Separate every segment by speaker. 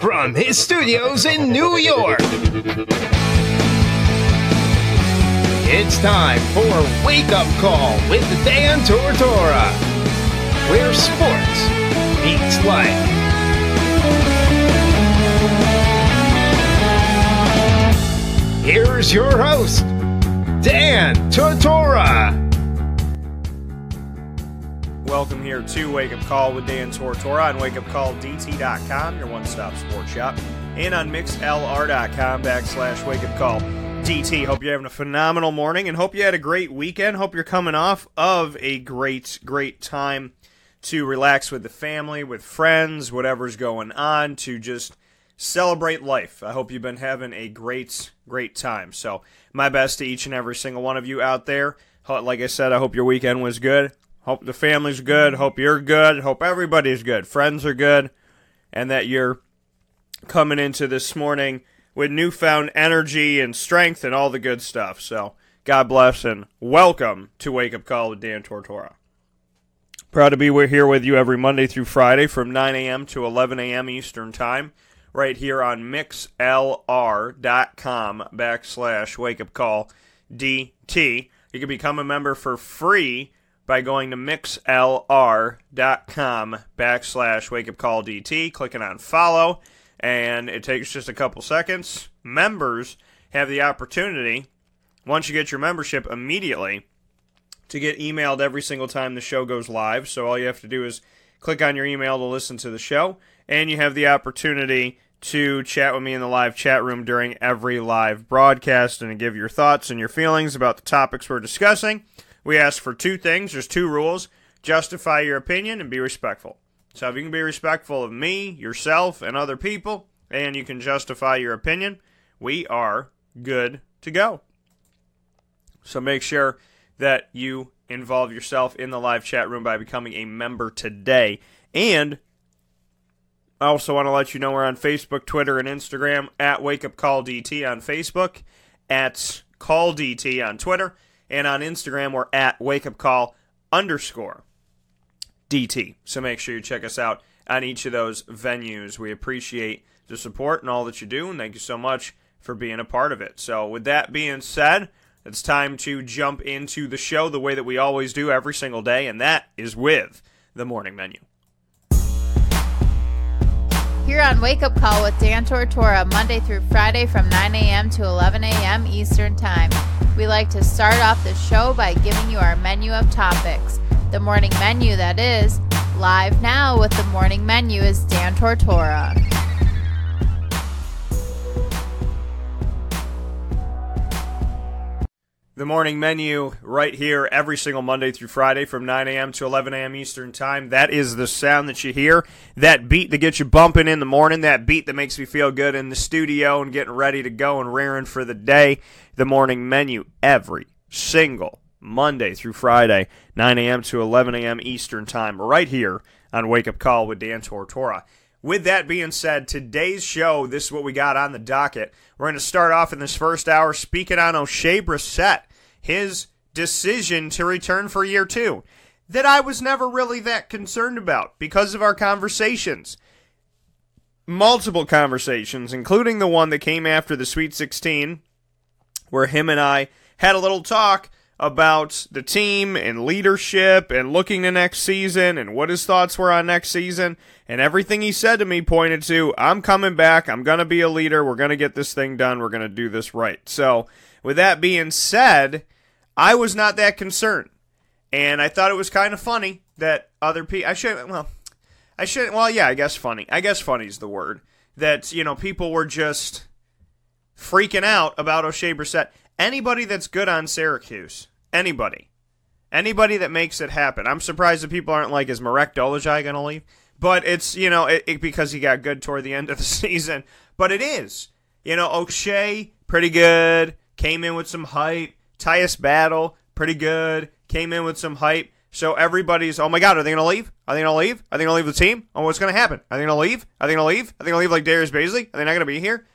Speaker 1: from his studios in New York. It's time for Wake Up Call with Dan Tortora, where sports meets life. Here's your host, Dan Tortora.
Speaker 2: Welcome here to Wake Up Call with Dan Tortora on wakeupcalldt.com, your one stop sports shop, and on mixlr.com backslash wake up call DT. Hope you're having a phenomenal morning and hope you had a great weekend. Hope you're coming off of a great, great time to relax with the family, with friends, whatever's going on, to just celebrate life. I hope you've been having a great, great time. So, my best to each and every single one of you out there. Like I said, I hope your weekend was good. Hope the family's good. Hope you're good. Hope everybody's good. Friends are good. And that you're coming into this morning with newfound energy and strength and all the good stuff. So, God bless and welcome to Wake Up Call with Dan Tortora. Proud to be here with you every Monday through Friday from 9 a.m. to 11 a.m. Eastern Time, right here on mixlr.com backslash wake up call DT. You can become a member for free by going to mixlr.com backslash wake up call DT, clicking on follow, and it takes just a couple seconds. Members have the opportunity, once you get your membership, immediately to get emailed every single time the show goes live. So all you have to do is click on your email to listen to the show, and you have the opportunity to chat with me in the live chat room during every live broadcast and to give your thoughts and your feelings about the topics we're discussing. We ask for two things. There's two rules. Justify your opinion and be respectful. So if you can be respectful of me, yourself, and other people, and you can justify your opinion, we are good to go. So make sure that you involve yourself in the live chat room by becoming a member today. And I also want to let you know we're on Facebook, Twitter, and Instagram at Wake Up Call DT on Facebook, at Call DT on Twitter, and on Instagram we're at Wake Up Call underscore DT. So make sure you check us out on each of those venues. We appreciate the support and all that you do, and thank you so much for being a part of it. So with that being said, it's time to jump into the show the way that we always do every single day, and that is with the morning menu.
Speaker 3: Here on Wake Up Call with Dan Tortora, Monday through Friday from 9 a.m. to 11 a.m. Eastern Time. We like to start off the show by giving you our menu of topics. The morning menu, that is. Live now with the morning menu is Dan Tortora.
Speaker 2: The morning menu right here every single Monday through Friday from 9 a.m. to 11 a.m. Eastern Time. That is the sound that you hear. That beat that gets you bumping in the morning. That beat that makes me feel good in the studio and getting ready to go and rearing for the day. The morning menu every single Monday through Friday, 9 a.m. to 11 a.m. Eastern Time, right here on Wake Up Call with Dan Tortora. With that being said, today's show, this is what we got on the docket. We're going to start off in this first hour speaking on Oshae Brissett his decision to return for year two that I was never really that concerned about because of our conversations. Multiple conversations, including the one that came after the Sweet 16, where him and I had a little talk about the team and leadership and looking to next season and what his thoughts were on next season. And everything he said to me pointed to I'm coming back. I'm going to be a leader. We're going to get this thing done. We're going to do this right. So, with that being said, I was not that concerned. And I thought it was kind of funny that other people, I should, well, I should, well, yeah, I guess funny. I guess funny is the word. That, you know, people were just freaking out about Oshae Brissett. Anybody that's good on Syracuse, anybody, anybody that makes it happen. I'm surprised that people aren't like, is Marek Dolezaj going to leave? But it's, you know, it, it, because he got good toward the end of the season. But it is. You know, Oshae pretty good. Came in with some hype. Tyus Battle, pretty good. Came in with some hype. So everybody's, oh my God, are they going to leave? Are they going to leave? Are they going to leave the team? Oh, what's going to happen? Are they going to leave? Are they going to leave? Are they going to leave like Darius Bazley? Are they not going to be here?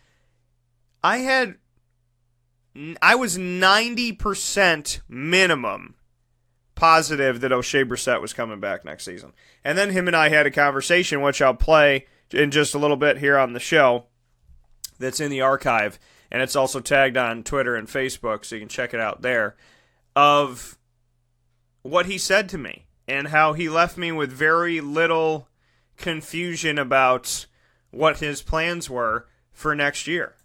Speaker 2: I had, I was 90% minimum positive that Oshae Brissett was coming back next season. And then him and I had a conversation, which I'll play in just a little bit here on the show that's in the archive, and it's also tagged on Twitter and Facebook, so you can check it out there, of what he said to me and how he left me with very little confusion about what his plans were for next year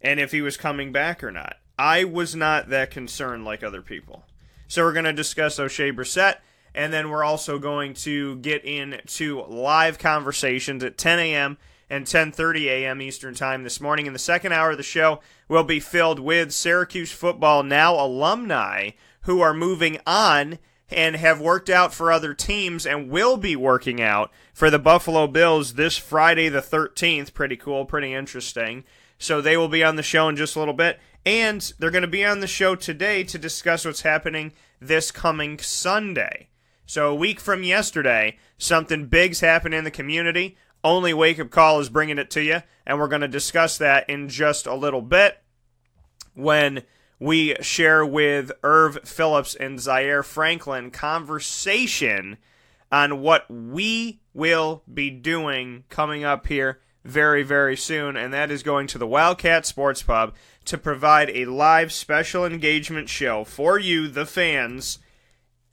Speaker 2: and if he was coming back or not. I was not that concerned like other people. So we're going to discuss Oshae Brissett, and then we're also going to get into live conversations at 10 a.m. and 10:30 a.m. Eastern Time this morning. In the second hour of the show, will be filled with Syracuse football now alumni who are moving on and have worked out for other teams and will be working out for the Buffalo Bills this Friday the 13th. Pretty cool, pretty interesting. So they will be on the show in just a little bit. And they're going to be on the show today to discuss what's happening this coming Sunday. So a week from yesterday, something big's happened in the community. Only Wake Up Call is bringing it to you, and we're going to discuss that in just a little bit when we share with Erv Philips and Zaire Franklin conversation on what we will be doing coming up here very, very soon, and that is going to the Wildcat Sports Pub to provide a live special engagement show for you, the fans,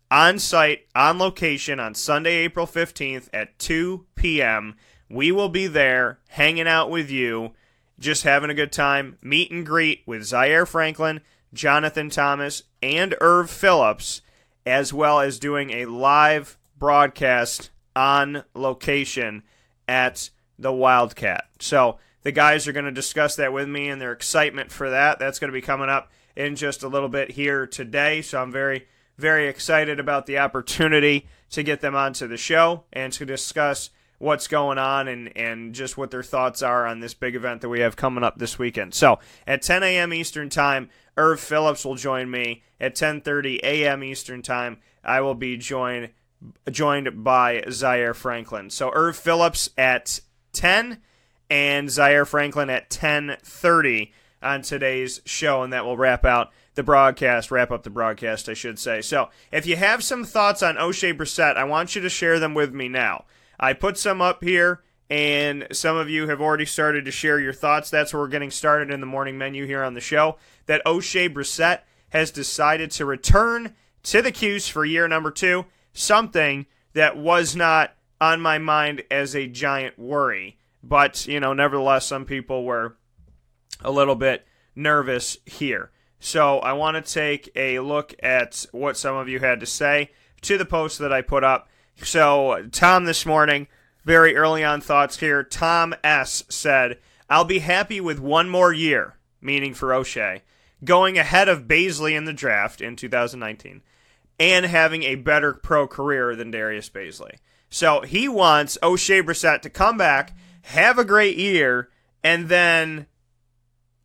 Speaker 2: on site, on location on Sunday, April 15th at 2 p.m. We will be there hanging out with you, just having a good time, meet and greet with Zaire Franklin, Jonathan Thomas, and Erv Philips, as well as doing a live broadcast on location at the Wildcat. So the guys are going to discuss that with me and their excitement for that. That's going to be coming up in just a little bit here today. So I'm very, very excited about the opportunity to get them onto the show and to discuss what's going on and, and just what their thoughts are on this big event that we have coming up this weekend. So at 10 a.m. Eastern Time, Erv Philips will join me. At 10:30 a.m. Eastern Time, I will be joined joined by Zaire Franklin. So Erv Philips at 10 and Zaire Franklin at 10:30 on today's show and that will wrap out the broadcast, wrap up the broadcast, I should say. So, if you have some thoughts on Oshae Brissett, I want you to share them with me now. I put some up here and some of you have already started to share your thoughts. That's where we're getting started in the morning menu here on the show. That Oshae Brissett has decided to return to the Cuse for year number two, something that was not on my mind as a giant worry. But, you know, nevertheless, some people were a little bit nervous here. So I want to take a look at what some of you had to say to the post that I put up. So, Tom this morning, very early on thoughts here. Tom S. said, I'll be happy with one more year, meaning for Oshae, going ahead of Bazley in the draft in 2019 and having a better pro career than Darius Bazley. So he wants Oshae Brissett to come back, have a great year, and then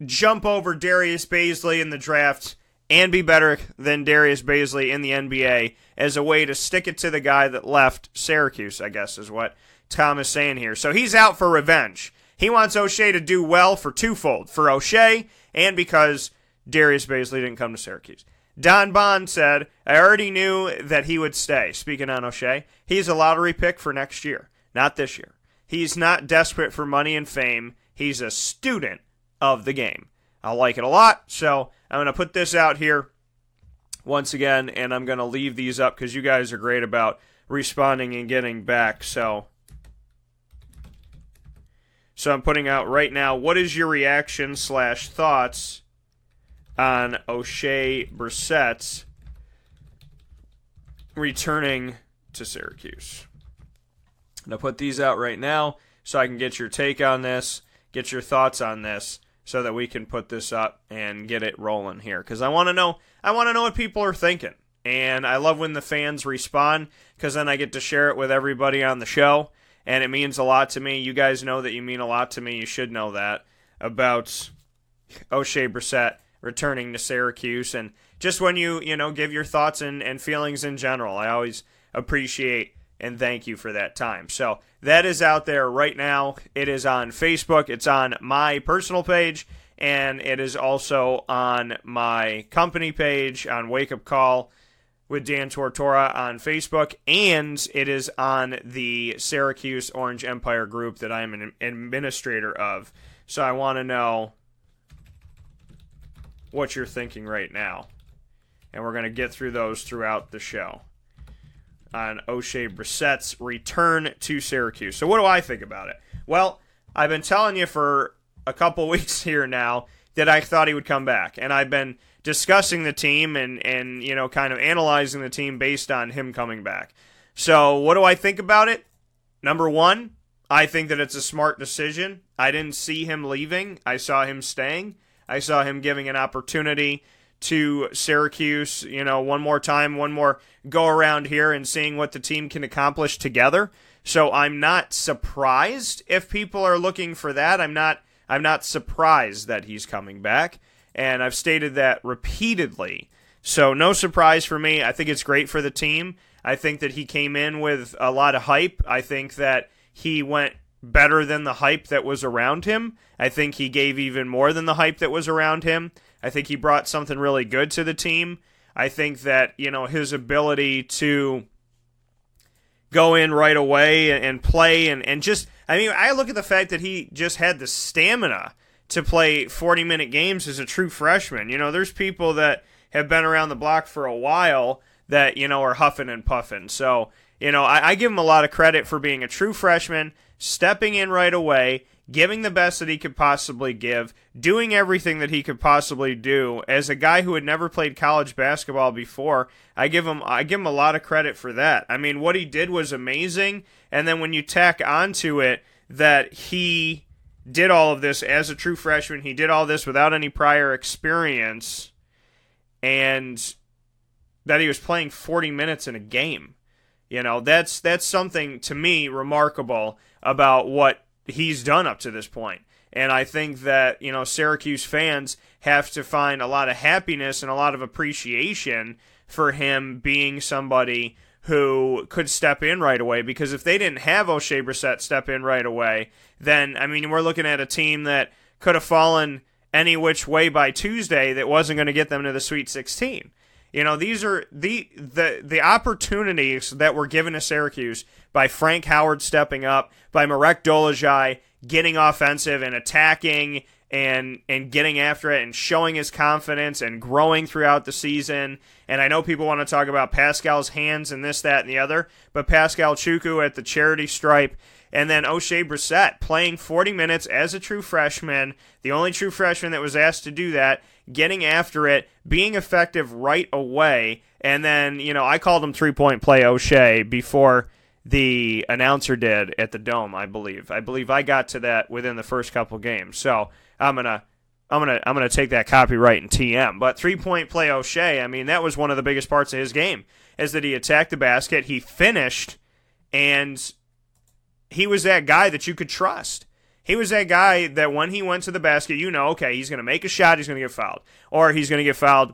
Speaker 2: jump over Darius Bazley in the draft and be better than Darius Bazley in the NBA as a way to stick it to the guy that left Syracuse, I guess is what Tom is saying here. So he's out for revenge. He wants Oshae to do well for twofold for Oshae and because Darius Bazley didn't come to Syracuse. Don Bond said, I already knew that he would stay. Speaking on O'Shea, he's a lottery pick for next year, not this year. He's not desperate for money and fame. He's a student of the game. I like it a lot, so I'm going to put this out here once again, and I'm going to leave these up because you guys are great about responding and getting back. So, so I'm putting out right now. What is your reaction slash thoughts on Oshae Brissett returning to Syracuse. And I'll put these out right now so I can get your take on this, get your thoughts on this, so that we can put this up and get it rolling here. Because I want to know, I want to know what people are thinking, and I love when the fans respond because then I get to share it with everybody on the show, and it means a lot to me. You guys know that you mean a lot to me. You should know that about Oshae Brissett returning to Syracuse and just when you, you know, give your thoughts and, and feelings in general. I always appreciate and thank you for that time. So that is out there right now. It is on Facebook, it's on my personal page, and it is also on my company page on Wake Up Call with Dan Tortora on Facebook, and it is on the Syracuse Orange Empire group that I am an administrator of. So I want to know what you're thinking right now. And we're going to get through those throughout the show on Oshae Brissett's return to Syracuse. So, what do I think about it? Well, I've been telling you for a couple weeks here now that I thought he would come back, and I've been discussing the team and and you know kind of analyzing the team based on him coming back. So, what do I think about it? Number 1, I think that it's a smart decision. I didn't see him leaving. I saw him staying. I saw him giving an opportunity to Syracuse, you know, one more time, one more go around here and seeing what the team can accomplish together. So I'm not surprised if people are looking for that. I'm not I'm not surprised that he's coming back, and I've stated that repeatedly. So no surprise for me. I think it's great for the team. I think that he came in with a lot of hype. I think that he went better than the hype that was around him. I think he gave even more than the hype that was around him. I think he brought something really good to the team. I think that, you know, his ability to go in right away and, play and, and just, I mean, I look at the fact that he just had the stamina to play 40 minute games as a true freshman. You know, there's people that have been around the block for a while that, you know, are huffing and puffing. So, you know, I, I give him a lot of credit for being a true freshman, stepping in right away, giving the best that he could possibly give, doing everything that he could possibly do. As a guy who had never played college basketball before, I give him I give him a lot of credit for that. I mean, what he did was amazing, and then when you tack onto it that he did all of this as a true freshman, he did all this without any prior experience and that he was playing 40 minutes in a game. You know, that's that's something to me remarkable about what he's done up to this point. And I think that, you know, Syracuse fans have to find a lot of happiness and a lot of appreciation for him being somebody who could step in right away. Because if they didn't have Oshae Brissett step in right away, then, I mean, we're looking at a team that could have fallen any which way by Tuesday that wasn't going to get them to the Sweet 16. You know, these are the the the opportunities that were given to Syracuse by Frank Howard stepping up, by Marek Dolezaj getting offensive and attacking and and getting after it and showing his confidence and growing throughout the season. And I know people want to talk about Pascal's hands and this, that, and the other, but Pascal Chukwu at the charity stripe and then Oshae Brissett playing 40 minutes as a true freshman, the only true freshman that was asked to do that, getting after it, being effective right away. And then, you know, I called him three point play Oshae before the announcer did at the Dome, I believe. I believe I got to that within the first couple games. So I'm gonna I'm gonna I'm gonna take that copyright in TM. But three point play Oshae, I mean, that was one of the biggest parts of his game, is that he attacked the basket, he finished, and he was that guy that you could trust. He was that guy that when he went to the basket, you know, okay, he's going to make a shot, he's going to get fouled, or he's going to get fouled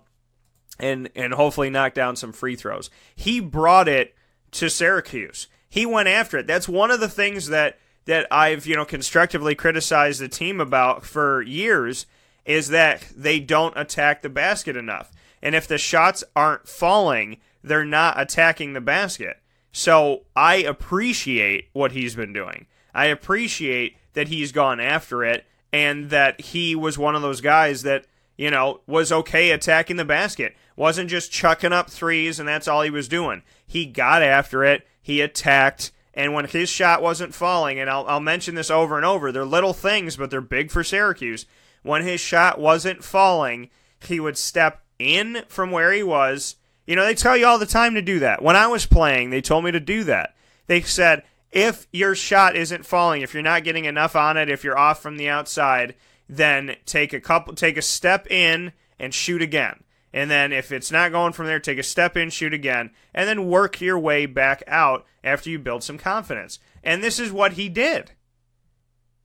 Speaker 2: and and hopefully knock down some free throws. He brought it to Syracuse. He went after it. That's one of the things that that I've, you know, constructively criticized the team about for years is that they don't attack the basket enough. And if the shots aren't falling, they're not attacking the basket. So I appreciate what he's been doing. I appreciate that he's gone after it and that he was one of those guys that, you know, was okay attacking the basket. Wasn't just chucking up threes and that's all he was doing. He got after it, he attacked, and when his shot wasn't falling, and I'll, I'll mention this over and over, they're little things, but they're big for Syracuse. When his shot wasn't falling, he would step in from where he was you know, they tell you all the time to do that. When I was playing, they told me to do that. They said, if your shot isn't falling, if you're not getting enough on it, if you're off from the outside, then take a couple take a step in and shoot again. And then if it's not going from there, take a step in, shoot again, and then work your way back out after you build some confidence. And this is what he did.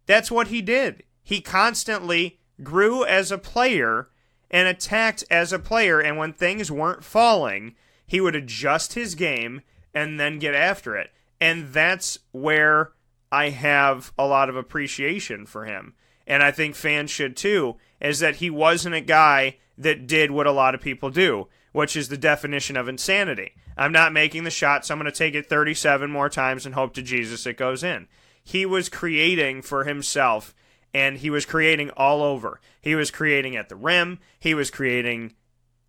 Speaker 2: That's what he did. He constantly grew as a player and attacked as a player. And when things weren't falling, he would adjust his game and then get after it. And that's where I have a lot of appreciation for him. And I think fans should too, is that he wasn't a guy that did what a lot of people do, which is the definition of insanity. I'm not making the shot, so I'm going to take it 37 more times and hope to Jesus it goes in. He was creating for himself, and he was creating all over. He was creating at the rim, he was creating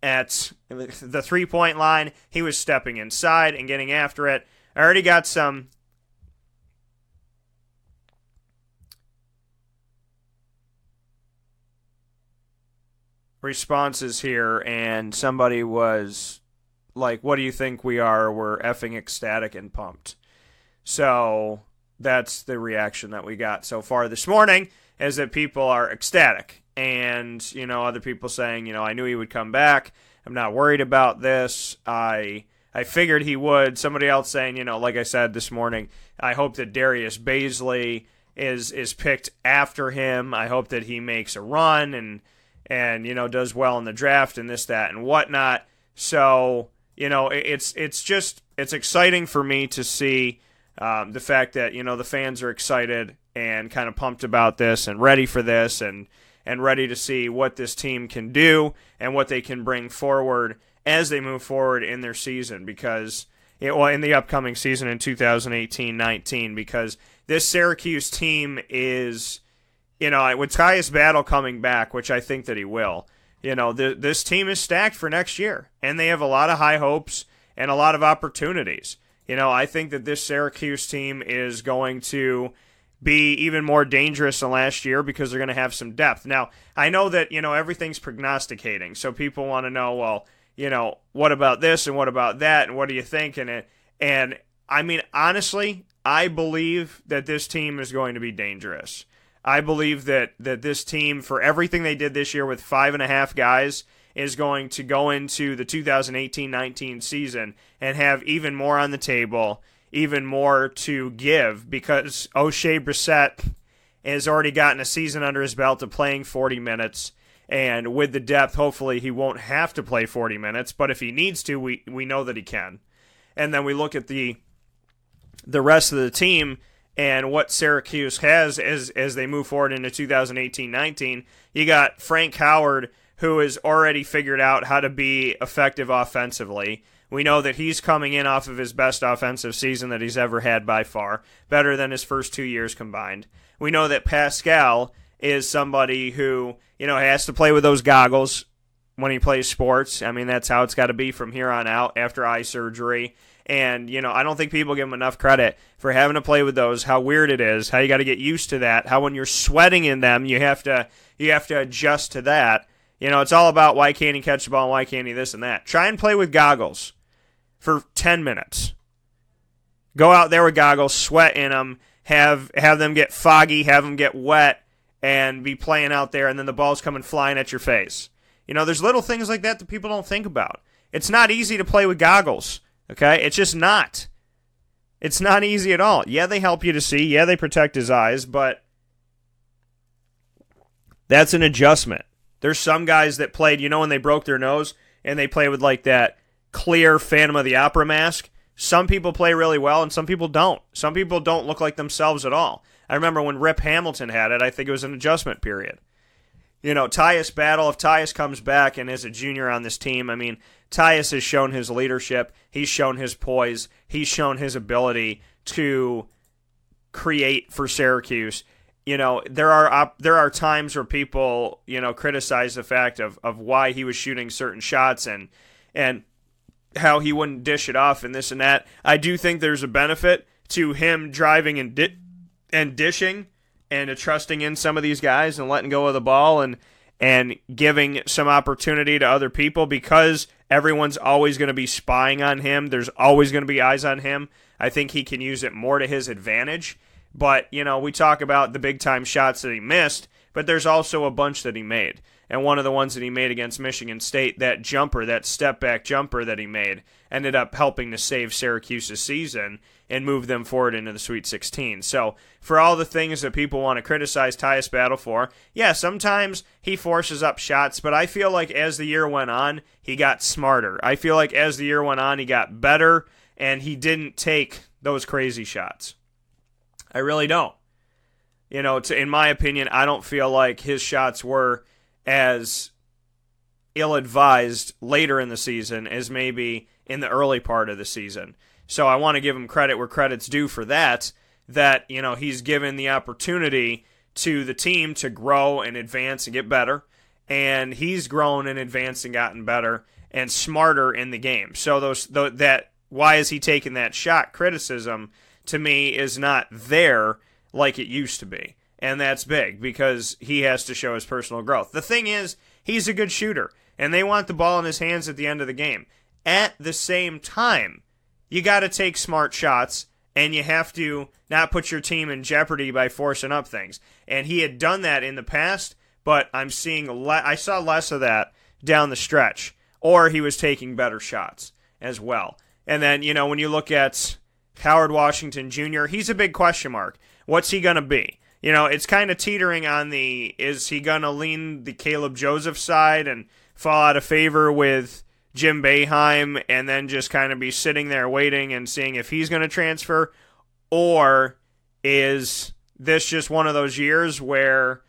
Speaker 2: at the three point line, he was stepping inside and getting after it. I already got some responses here, and somebody was like, "What do you think we are? We're effing ecstatic and pumped." So that's the reaction that we got so far this morning, is that people are ecstatic, and you know, other people saying, you know, I knew he would come back. I'm not worried about this. I I figured he would. Somebody else saying, you know, like I said this morning, I hope that Darius Bazley is is picked after him. I hope that he makes a run and and you know does well in the draft and this that and whatnot. So you know it's it's just it's exciting for me to see um, the fact that you know the fans are excited and kind of pumped about this and ready for this and and ready to see what this team can do and what they can bring forward as they move forward in their season because it, well in the upcoming season in 2018-19 because this Syracuse team is you know, with Tyus Battle coming back, which I think that he will, you know, the, this team is stacked for next year, and they have a lot of high hopes and a lot of opportunities. You know, I think that this Syracuse team is going to be even more dangerous than last year because they're going to have some depth. Now, I know that, you know, everything's prognosticating, so people want to know, well, you know, what about this and what about that and what do you think? And it, and I mean, honestly, I believe that this team is going to be dangerous. I believe that that this team, for everything they did this year with five and a half guys, is going to go into the 2018-19 season and have even more on the table, even more to give because Oshae Brissett has already gotten a season under his belt of playing 40 minutes. And with the depth, hopefully he won't have to play 40 minutes. But if he needs to, we, we know that he can. And then we look at the the rest of the team and what Syracuse has as as they move forward into 2018-19. You got Frank Howard who has already figured out how to be effective offensively. We know that he's coming in off of his best offensive season that he's ever had by far, better than his first 2 years combined. We know that Pascal is somebody who, you know, has to play with those goggles when he plays sports. I mean, that's how it's got to be from here on out after eye surgery. And, you know, I don't think people give him enough credit for having to play with those, how weird it is, how you got to get used to that, how when you're sweating in them, you have to you have to adjust to that. You know, it's all about why can't he catch the ball and why can't he this and that. Try and play with goggles for 10 minutes. Go out there with goggles, sweat in them, have have them get foggy, have them get wet and be playing out there and then the ball's coming flying at your face. You know, there's little things like that that people don't think about. It's not easy to play with goggles. Okay? It's just not. It's not easy at all. Yeah, they help you to see. Yeah, they protect his eyes, but that's an adjustment. There's some guys that played, you know, when they broke their nose and they play with like that clear Phantom of the Opera mask. Some people play really well and some people don't. Some people don't look like themselves at all. I remember when Rip Hamilton had it, I think it was an adjustment period. You know, Tyus Battle, if Tyus comes back and is a junior on this team, I mean, Tyus has shown his leadership, he's shown his poise, he's shown his ability to create for Syracuse. You know, there are op- there are times where people, you know, criticize the fact of, of why he was shooting certain shots and and how he wouldn't dish it off and this and that. I do think there's a benefit to him driving and di- and dishing and trusting in some of these guys and letting go of the ball and and giving some opportunity to other people because everyone's always going to be spying on him. There's always going to be eyes on him. I think he can use it more to his advantage. But, you know, we talk about the big time shots that he missed, but there's also a bunch that he made. And one of the ones that he made against Michigan State, that jumper, that step back jumper that he made, ended up helping to save Syracuse's season and move them forward into the Sweet 16. So, for all the things that people want to criticize Tyus Battle for, yeah, sometimes he forces up shots, but I feel like as the year went on, he got smarter. I feel like as the year went on, he got better and he didn't take those crazy shots. I really don't. You know, in my opinion, I don't feel like his shots were as ill advised later in the season as maybe in the early part of the season. So I want to give him credit where credit's due for that. That you know he's given the opportunity to the team to grow and advance and get better, and he's grown and advanced and gotten better and smarter in the game. So those that why is he taking that shot criticism to me is not there like it used to be. And that's big because he has to show his personal growth. The thing is, he's a good shooter, and they want the ball in his hands at the end of the game. At the same time, you got to take smart shots and you have to not put your team in jeopardy by forcing up things. And he had done that in the past, but I'm seeing le- I saw less of that down the stretch, or he was taking better shots as well. And then you know when you look at Howard Washington Jr., he's a big question mark. What's he to be? You know, it's kind of teetering on the is he going to lean the Kaleb Joseph side and fall out of favor with Jim Boeheim and then just kind of be sitting there waiting and seeing if he's going to transfer? Or is this just one of those years where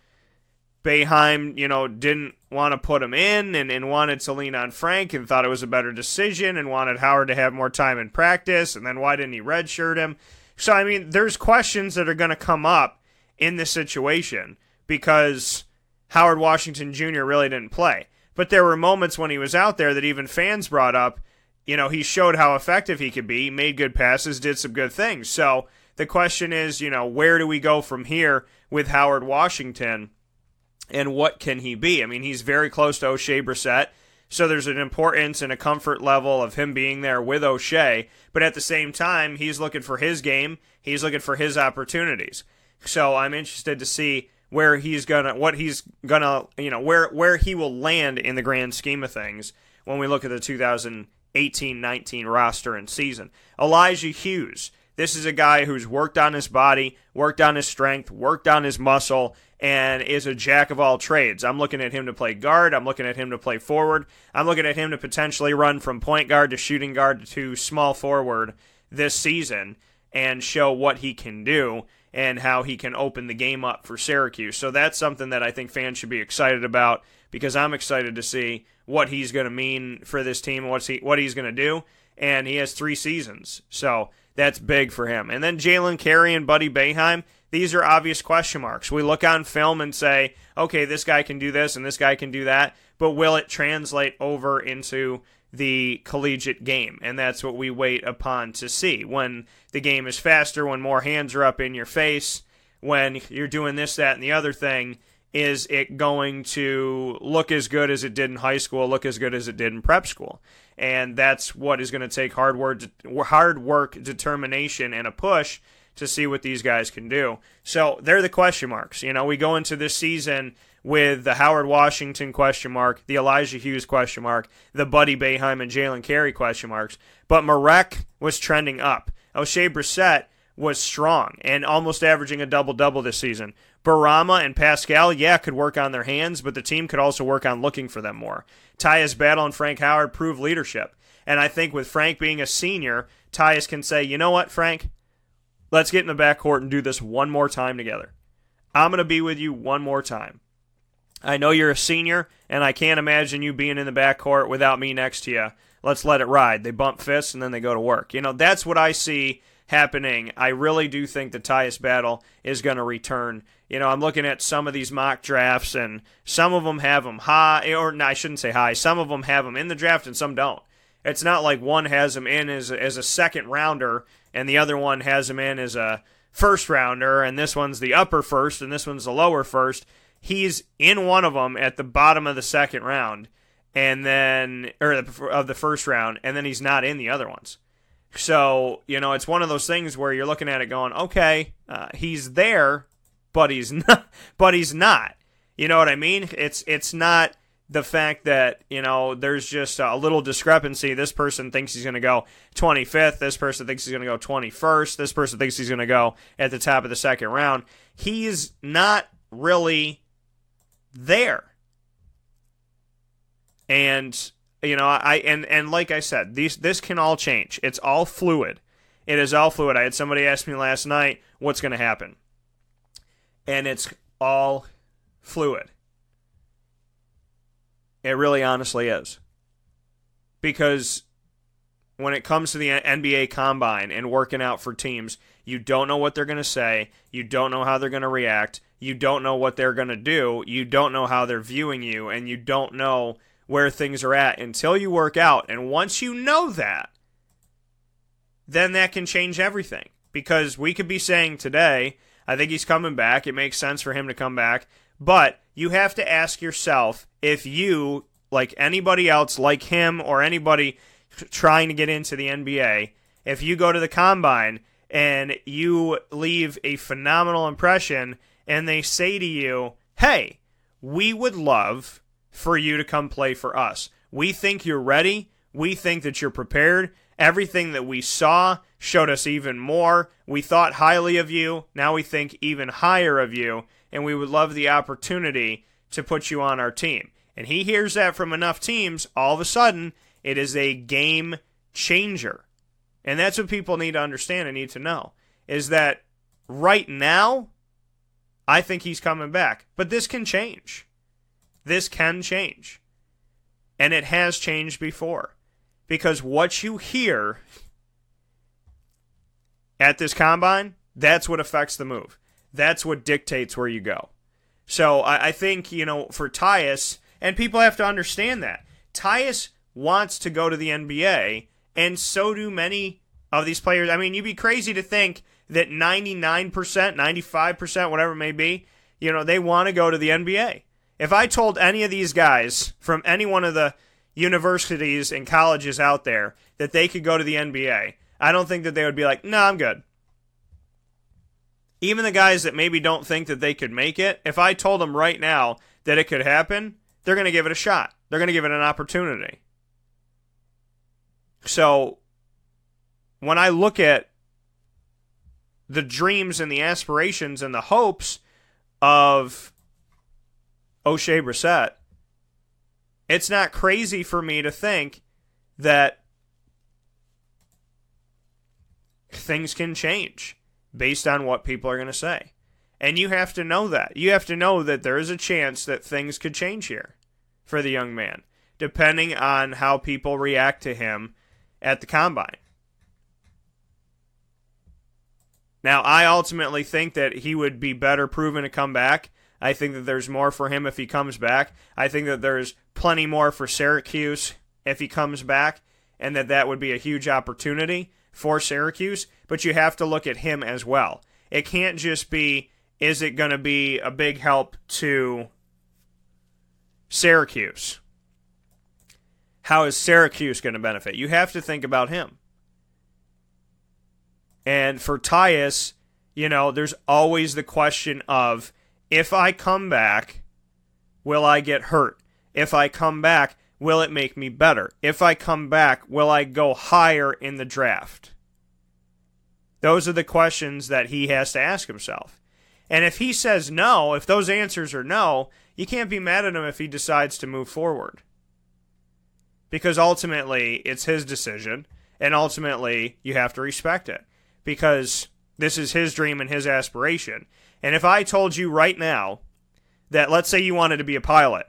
Speaker 2: Boeheim, you know, didn't want to put him in and, and wanted to lean on Frank and thought it was a better decision and wanted Howard to have more time in practice? And then why didn't he redshirt him? So, I mean, there's questions that are going to come up in this situation because Howard Washington Jr. really didn't play. But there were moments when he was out there that even fans brought up. You know, he showed how effective he could be, made good passes, did some good things. So the question is, you know, where do we go from here with Howard Washington and what can he be? I mean, he's very close to Oshae Brissett. So there's an importance and a comfort level of him being there with Oshae. But at the same time, he's looking for his game. He's looking for his opportunities. So I'm interested to see where he's gonna what he's gonna you know where where he will land in the grand scheme of things when we look at the 2018-19 roster and season. Elijah Hughes, this is a guy who's worked on his body, worked on his strength, worked on his muscle, and is a jack of all trades. I'm looking at him to play guard. I'm looking at him to play forward. I'm looking at him to potentially run from point guard to shooting guard to small forward this season and show what he can do and how he can open the game up for Syracuse. So that's something that I think fans should be excited about because I'm excited to see what he's going to mean for this team, what's he, what he's going to do. And he has three seasons, so that's big for him. And then Jalen Carey and Buddy Boeheim, these are obvious question marks. We look on film and say, okay, this guy can do this and this guy can do that, but will it translate over into the collegiate game, and that's what we wait upon to see. When the game is faster, when more hands are up in your face, when you're doing this, that, and the other thing, is it going to look as good as it did in high school, look as good as it did in prep school? And that's what is going to take hard work, hard work, determination, and a push to see what these guys can do. So they're the question marks. You know, we go into this season with the Howard Washington question mark, the Elijah Hughes question mark, the Buddy Boeheim and Jalen Carey question marks. But Marek was trending up. Oshae Brissett was strong and almost averaging a double double this season. Bourama and Pascal, yeah, could work on their hands, but the team could also work on looking for them more. Tyus Battle and Frank Howard prove leadership. And I think with Frank being a senior, Tyus can say, you know what, Frank? Let's get in the backcourt and do this one more time together. I'm going to be with you one more time. I know you're a senior, and I can't imagine you being in the backcourt without me next to you. Let's let it ride. They bump fists and then they go to work. You know, that's what I see happening. I really do think the Tyus Battle is going to return. You know, I'm looking at some of these mock drafts, and some of them have them high, or no, I shouldn't say high. Some of them have them in the draft, and some don't. It's not like one has them in as as a second rounder, and the other one has them in as a first rounder, and this one's the upper first, and this one's the lower first he's in one of them at the bottom of the second round, and then or of the first round, and then he's not in the other ones. So you know, it's one of those things where you're looking at it going, okay, uh, he's there, but he's not. But he's not. You know what I mean? It's it's not the fact that you know there's just a little discrepancy. This person thinks he's going to go 25th. This person thinks he's going to go 21st. This person thinks he's going to go at the top of the second round. He's not really there. And you know, I and and like I said, these this can all change. It's all fluid. It is all fluid. I had somebody ask me last night what's going to happen. And it's all fluid. It really honestly is. Because when it comes to the NBA combine and working out for teams, you don't know what they're going to say. You don't know how they're going to react. You don't know what they're going to do. You don't know how they're viewing you. And you don't know where things are at until you work out. And once you know that, then that can change everything. Because we could be saying today, I think he's coming back. It makes sense for him to come back. But you have to ask yourself if you, like anybody else, like him or anybody trying to get into the NBA, if you go to the combine and you leave a phenomenal impression and they say to you, hey, we would love for you to come play for us. We think you're ready. We think that you're prepared. Everything that we saw showed us even more. We thought highly of you. Now we think even higher of you. And we would love the opportunity to put you on our team. And he hears that from enough teams, all of a sudden, it is a game changer. And that's what people need to understand and need to know is that right now, I think he's coming back. But this can change. This can change. And it has changed before. Because what you hear at this combine, that's what affects the move. That's what dictates where you go. So I, I think, you know, for Tyus, and people have to understand that. Tyus wants to go to the NBA, and so do many of these players. I mean, you'd be crazy to think that 99%, 95%, whatever it may be, you know, they want to go to the NBA. If I told any of these guys from any one of the universities and colleges out there that they could go to the NBA, I don't think that they would be like, no, nah, I'm good. Even the guys that maybe don't think that they could make it, if I told them right now that it could happen, they're going to give it a shot. They're going to give it an opportunity. So when I look at the dreams and the aspirations and the hopes of Oshae Brissett, it's not crazy for me to think that things can change based on what people are going to say. And you have to know that. You have to know that there is a chance that things could change here for the young man, depending on how people react to him at the combine. Now, I ultimately think that he would be better proven to come back. I think that there's more for him if he comes back. I think that there's plenty more for Syracuse if he comes back, and that that would be a huge opportunity for Syracuse. But you have to look at him as well. It can't just be, is it going to be a big help to Syracuse? How is Syracuse going to benefit? You have to think about him. And for Tyus, you know, there's always the question of if I come back, will I get hurt? If I come back, will it make me better? If I come back, will I go higher in the draft? Those are the questions that he has to ask himself. And if he says no, if those answers are no, you can't be mad at him if he decides to move forward because ultimately it's his decision and ultimately you have to respect it because this is his dream and his aspiration. And if I told you right now that let's say you wanted to be a pilot,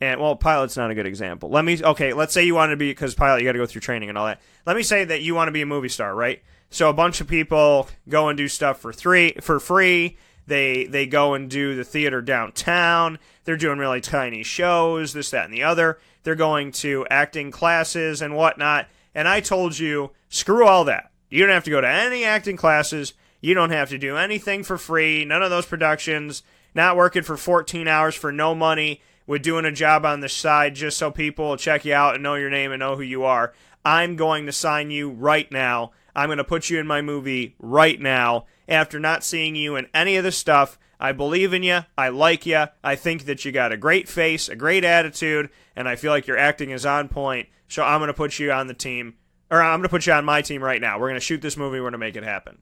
Speaker 2: and well, pilot's not a good example. Let me okay, let's say you wanted to be because pilot you got to go through training and all that. Let me say that you want to be a movie star, right? So a bunch of people go and do stuff for three for free. They they go and do the theater downtown. They're doing really tiny shows, this, that, and the other. They're going to acting classes and whatnot. And I told you, screw all that. You don't have to go to any acting classes. You don't have to do anything for free. None of those productions. Not working for 14 hours for no money. With doing a job on the side just so people check you out and know your name and know who you are. I'm going to sign you right now. I'm going to put you in my movie right now after not seeing you in any of the stuff I believe in you. I like you. I think that you got a great face, a great attitude, and I feel like your acting is on point. So I'm going to put you on the team, or I'm going to put you on my team right now. We're going to shoot this movie. We're going to make it happen.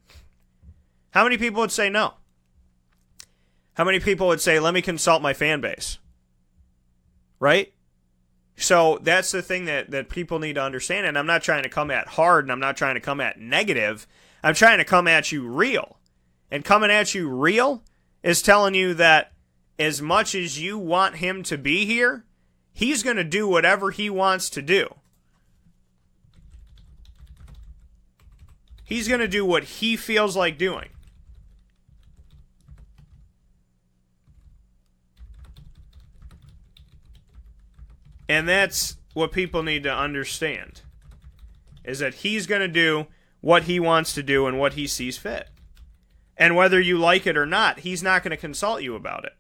Speaker 2: How many people would say no? How many people would say, let me consult my fan base? Right? So that's the thing that, that people need to understand. And I'm not trying to come at hard and I'm not trying to come at negative. I'm trying to come at you real. And coming at you real is telling you that as much as you want him to be here, he's going to do whatever he wants to do. He's going to do what he feels like doing. And that's what people need to understand is that he's going to do what he wants to do and what he sees fit. And whether you like it or not, he's not going to consult you about it.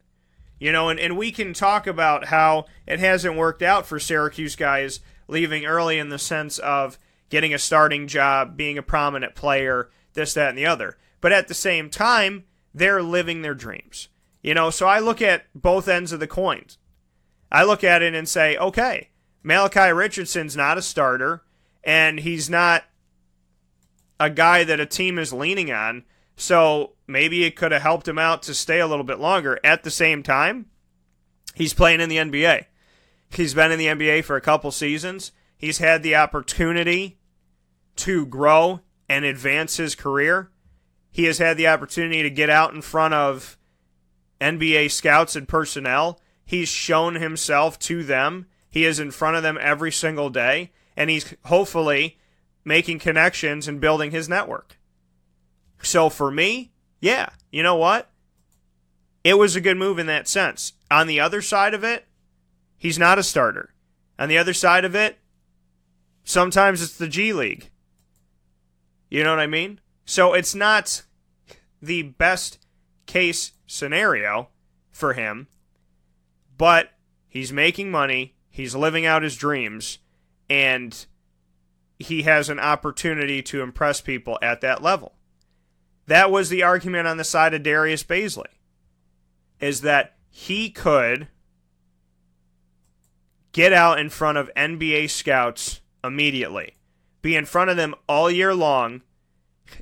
Speaker 2: You know, and, and we can talk about how it hasn't worked out for Syracuse guys leaving early in the sense of getting a starting job, being a prominent player, this, that, and the other. But at the same time, they're living their dreams. You know, so I look at both ends of the coin. I look at it and say, okay, Malachi Richardson's not a starter, and he's not a guy that a team is leaning on. So maybe it could have helped him out to stay a little bit longer. At the same time, he's playing in the NBA. He's been in the NBA for a couple seasons. He's had the opportunity to grow and advance his career. He has had the opportunity to get out in front of NBA scouts and personnel. He's shown himself to them. He is in front of them every single day, and he's hopefully making connections and building his network. So for me, yeah, you know what? It was a good move in that sense. On the other side of it, he's not a starter. On the other side of it, sometimes it's the G League. You know what I mean? So it's not the best case scenario for him, but he's making money, he's living out his dreams, and he has an opportunity to impress people at that level. That was the argument on the side of Darius Bazley, is that he could get out in front of NBA scouts immediately, be in front of them all year long,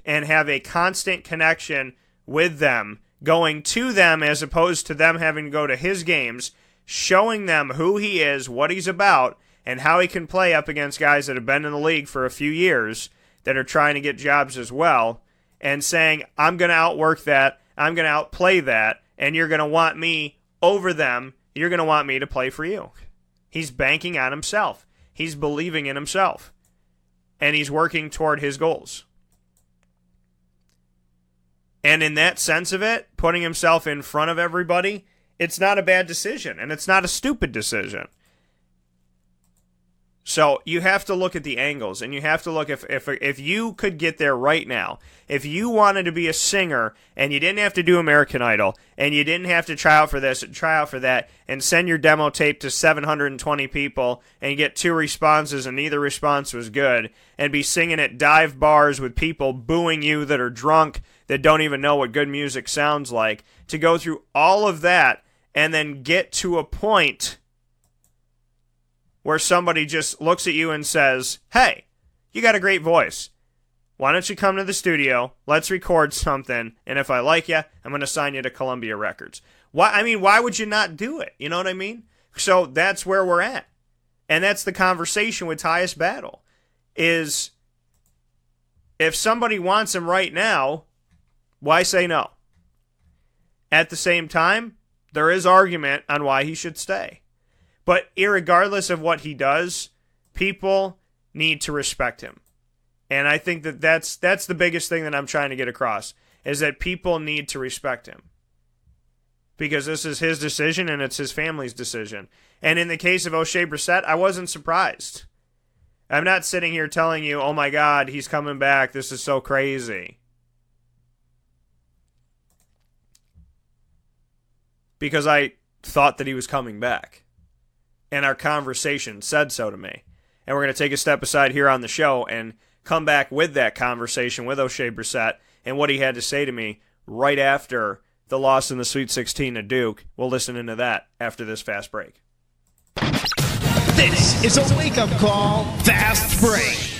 Speaker 2: and have a constant connection with them, going to them as opposed to them having to go to his games, showing them who he is, what he's about, and how he can play up against guys that have been in the league for a few years that are trying to get jobs as well, and saying, I'm going to outwork that, I'm going to outplay that, and you're going to want me over them, you're going to want me to play for you. He's banking on himself, he's believing in himself, and he's working toward his goals. And in that sense of it, putting himself in front of everybody, it's not a bad decision, and it's not a stupid decision. So you have to look at the angles, and you have to look if if if you could get there right now. If you wanted to be a singer and you didn't have to do American Idol, and you didn't have to try out for this and try out for that, and send your demo tape to 720 people and get two responses, and neither response was good, and be singing at dive bars with people booing you that are drunk that don't even know what good music sounds like, to go through all of that and then get to a point where somebody just looks at you and says, Hey, you got a great voice. Why don't you come to the studio? Let's record something. And if I like you, I'm going to sign you to Columbia Records. Why? I mean, why would you not do it? You know what I mean? So that's where we're at. And that's the conversation with Tyus Battle is if somebody wants him right now, why say no? At the same time, there is argument on why he should stay. But regardless of what he does, people need to respect him. And I think that that's that's the biggest thing that I'm trying to get across is that people need to respect him. Because this is his decision and it's his family's decision. And in the case of Oshae Brissett, I wasn't surprised. I'm not sitting here telling you, "Oh my god, he's coming back. This is so crazy." Because I thought that he was coming back and our conversation said so to me. And we're going to take a step aside here on the show and come back with that conversation with Oshae Brissett and what he had to say to me right after the loss in the Sweet 16 to Duke. We'll listen into that after this fast break.
Speaker 1: This is a wake up call, fast break.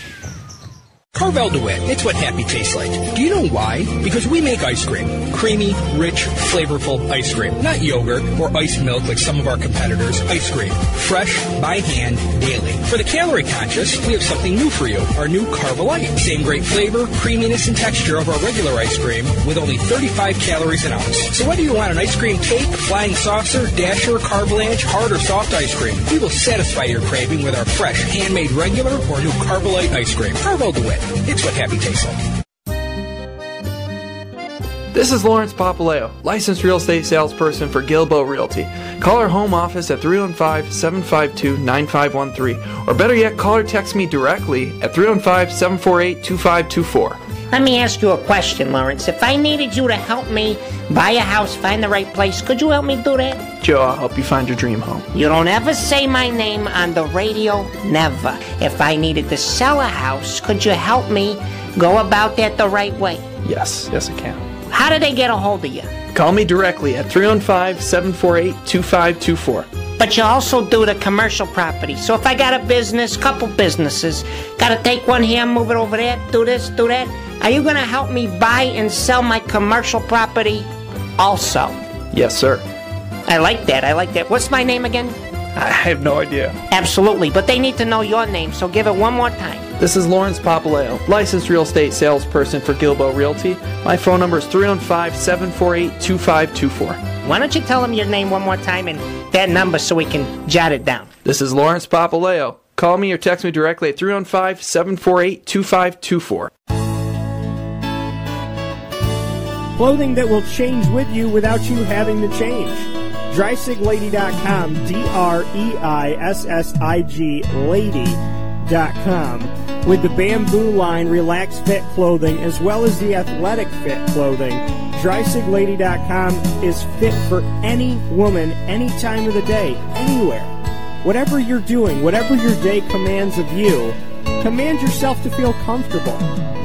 Speaker 4: Carvel DeWitt, it's what happy tastes like. Do you know why? Because we make ice cream. Creamy, rich, flavorful ice cream. Not yogurt or ice milk like some of our competitors. Ice cream. Fresh, by hand, daily. For the calorie conscious, we have something new for you. Our new Carvelite. Same great flavor, creaminess, and texture of our regular ice cream with only 35 calories an ounce. So whether you want an ice cream cake, flying saucer, dasher, carvalanche, hard or soft ice cream, we will satisfy your craving with our fresh, handmade regular or new Carvelite ice cream. Carvel DeWitt. It's what happy tastes like.
Speaker 5: This is Lawrence Papaleo, licensed real estate salesperson for Gilbo Realty. Call our home office at 315 752 9513, or better yet, call or text me directly at 315 748 2524.
Speaker 6: Let me ask you a question, Lawrence. If I needed you to help me buy a house, find the right place, could you help me do that?
Speaker 5: Joe, I'll help you find your dream home.
Speaker 6: You don't ever say my name on the radio, never. If I needed to sell a house, could you help me go about that the right way?
Speaker 5: Yes, yes, I can.
Speaker 6: How do they get a hold of you?
Speaker 5: Call me directly at 315 748 2524.
Speaker 6: But you also do the commercial property. So if I got a business, couple businesses, got to take one here, move it over there, do this, do that, are you going to help me buy and sell my commercial property also?
Speaker 5: Yes, sir.
Speaker 6: I like that. I like that. What's my name again?
Speaker 5: I have no idea.
Speaker 6: Absolutely, but they need to know your name, so give it one more time.
Speaker 5: This is Lawrence Papaleo, licensed real estate salesperson for Gilbo Realty. My phone number is 315 748 2524.
Speaker 6: Why don't you tell them your name one more time and that number so we can jot it down?
Speaker 5: This is Lawrence Papaleo. Call me or text me directly at 315 748 2524.
Speaker 7: Clothing that will change with you without you having to change. DreissigLady.com, D R E I S S I G Lady.com, with the bamboo line Relax Fit clothing as well as the athletic fit clothing. DreissigLady.com is fit for any woman, any time of the day, anywhere. Whatever you're doing, whatever your day commands of you, command yourself to feel comfortable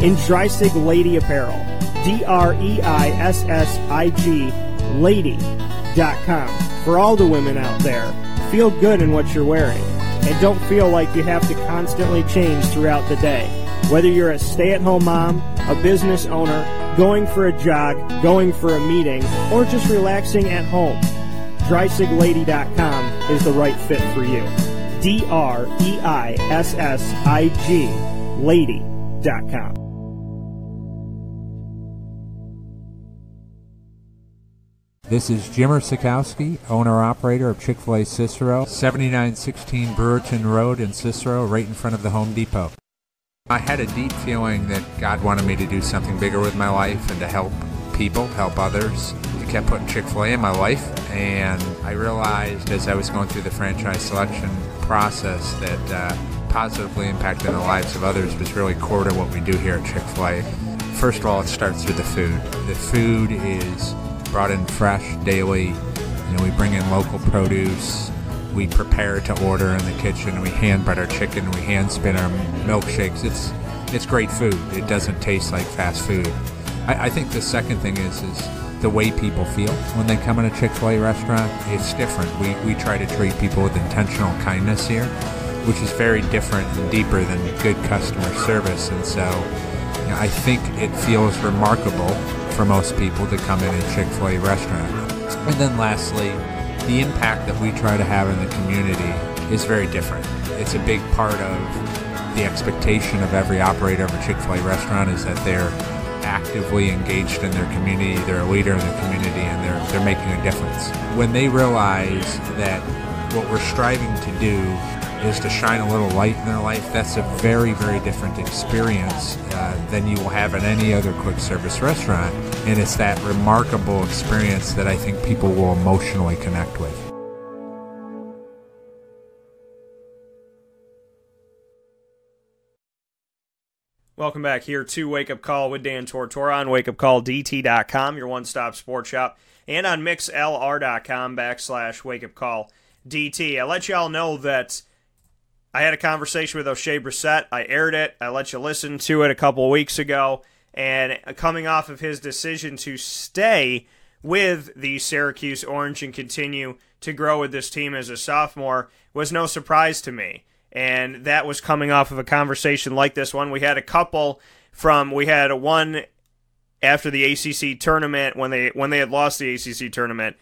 Speaker 7: in Dreissig Lady Apparel. D R E I S S I G Lady.com. For all the women out there, feel good in what you're wearing and don't feel like you have to constantly change throughout the day. Whether you're a stay at home mom, a business owner, going for a jog, going for a meeting, or just relaxing at home, DreissigLady.com is the right fit for you. D R E I S S I G Lady.com.
Speaker 8: This is Jimmer Sikowski, owner-operator of Chick-fil-A Cicero, 7916 Brewerton Road in Cicero, right in front of the Home Depot. I had a deep feeling that God wanted me to do something bigger with my life and to help people, help others. Kept putting Chick-fil-A in my life, and I realized as I was going through the franchise selection process that uh, positively impacting the lives of others was really core to what we do here at Chick-fil-A. First of all, it starts with the food. The food is brought in fresh daily. You know, we bring in local produce. We prepare to order in the kitchen. We hand bread our chicken. We hand spin our milkshakes. It's it's great food. It doesn't taste like fast food. I, I think the second thing is is the way people feel when they come in a Chick-fil-A restaurant. It's different. We we try to treat people with intentional kindness here, which is very different and deeper than good customer service. And so, you know, I think it feels remarkable for most people to come in a Chick-fil-A restaurant. And then lastly, the impact that we try to have in the community is very different. It's a big part of the expectation of every operator of a Chick-fil-A restaurant is that they're actively engaged in their community, they're a leader in the community, and they're, they're making a difference. When they realize that what we're striving to do is to shine a little light in their life, that's a very, very different experience uh, than you will have in any other quick service restaurant. And it's that remarkable experience that I think people will emotionally connect with.
Speaker 2: Welcome back here to Wake Up Call with Dan Tortora on wakeupcalldt.com, your one stop sports shop, and on mixlr.com backslash wake up call DT. I let y'all know that I had a conversation with Oshae Brissett. I aired it. I let you listen to it a couple weeks ago. And coming off of his decision to stay with the Syracuse Orange and continue to grow with this team as a sophomore was no surprise to me. And that was coming off of a conversation like this one. We had a couple from we had a one after the ACC tournament when they when they had lost the ACC tournament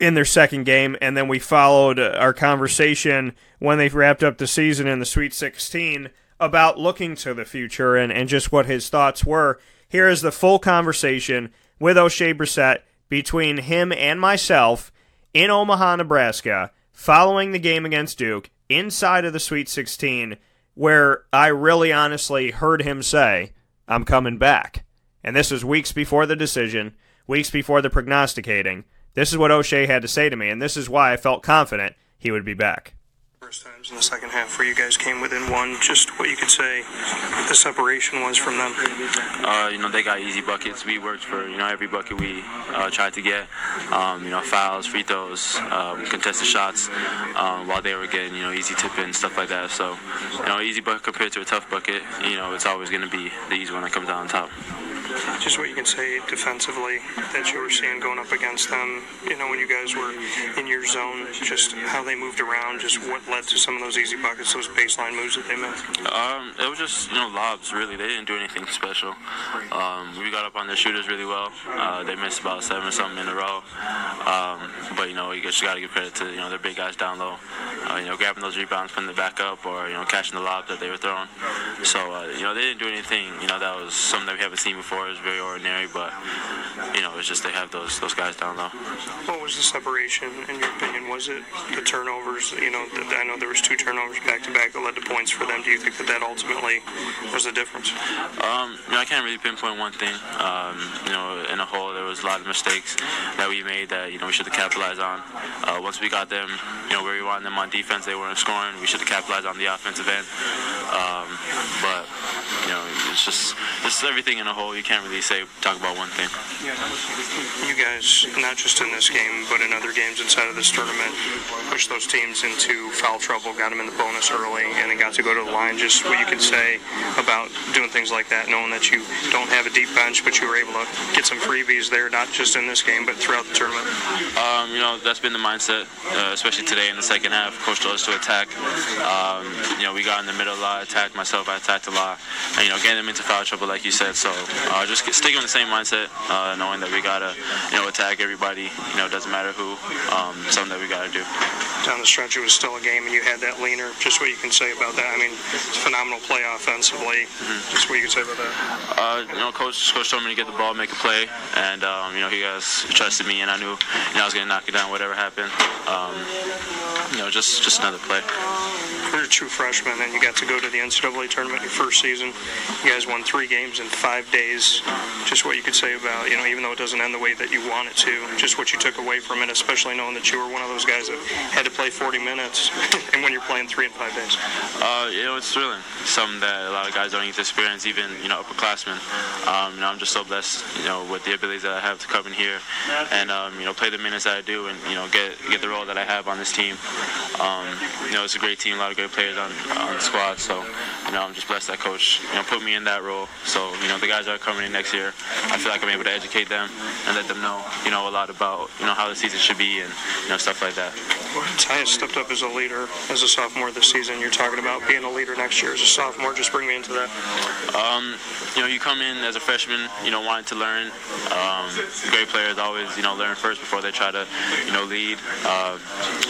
Speaker 2: in their second game, and then we followed our conversation when they wrapped up the season in the Sweet 16 about looking to the future and, and just what his thoughts were. Here is the full conversation with Oshae Brissett between him and myself in Omaha, Nebraska, following the game against Duke inside of the Sweet 16, where I really honestly heard him say, I'm coming back. And this was weeks before the decision, weeks before the prognosticating. This is what Oshae had to say to me, and this is why I felt confident he would be back.
Speaker 9: First times in the second half where you guys came within one, just what you could say the separation was from them.
Speaker 10: Uh, you know, they got easy buckets. We worked for, you know, every bucket we uh, tried to get. Um, you know, fouls, free throws, um, contested shots, um, while they were getting, you know, easy tip in, stuff like that. So, you know, easy bucket compared to a tough bucket, you know, it's always going to be the easy one that comes out on top
Speaker 9: just what you can say defensively that you were seeing going up against them. You know, when you guys were in your zone, just how they moved around, just what led to some of those easy buckets, those baseline moves that they made.
Speaker 10: Um, it was just you know lobs. Really, they didn't do anything special. Um, we got up on their shooters really well. Uh, they missed about seven or something in a row. Um, but you know, you just got to give credit to you know their big guys down low. Uh, you know, grabbing those rebounds, putting the back up, or you know, catching the lob that they were throwing. So uh, you know, they didn't do anything. You know, that was something that we haven't seen before. It was very ordinary, but you know, it's just they have those those guys down low.
Speaker 9: What was the separation in your opinion? Was it the turnovers? You know, the, I know there was two turnovers back to back that led to points for them. Do you think that that ultimately was the difference?
Speaker 10: Um, you know, I can't really pinpoint one thing. Um, you know, in a whole, there was a lot of mistakes that we made that you know we should have capitalized on. Uh, once we got them, you know, where we wanted them on defense, they weren't scoring. We should have capitalized on the offensive end. Um, but you know, it's just it's everything in a whole. You can't really say talk about one thing.
Speaker 9: You guys, not just in this game, but in other games inside of this tournament, pushed those teams into foul trouble, got them in the bonus early, and then got to go to the line. Just what you could say about doing things like that, knowing that you don't have a deep bench, but you were able to get some freebies there, not just in this game, but throughout the tournament.
Speaker 10: Um, you know, that's been the mindset, uh, especially today in the second half. Coach told us to attack. Um, you know, we got in the middle a lot, attacked myself, I attacked a lot, and you know, getting them into foul trouble, like you said. So uh, just sticking with the same mindset, uh, knowing that we gotta, you know, attack everybody. You know, it doesn't matter who. Um, something that we gotta do.
Speaker 9: Down the stretch, it was still a game, and you had that leaner. Just what you can say about that. I mean, it's phenomenal play offensively. Mm-hmm. Just what you can say about that.
Speaker 10: Uh, you know, coach, coach told me to get the ball, make a play, and um, you know, he guys trusted me, and I knew, you know, I was gonna knock it down, whatever happened. Um, you know, just just another play.
Speaker 9: You're a true freshman, and you got to go to the NCAA tournament your first season. You guys won three games in five days. Just what you could say about, you know, even though it doesn't end the way that you want it to, just what you took away from it, especially knowing that you were one of those guys that had to play 40 minutes, and when you're playing three in five days.
Speaker 10: Uh, you know, it's thrilling. Something that a lot of guys don't get to experience, even you know, upperclassmen. Um, you know, I'm just so blessed, you know, with the abilities that I have to come in here and um, you know play the minutes that I do, and you know get get the role that I have on this team. Um, you know, it's a great team, a lot of great players on, on the squad. So, you know, I'm just blessed that coach, you know, put me in that role. So, you know, the guys that are coming in next year, I feel like I'm able to educate them and let them know, you know, a lot about, you know, how the season should be and, you know, stuff like that.
Speaker 9: Tyus stepped up as a leader as a sophomore this season. You're talking about being a leader next year as a sophomore. Just bring me into that.
Speaker 10: Um, you know, you come in as a freshman, you know, wanting to learn. Um, great players always, you know, learn first before they try to, you know, lead. Uh,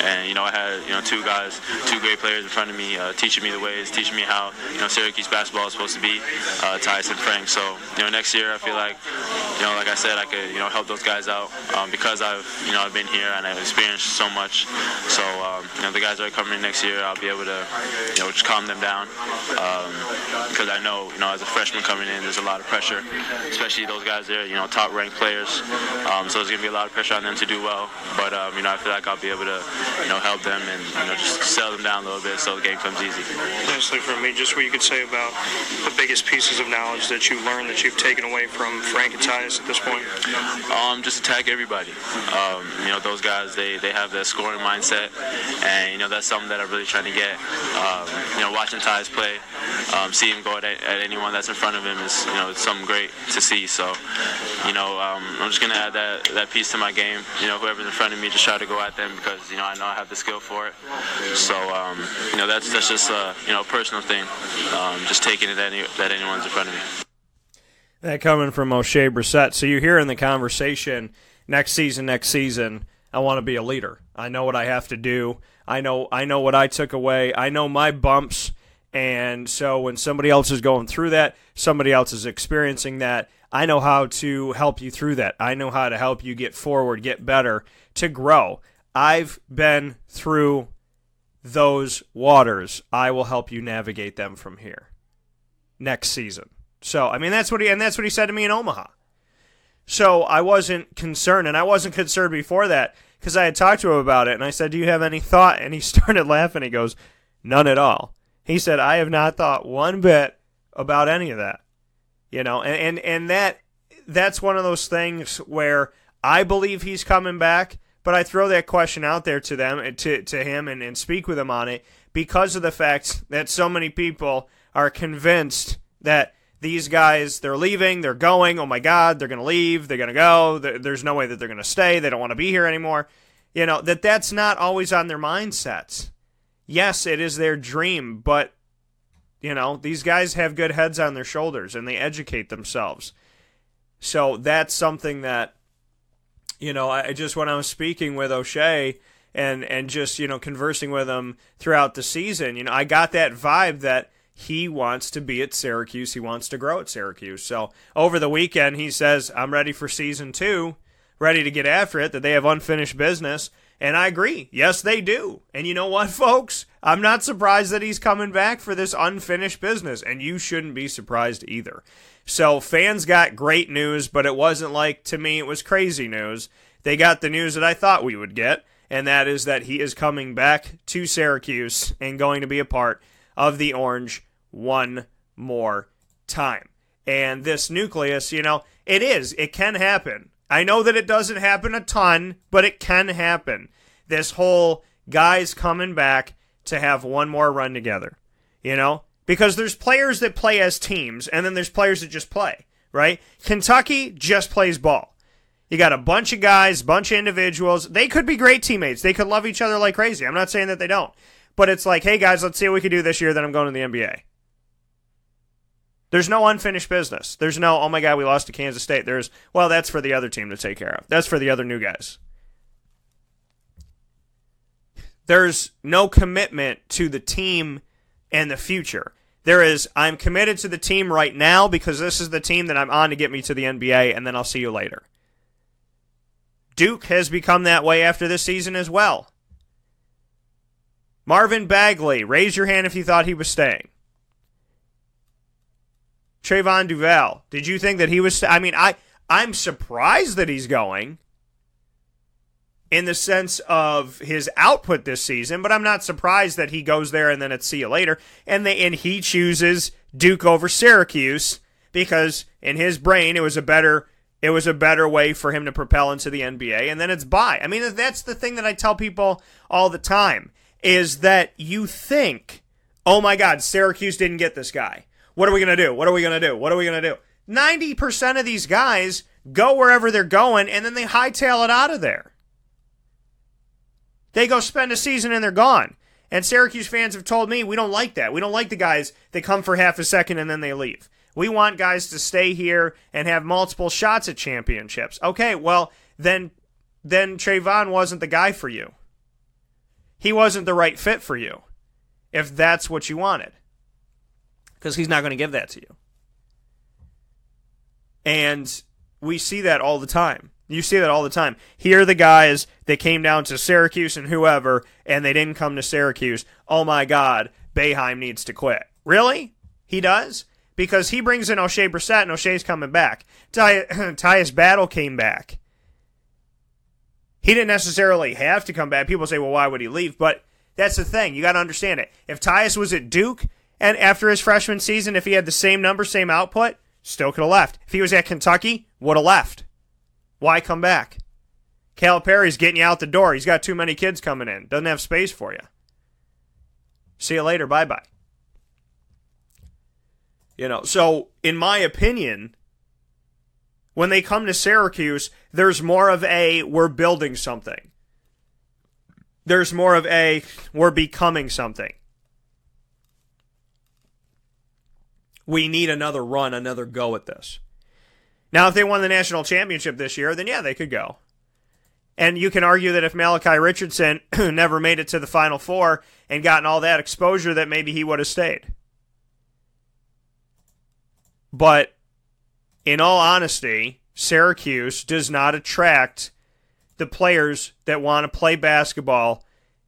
Speaker 10: and you know, I had you know two guys, two great players in front of me, uh, teaching me the ways, teaching me how you know Syracuse basketball is supposed to be. Uh, Tyus and Frank. So you know, next year I feel like, you know, like I said, I could you know help those guys out um, because I've you know I've been here and I've experienced so much. So um, you know, the guys that are coming in next year, I'll be able to you know just calm them down because um, I know you know as a freshman coming in, there's a lot of pressure, especially those guys there, you know, top ranked players. Um, so there's gonna be a lot of pressure on them to do well. But um, you know, I feel like I'll be able to you know help them and you know just settle them down a little bit so the game comes easy.
Speaker 9: Honestly, for me, just what you could say about the biggest pieces of knowledge that you learned that you've taken away from Frank and Tyus at this point.
Speaker 10: Um, just attack everybody. Um, you know, those guys they they have that scoring mindset, and you know that's something that I'm really trying to get. Um, you know, watching Tyus play, um, see him go at, at anyone that's in front of him is you know it's something great to see. So, you know, um, I'm just gonna add that that piece to my game. You know, whoever's in front of me, just try to go at them because you know I know I have the skill for it. So um, you know that's that's just a you know personal thing, um, just taking it that, any, that anyone's in front of me.
Speaker 2: That coming from Oshae Brissett. So you hear in the conversation next season, next season, I want to be a leader. I know what I have to do. I know I know what I took away. I know my bumps. And so when somebody else is going through that, somebody else is experiencing that, I know how to help you through that. I know how to help you get forward, get better, to grow. I've been through those waters. I will help you navigate them from here next season. So, I mean, that's what he and that's what he said to me in Omaha. So I wasn't concerned, and I wasn't concerned before that because I had talked to him about it, and I said, "Do you have any thought?" And he started laughing. He goes, "None at all." He said, "I have not thought one bit about any of that." You know, and and, and that that's one of those things where I believe he's coming back, but I throw that question out there to them to to him and, and speak with him on it because of the fact that so many people are convinced that these guys they're leaving they're going oh my god they're going to leave they're going to go there's no way that they're going to stay they don't want to be here anymore. You know that that's not always on their mindsets. Yes it is their dream but you know these guys have good heads on their shoulders and they educate themselves. So that's something that you know i just when i was speaking with Oshae, and and just you know conversing with him throughout the season you know i got that vibe that he wants to be at Syracuse. He wants to grow at Syracuse. So over the weekend, he says, I'm ready for season two, ready to get after it, that they have unfinished business. And I agree. Yes, they do. And you know what, folks? I'm not surprised that he's coming back for this unfinished business, and you shouldn't be surprised either. So fans got great news, but it wasn't like, to me, it was crazy news. They got the news that I thought we would get, and that is that he is coming back to Syracuse and going to be a part of the Orange one more time. And this nucleus, you know, it is, it can happen. I know that it doesn't happen a ton, but it can happen. This whole guys coming back to have one more run together, you know? Because there's players that play as teams, and then there's players that just play, right? Kentucky just plays ball. You got a bunch of guys, bunch of individuals. They could be great teammates. They could love each other like crazy. I'm not saying that they don't. But it's like, hey guys, let's see what we can do this year, then I'm going to the NBA. There's no unfinished business. There's no, oh my God, we lost to Kansas State. There's, well, that's for the other team to take care of. That's for the other new guys. There's no commitment to the team and the future. There is, I'm committed to the team right now because this is the team that I'm on to get me to the NBA, and then I'll see you later. Duke has become that way after this season as well. Marvin Bagley, raise your hand if you thought he was staying. Trevon Duval. Did you think that he was? I mean, I I'm surprised that he's going in the sense of his output this season, but I'm not surprised that he goes there and then it's see you later. And they and he chooses Duke over Syracuse because in his brain it was a better it was a better way for him to propel into the NBA. And then it's bye. I mean, that's the thing that I tell people all the time is that you think, oh my God, Syracuse didn't get this guy. What are we going to do? What are we going to do? What are we going to do? 90% of these guys go wherever they're going and then they hightail it out of there. They go spend a season and they're gone. And Syracuse fans have told me we don't like that. We don't like the guys that come for half a second and then they leave. We want guys to stay here and have multiple shots at championships. Okay, well, then then Trevon wasn't the guy for you. He wasn't the right fit for you. If that's what you wanted because he's not going to give that to you. And we see that all the time. You see that all the time. Here are the guys that came down to Syracuse and whoever, and they didn't come to Syracuse. Oh my God, Boeheim needs to quit. Really? He does? Because he brings in Oshae Brissett, and Oshae's coming back. Ty- Tyus Battle came back. He didn't necessarily have to come back. People say, well, why would he leave? But that's the thing. You got to understand it. If Tyus was at Duke, and after his freshman season, if he had the same number, same output, still could have left. If he was at Kentucky, would have left. Why come back? Calipari's getting you out the door. He's got too many kids coming in. Doesn't have space for you. See you later. Bye bye. You know, so in my opinion, When they come to Syracuse, there's more of a we're building something. There's more of a we're becoming something. We need another run, another go at this. Now, if they won the national championship this year, then yeah, they could go. And you can argue that if Malachi Richardson never made it to the Final Four and gotten all that exposure, that maybe he would have stayed. But in all honesty, Syracuse does not attract the players that want to play basketball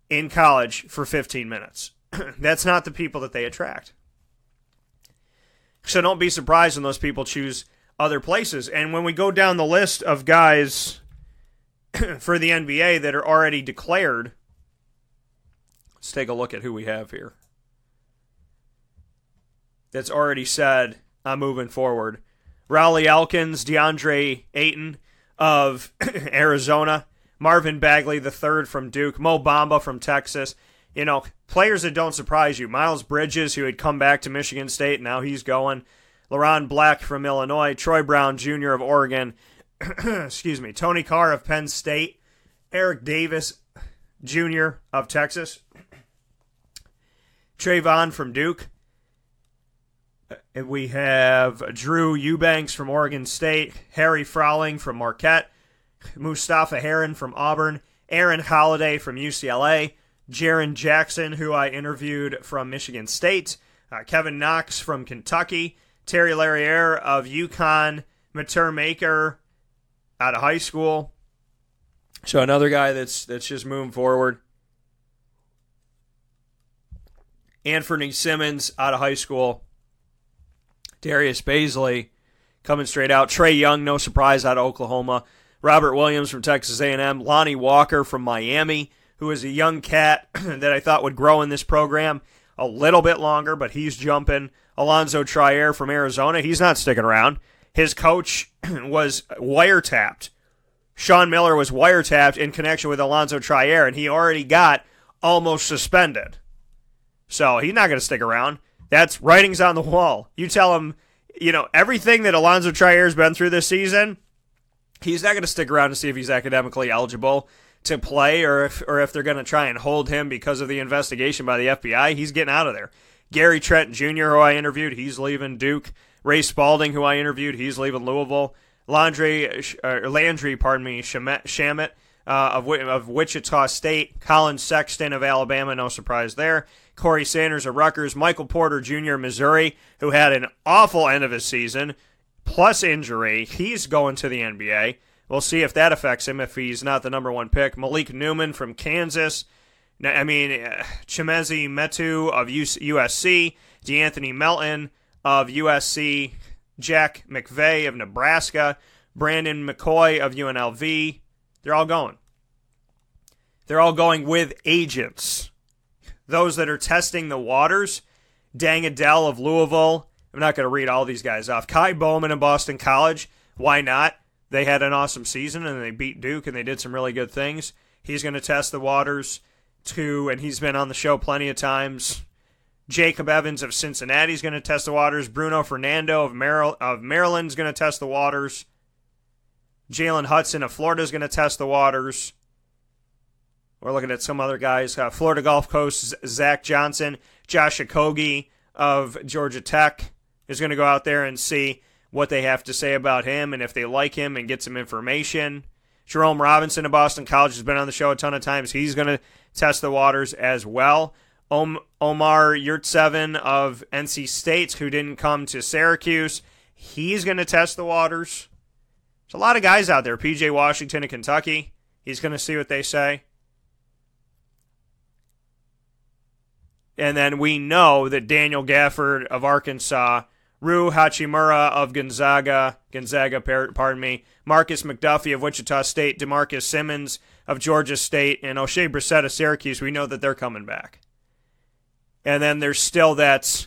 Speaker 2: in college for 15 minutes. That's not the people that they attract. So don't be surprised when those people choose other places. And when we go down the list of guys for the NBA that are already declared, let's take a look at who we have here. That's already said, I'm moving forward. Rawle Alkins, DeAndre Ayton of Arizona, Marvin Bagley the third from Duke, Mo Bamba from Texas. You know, players that don't surprise you. Miles Bridges, who had come back to Michigan State, now he's going. LeRon Black from Illinois, Troy Brown Jr. of Oregon, excuse me, Tony Carr of Penn State, Eric Davis Jr. of Texas, Trevon from Duke. We have Drew Eubanks from Oregon State, Harry Froling from Marquette, Mustapha Heron from Auburn, Aaron Holiday from UCLA, Jaren Jackson, who I interviewed from Michigan State, uh, Kevin Knox from Kentucky, Terry Larrier of UConn, Matur Maker out of high school. So another guy that's that's just moving forward. Anthony Simmons out of high school. Darius Bazley coming straight out. Trae Young, no surprise, out of Oklahoma. Robert Williams from Texas A&M. Lonnie Walker from Miami, who is a young cat that I thought would grow in this program a little bit longer, but he's jumping. Alonzo Trier from Arizona, he's not sticking around. His coach was wiretapped. Sean Miller was wiretapped in connection with Alonzo Trier, and he already got almost suspended. So he's not going to stick around. That's writings on the wall. You tell him, you know, everything that Alonzo Trier's been through this season, he's not going to stick around to see if he's academically eligible to play or if or if they're going to try and hold him because of the investigation by the FBI. He's getting out of there. Gary Trent Jr., who I interviewed, he's leaving Duke. Ray Spalding, who I interviewed, he's leaving Louisville. Landry, uh, Landry, pardon me, Shamet uh, of, of Wichita State. Collin Sexton of Alabama, no surprise there. Corey Sanders of Rutgers. Michael Porter Jr. Missouri, who had an awful end of his season, plus injury. He's going to the NBA. We'll see if that affects him if he's not the number one pick. Malik Newman from Kansas. I mean, uh, Chimezie Metu of USC, DeAnthony Melton of USC, Jack McVeigh of Nebraska, Brandon McCoy of UNLV. They're all going. They're all going with agents. Those that are testing the waters. Deng Adel of Louisville. I'm not going to read all these guys off. Ky Bowman of Boston College. Why not? They had an awesome season and they beat Duke and they did some really good things. He's going to test the waters too, and he's been on the show plenty of times. Jacob Evans of Cincinnati is going to test the waters. Bruno Fernando of, Mar- of Maryland is going to test the waters. Jalen Hudson of Florida is going to test the waters. We're looking at some other guys. Uh, Florida Gulf Coast, Zach Johnson. Josh Okogie of Georgia Tech is going to go out there and see what they have to say about him and if they like him and get some information. Jerome Robinson of Boston College has been on the show a ton of times. He's going to test the waters as well. Omar Yurtseven of NC State, who didn't come to Syracuse, he's going to test the waters. There's a lot of guys out there. PJ Washington of Kentucky, he's going to see what they say. And then we know that Daniel Gafford of Arkansas Rui Hachimura of Gonzaga, Gonzaga, pardon me, Markis McDuffie of Wichita State, DeMarcus Simmons of Georgia State, and Oshae Brissett of Syracuse. We know that they're coming back. And then there's still that.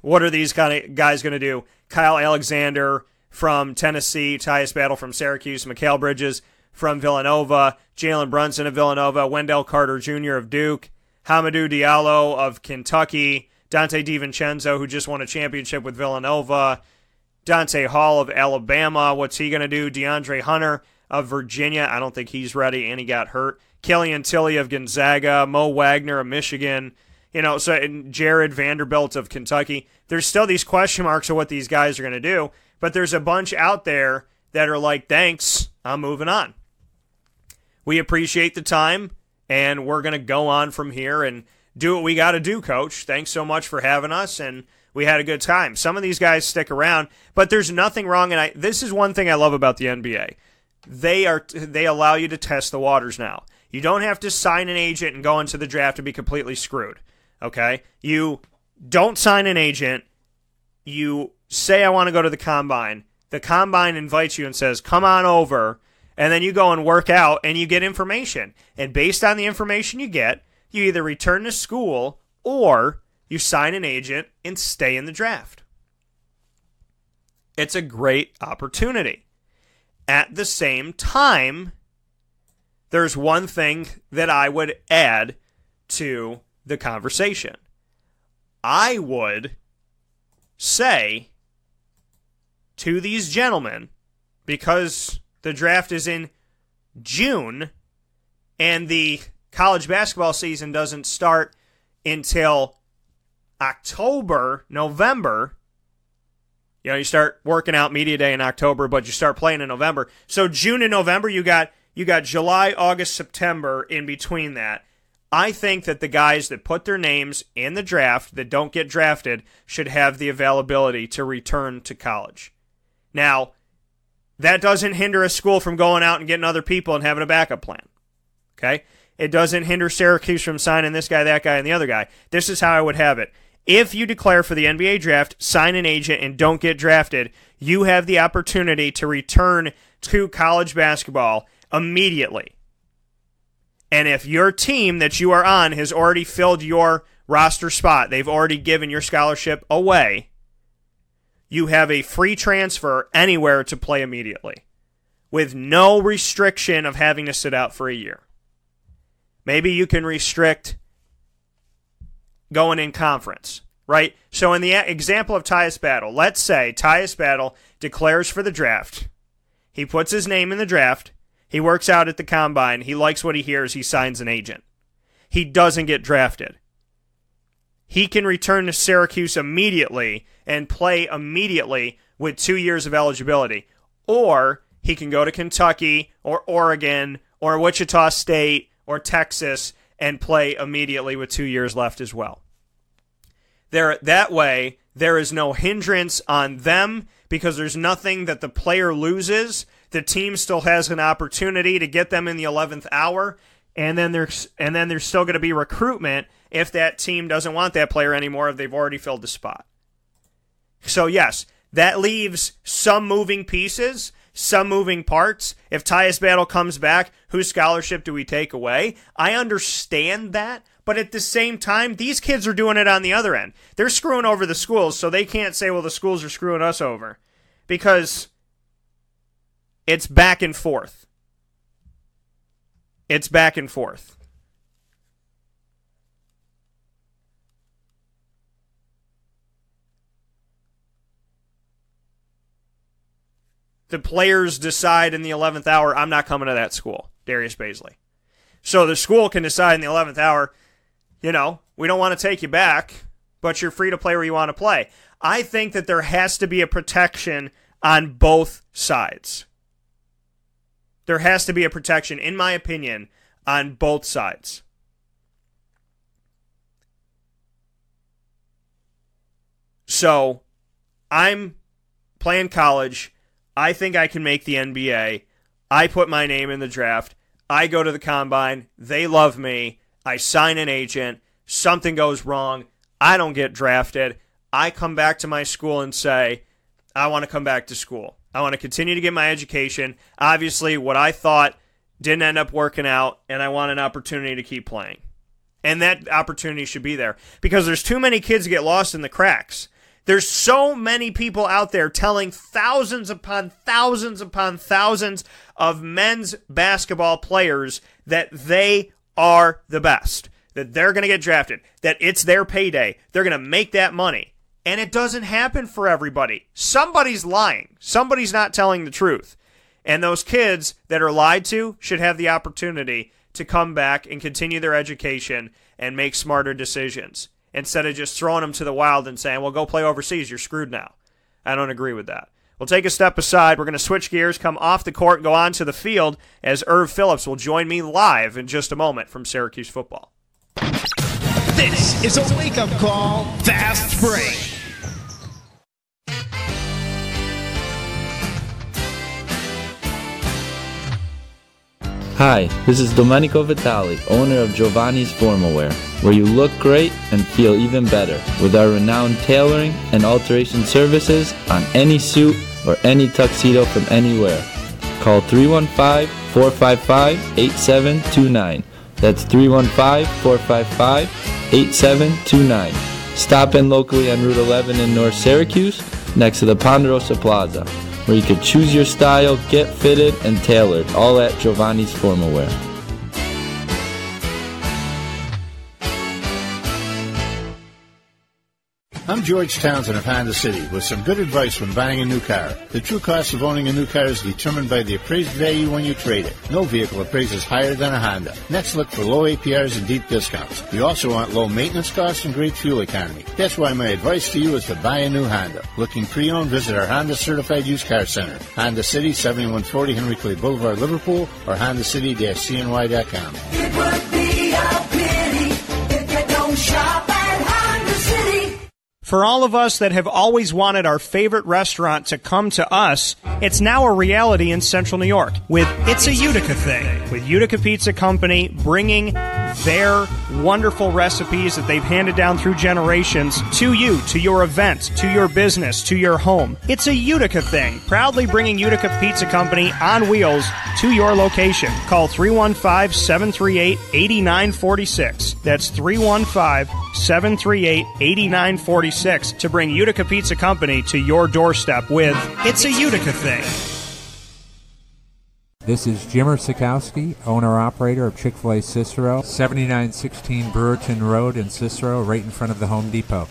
Speaker 2: What are these kind of guys going to do? Kyle Alexander from Tennessee, Tyus Battle from Syracuse, Mikal Bridges from Villanova, Jalen Brunson of Villanova, Wendell Carter Jr. of Duke, Hamidou Diallo of Kentucky, Donte DiVincenzo, who just won a championship with Villanova, Dante Hall of Alabama. What's he going to do? DeAndre Hunter of Virginia. I don't think he's ready, and he got hurt. Killian Tillie of Gonzaga. Mo Wagner of Michigan. You know, so Jarred Vanderbilt of Kentucky. There's still these question marks of what these guys are going to do, but there's a bunch out there that are like, thanks, I'm moving on. We appreciate the time, and we're going to go on from here and do what we got to do, coach. Thanks so much for having us, and we had a good time. Some of these guys stick around, but there's nothing wrong. And I, this is one thing I love about the NBA. They are they allow you to test the waters now. You don't have to sign an agent and go into the draft and be completely screwed. Okay, you don't sign an agent. You say I want to go to the combine. The combine invites you and says, "Come on over." And then you go and work out and you get information. And based on the information you get, you either return to school or you sign an agent and stay in the draft. It's a great opportunity. At the same time, there's one thing that I would add to the conversation. I would say to these gentlemen, because the draft is in June and the college basketball season doesn't start until October, November. You know, you start working out media day in October, but you start playing in November. So June and November, you got you got July, August, September in between that. I think that the guys that put their names in the draft that don't get drafted should have the availability to return to college. Now, that doesn't hinder a school from going out and getting other people and having a backup plan. Okay? It doesn't hinder Syracuse from signing this guy, that guy, and the other guy. This is how I would have it. If you declare for the NBA draft, sign an agent, and don't get drafted, you have the opportunity to return to college basketball immediately. And if your team that you are on has already filled your roster spot, they've already given your scholarship away, you have a free transfer anywhere to play immediately with no restriction of having to sit out for a year. Maybe you can restrict going in conference, right? So, in the example of Tyus Battle, let's say Tyus Battle declares for the draft. He puts his name in the draft. He works out at the combine. He likes what he hears. He signs an agent. He doesn't get drafted. He can return to Syracuse immediately and play immediately with two years of eligibility. Or he can go to Kentucky or Oregon or Wichita State or Texas and play immediately with two years left as well. There, that way, there is no hindrance on them because there's nothing that the player loses. The team still has an opportunity to get them in the 11th hour, and then there's and then there's still going to be recruitment if that team doesn't want that player anymore if they've already filled the spot. So yes, that leaves some moving pieces, some moving parts. If Tyus Battle comes back, whose scholarship do we take away? I understand that, but at the same time, these kids are doing it on the other end. They're screwing over the schools, so they can't say, well, the schools are screwing us over. Because it's back and forth. It's back and forth. The players decide in the 11th hour, I'm not coming to that school, Darius Bazley. So the school can decide in the 11th hour, you know, we don't want to take you back, but you're free to play where you want to play. I think that there has to be a protection on both sides. There has to be a protection, in my opinion, on both sides. So I'm playing college. I think I can make the NBA. I put my name in the draft. I go to the combine. They love me. I sign an agent. Something goes wrong. I don't get drafted. I come back to my school and say, I want to come back to school. I want to continue to get my education. Obviously, what I thought didn't end up working out, and I want an opportunity to keep playing. And that opportunity should be there because there's too many kids get lost in the cracks. There's so many people out there telling thousands upon thousands upon thousands of men's basketball players that they are the best, that they're going to get drafted, that it's their payday, they're going to make that money. And it doesn't happen for everybody. Somebody's lying. Somebody's not telling the truth. And those kids that are lied to should have the opportunity to come back and continue their education and make smarter decisions instead of just throwing them to the wild and saying, well, go play overseas. You're screwed now. I don't agree with that. We'll take a step aside. We're going to switch gears, come off the court, go on to the field as Erv Philips will join me live in just a moment from Syracuse football.
Speaker 1: This is a wake up call, fast break.
Speaker 11: Hi, this is Domenico Vitali, owner of Giovanni's Formal Wear, where you look great and feel even better with our renowned tailoring and alteration services on any suit or any tuxedo from anywhere. Call 315 455 8729. That's 315 455 8729. Stop in locally on Route 11 in North Syracuse, next to the Ponderosa Plaza where you could choose your style, get fitted, and tailored, all at Giovanni's Formal Wear.
Speaker 12: I'm George Townsend of Honda City with some good advice when buying a new car. The true cost of owning a new car is determined by the appraised value when you trade it. No vehicle appraises higher than a Honda. Next, look for low APRs and deep discounts. You also want low maintenance costs and great fuel economy. That's why my advice to you is to buy a new Honda. Looking pre-owned, visit our Honda Certified Used Car Center. Honda City, 7140 Henry Clay Boulevard, Liverpool, or HondaCity-CNY.com.
Speaker 13: For all of us that have always wanted our favorite restaurant to come to us, it's now a reality in Central New York with It's a Utica Thing, with Utica Pizza Company bringing their wonderful recipes that they've handed down through generations to you, to your event, to your business, to your home. It's a Utica Thing, proudly bringing Utica Pizza Company on wheels to your location. Call 315 738 8946. That's 315 738 8946 to bring Utica Pizza Company to your doorstep with It's a Utica Thing.
Speaker 8: This is Jimmer Sikowski, owner operator of Chick fil A Cicero, 7916 Brewerton Road in Cicero, right in front of the Home Depot.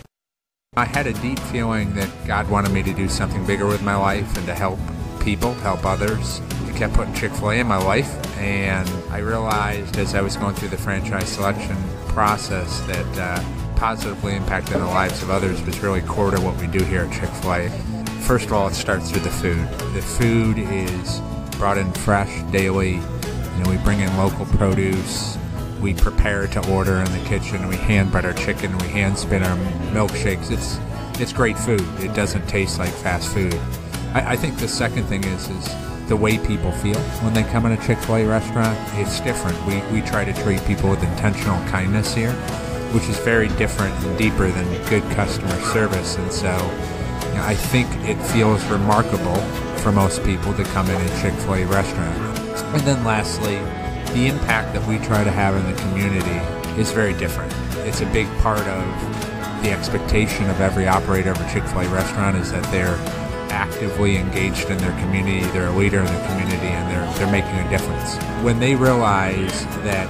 Speaker 8: I had a deep feeling that God wanted me to do something bigger with my life and to help people, help others. I kept putting Chick fil A in my life, and I realized as I was going through the franchise selection process that uh, positively impacting the lives of others was really core to what we do here at Chick fil A. First of all, it starts with the food. The food is brought in fresh daily. You know, we bring in local produce. We prepare to order in the kitchen. We hand bread our chicken. We hand spin our milkshakes. It's it's great food. It doesn't taste like fast food. I, I think the second thing is is the way people feel when they come in a Chick Fil A restaurant. It's different. We we try to treat people with intentional kindness here, which is very different and deeper than good customer service. And so, I think it feels remarkable for most people to come in a Chick fil A restaurant. And then lastly, the impact that we try to have in the community is very different. It's a big part of the expectation of every operator of a Chick fil A restaurant is that they're actively engaged in their community, they're a leader in the community, and they're, they're making a difference. When they realize that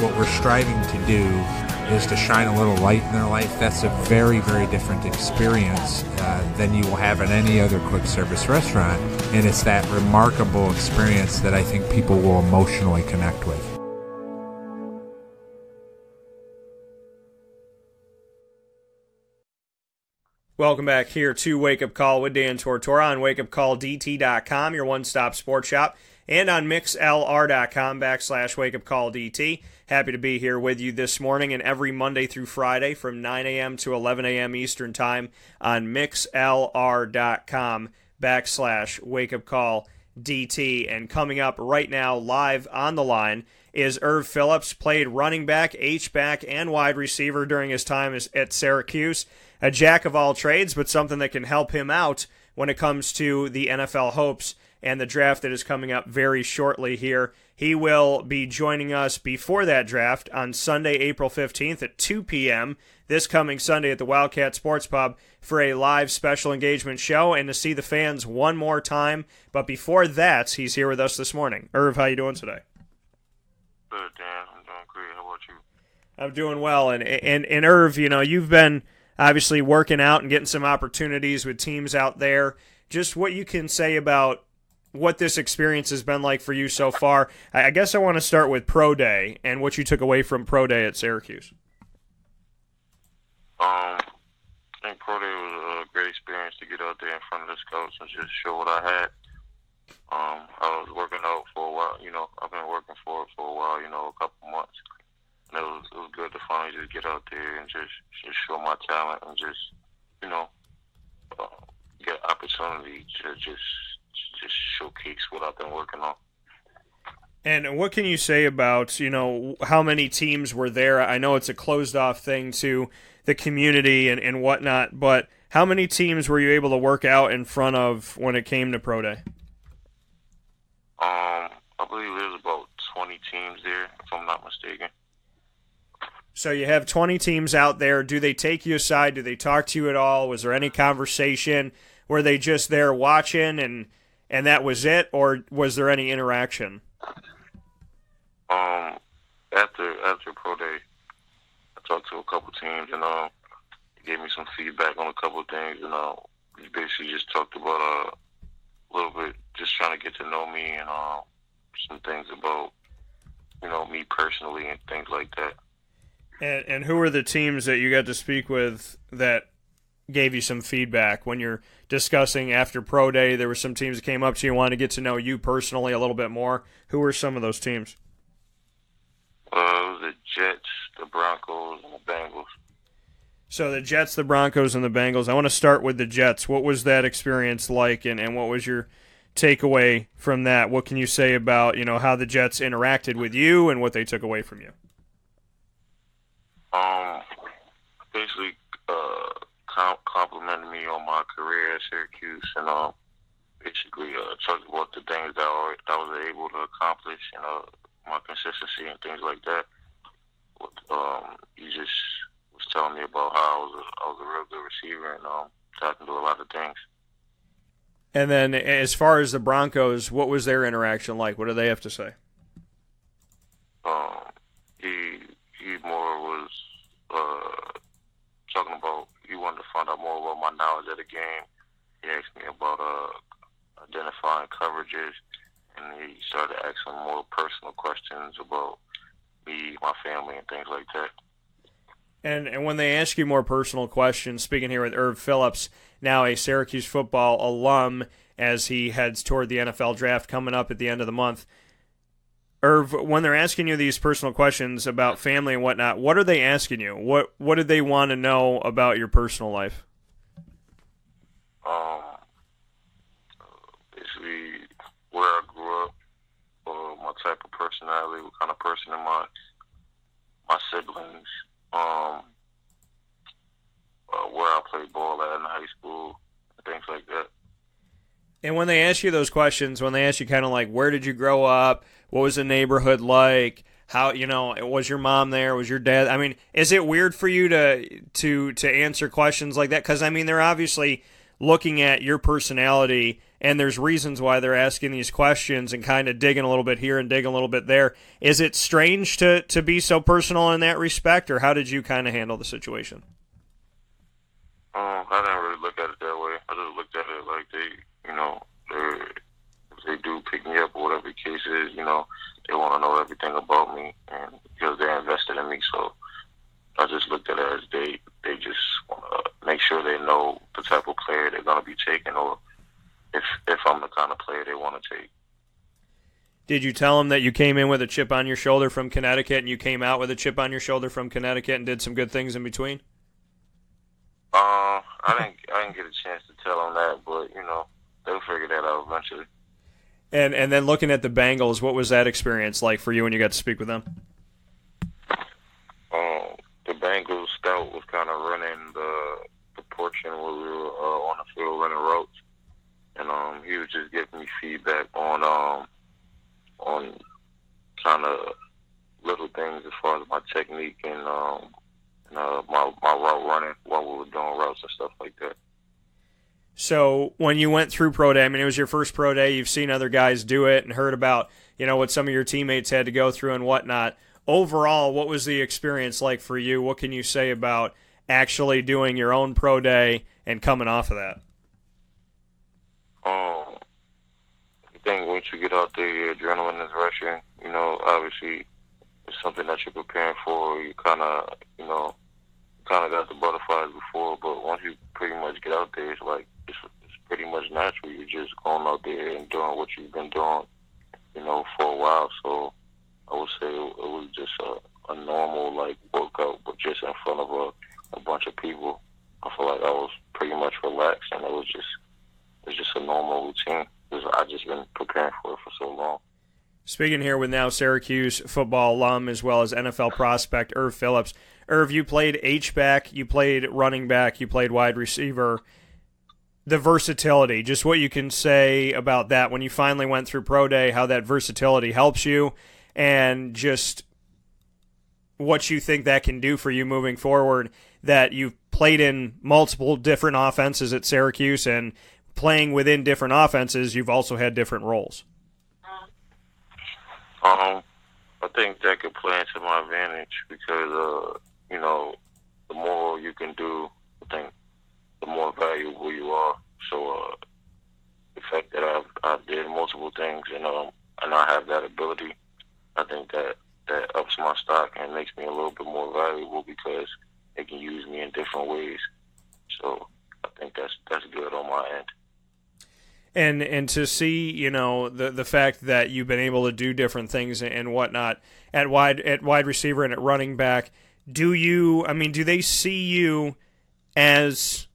Speaker 8: what we're striving to do is to shine a little light in their life, that's a very, very different experience uh, than you will have in any other quick service restaurant. And it's that remarkable experience that I think people will emotionally connect with.
Speaker 2: Welcome back here to Wake Up Call with Dan Tortora on wakeupcalldt.com, your one stop sports shop, and on mixlr.com backslash wakeupcalldt. Happy to be here with you this morning and every Monday through Friday from 9 a.m. to 11 a.m. Eastern Time on mixlr.com backslash wake up call DT. And coming up right now, live on the line, is Erv Philips, played running back, H-back, and wide receiver during his time at Syracuse. A jack of all trades, but something that can help him out when it comes to the NFL hopes and the draft that is coming up very shortly here. He will be joining us before that draft on Sunday, April 15th at 2 p.m. this coming Sunday at the Wildcat Sports Pub for a live special engagement show and to see the fans one more time. But before that, he's here with us this morning. Erv, how you doing today?
Speaker 14: Good, Dan. I'm doing great. How about you?
Speaker 2: I'm doing well, and and and Erv, you know, you've been obviously working out and getting some opportunities with teams out there. Just what you can say about what this experience has been like for you so far. I guess I want to start with Pro Day and what you took away from Pro Day at Syracuse.
Speaker 14: Um, I think Pro Day was a great experience to get out there in front of the scouts and just show what I had. Um, I was working out for a while, you know, I've been working for it for a while, you know, a couple months. And it was, it was good to finally just get out there and just, just show my talent and just, you know, uh, get opportunity to just, just showcase what I've been working on.
Speaker 2: And what can you say about, you know, how many teams were there? I know it's a closed off thing to the community and, and whatnot, but how many teams were you able to work out in front of when it came to Pro Day?
Speaker 14: Um, I believe there's about 20 teams there, if I'm not mistaken.
Speaker 2: So you have 20 teams out there. Do they take you aside? Do they talk to you at all? Was there any conversation? Were they just there watching and and that was it, or was there any interaction?
Speaker 14: Um, after after pro day, I talked to a couple teams and um, they gave me some feedback on a couple of things and uh, we basically just talked about uh, a little bit, just trying to get to know me and uh, some things about you know me personally and things like that.
Speaker 2: And, and who were the teams that you got to speak with that gave you some feedback when you're discussing after pro day? There were some teams that came up to you and wanted to get to know you personally a little bit more. Who were some of those teams?
Speaker 14: Uh, the Jets, the Broncos, and the Bengals.
Speaker 2: So the Jets, the Broncos, and the Bengals. I want to start with the Jets. What was that experience like, and, and what was your takeaway from that? What can you say about you know how the Jets interacted with you and what they took away from you?
Speaker 14: Um, basically, uh, com- complimented me on my career at Syracuse, and um, basically uh, talked about the things that I, I was able to accomplish, and uh, my consistency and things like that. Um, he just was telling me about how I was a, I was a real good receiver, and um, talking to a lot of things.
Speaker 2: And then as far as the Broncos, what was their interaction like? What do they have to say?
Speaker 14: Um, he he more was uh, talking about he wanted to find out more about my knowledge of the game. He asked me about uh, identifying coverages, and he started asking more personal questions about me, my family, and things like that.
Speaker 2: And and when they ask you more personal questions, speaking here with Erv Philips, now a Syracuse football alum, as he heads toward the NFL draft coming up at the end of the month. Erv, when they're asking you these personal questions about family and whatnot, what are they asking you? What what did they want to know about your personal life?
Speaker 14: Um, basically where I grew up, uh, my type of personality, what kind of person am I, my siblings, um, uh, where I played ball at in high school, things like that.
Speaker 2: And when they ask you those questions, when they ask you kind of like, where did you grow up? What was the neighborhood like? How you know was your mom there? Was your dad? I mean, is it weird for you to to to answer questions like that? Because I mean, they're obviously looking at your personality, and there's reasons why they're asking these questions and kind of digging a little bit here and digging a little bit there. Is it strange to to be so personal in that respect, or how did you kind of handle the situation?
Speaker 14: Um, I didn't really look at it that way. I just looked at it like they, you know, they if they do pick me up or whatever the case is, you know, they want to know everything about me, and because they're invested in me, so I just looked at it as they they just want to make sure they know the type of player they're going to be taking, or if if I'm the kind of player they want to take.
Speaker 2: Did you tell them that you came in with a chip on your shoulder from Connecticut, and you came out with a chip on your shoulder from Connecticut, and did some good things in between?
Speaker 14: Uh, I didn't I didn't get a chance to tell them that, but you know they'll figure that out eventually.
Speaker 2: And and then looking at the Bengals, what was that experience like for you when you got to speak with them?
Speaker 14: um, the Bengals scout was kind of running the the portion where we were uh, on the field running routes, and um, he was just giving me feedback on um on kind of little things as far as my technique and um and, uh, my my route running while we were doing routes and stuff like that.
Speaker 2: So when you went through pro day, I mean, it was your first pro day. You've seen other guys do it and heard about, you know, what some of your teammates had to go through and whatnot. Overall, what was the experience like for you? What can you say about actually doing your own pro day and coming off of that?
Speaker 14: Um, I think once you get out there, your adrenaline is rushing. You know, obviously, it's something that you're preparing for. You kind of, you know, kind of got the butterflies before, but once you pretty much get out there, it's like pretty much natural. You're just going out there and doing what you've been doing, you know, for a while. So I would say it, was just a, a normal like workout, but just in front of a, a bunch of people. I feel like I was pretty much relaxed, and it was just it was just a normal routine. Because I just been preparing for it for so long.
Speaker 2: Speaking here with now Syracuse football alum as well as NFL prospect Erv Philips. Erv, you played H back, you played running back, you played wide receiver. The versatility, just what you can say about that when you finally went through pro day, how that versatility helps you, and just what you think that can do for you moving forward. That you've played in multiple different offenses at Syracuse and playing within different offenses, you've also had different roles.
Speaker 14: Um, I think that could play into my advantage because, uh, you know, the more you can do, I think the more valuable you are. So, uh, the fact that I've, I did multiple things and, um, and I have that ability, I think that, that ups my stock and makes me a little bit more valuable because they can use me in different ways. So, I think that's, that's good on my end
Speaker 2: and and to see you know the the fact that you've been able to do different things and whatnot at wide at wide receiver and at running back. Do you? I mean, do they see you as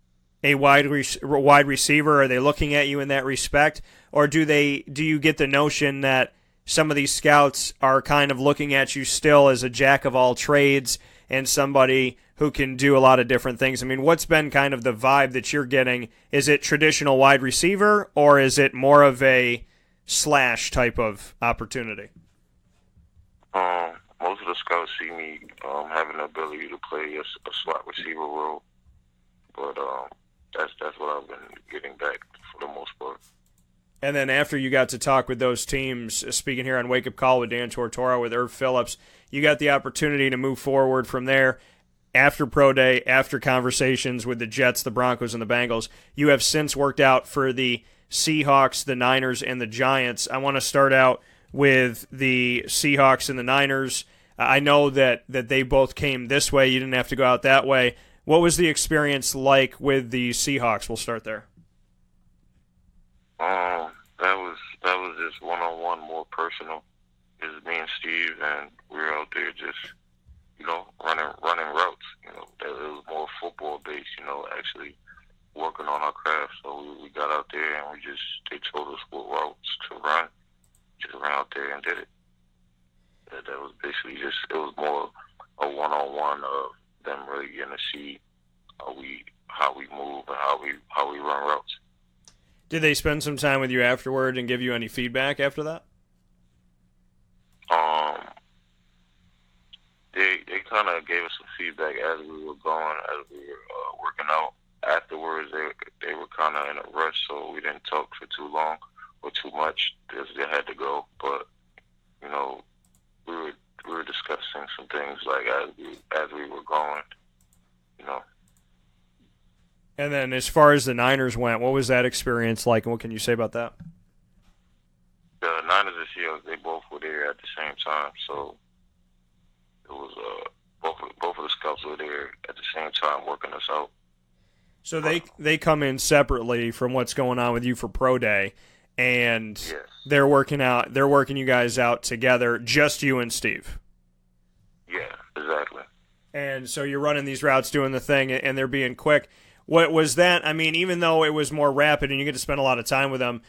Speaker 2: a wide re- wide receiver? Are they looking at you in that respect, or do they? Do you get the notion that some of these scouts are kind of looking at you still as a jack of all trades and somebody who can do a lot of different things. I mean, what's been kind of the vibe that you're getting? Is it traditional wide receiver or is it more of a slash type of opportunity?
Speaker 14: Um, most of the scouts see me um, having the ability to play a, a slot receiver role, but um, that's that's what I've been getting back for the most part.
Speaker 2: And then after you got to talk with those teams, uh, speaking here on Wake Up Call with Dan Tortora with Erv Philips, you got the opportunity to move forward from there after pro day, after conversations with the Jets, the Broncos, and the Bengals, you have since worked out for the Seahawks, the Niners, and the Giants. I want to start out with the Seahawks and the Niners. I know that that they both came this way. You didn't have to go out that way. What was the experience like with the Seahawks? We'll start there.
Speaker 14: Um, that was that was just one on one, more personal. Was me and Steve, and we were out there just you know, running running routes. You know, it was more football based. You know, actually working on our craft. So we, we got out there and we just they told us what routes to run. Just ran out there and did it. That, that was basically just it was more a one on one of them really getting to see how we how we move and how we how we run routes.
Speaker 2: Did they spend some time with you afterward and give you any feedback after that?
Speaker 14: Um, they they kind of gave us some feedback as we were going, as we were uh, working out. Afterwards, they they were kind of in a rush, so we didn't talk for too long or too much because they had to go. But you know, we were we were discussing some things like as we as we were going, you know.
Speaker 2: And then, as far as the Niners went, what was that experience like, and what can you say about that?
Speaker 14: The Niners and Seahawks, they both were there at the same time, so it was uh, both of, both of the scouts were there at the same time working us out.
Speaker 2: So they they come in separately from what's going on with you for pro day, and
Speaker 14: yes.
Speaker 2: they're working out. They're working you guys out together, just you and Steve.
Speaker 14: Yeah, exactly.
Speaker 2: And so you're running these routes, doing the thing, and they're being quick. What was that? I mean, even though it was more rapid and you get to spend a lot of time with them,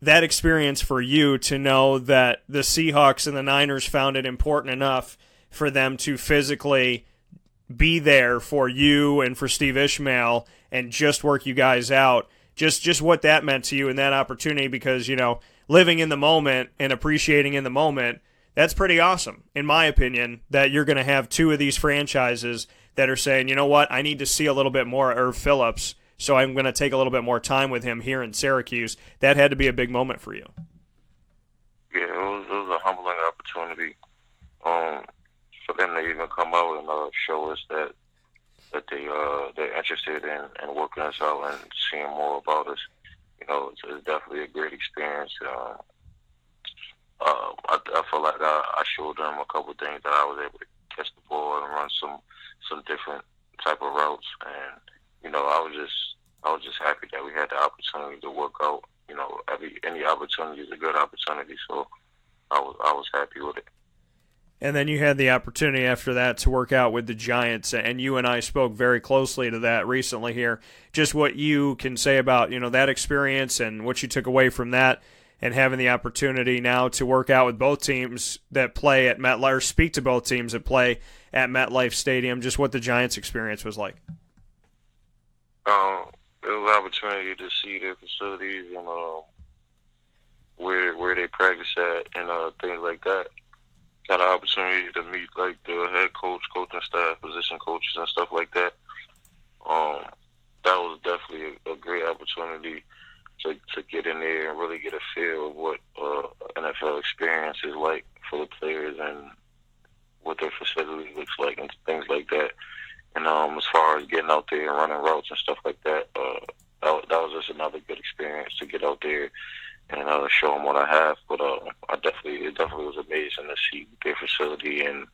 Speaker 2: that experience for you to know that the Seahawks and the Niners found it important enough for them to physically be there for you and for Steve Ishmael and just work you guys out. Just just what that meant to you and that opportunity because, you know, living in the moment and appreciating in the moment, that's pretty awesome, in my opinion, that you're going to have two of these franchises that are saying, you know what, I need to see a little bit more of Erv Philips, so I'm going to take a little bit more time with him here in Syracuse. That had to be a big moment for you.
Speaker 14: Yeah, it was, it was a humbling opportunity. Um, for them to even come out and uh, show us that that they uh they're interested in, in working us out and seeing more about us. You know, it's, it's definitely a great experience. Uh, uh, I, I feel like I, I showed them a couple of things that I was able to catch the ball and run some some different type of routes, and you know, I was just I was just happy that we had the opportunity to work out. You know, every any opportunity is a good opportunity, so I was I was happy with it.
Speaker 2: And then you had the opportunity after that to work out with the Giants, and you and I spoke very closely to that recently here. Just what you can say about you know that experience and what you took away from that, and having the opportunity now to work out with both teams that play at MetLife, or speak to both teams that play at MetLife Stadium. Just what the Giants' experience was like.
Speaker 14: Um, it was an opportunity to see their facilities and uh, where where they practice at and uh, things like that. Got an opportunity to meet like the head coach, coaching staff, position coaches, and stuff like that. Um, that was definitely a, a great opportunity to to get in there and really get a feel of what uh, NFL experience is like for the players and what their facility looks like and things like that. And um, as far as getting out there and running routes and stuff like that, uh, that, that was just another good experience to get out there and uh, show them what I have. But uh, I definitely, it definitely was amazing to see their facility and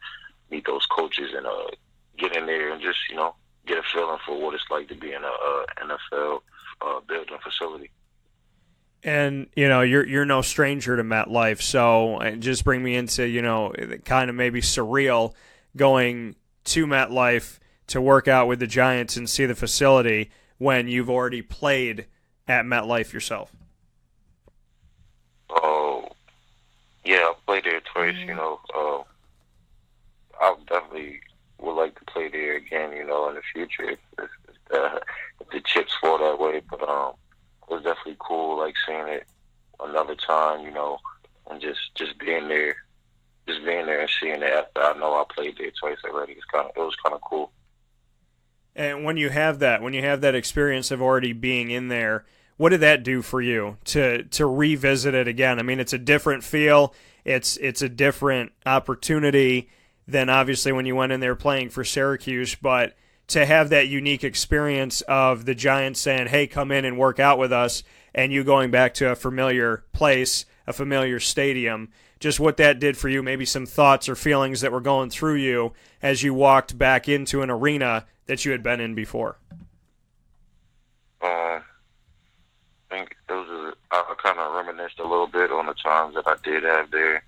Speaker 14: meet those coaches and uh, get in there and just you know get a feeling for what it's like to be in a uh, NFL uh, building facility.
Speaker 2: And you know you're you're no stranger to MetLife, so and just bring me into you know kind of maybe surreal going to MetLife to work out with the Giants and see the facility when you've already played at MetLife yourself.
Speaker 14: Oh, yeah, I played there twice. You know, uh, I definitely would like to play there again. You know, in the future if, if, if, the, if the chips fall that way. But um, it was definitely cool, like seeing it another time. You know, and just just being there, just being there and seeing it after I know I played there twice already. It's kind of it was kind of cool.
Speaker 2: And when you have that, when you have that experience of already being in there, what did that do for you to to revisit it again? I mean, it's a different feel. It's it's a different opportunity than obviously when you went in there playing for Syracuse, but to have that unique experience of the Giants saying, "Hey, come in and work out with us," and you going back to a familiar place, a familiar stadium, just what that did for you, maybe some thoughts or feelings that were going through you as you walked back into an arena that you had been in before.
Speaker 14: I think those are I kind of reminisced a little bit on the times that I did have there,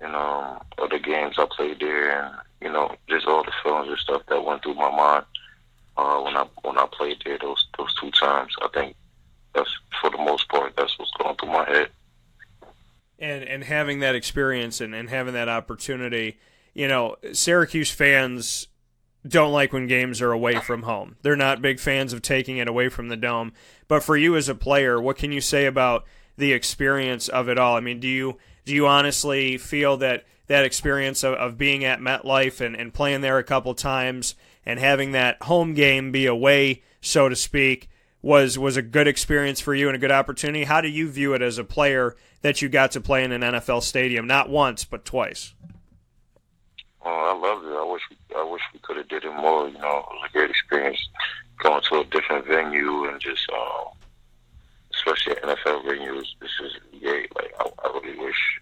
Speaker 14: and um, of the games I played there, and you know, just all the feelings and stuff that went through my mind uh, when I when I played there those those two times. I think that's for the most part that's what's going through my head.
Speaker 2: and and having that experience and, and having that opportunity, you know, Syracuse fans don't like when games are away from home. They're not big fans of taking it away from the dome. But for you as a player, what can you say about the experience of it all? I mean, do you do you honestly feel that that experience of, of being at MetLife and, and playing there a couple times and having that home game be away, so to speak, was was a good experience for you and a good opportunity? How do you view it as a player that you got to play in an NFL stadium, not once but twice?
Speaker 14: Oh, I loved it. I wish we, I wish we could have did it more. You know, it was a great experience going to a different venue and just, um, especially NFL venue. This is great. Like I, I really wish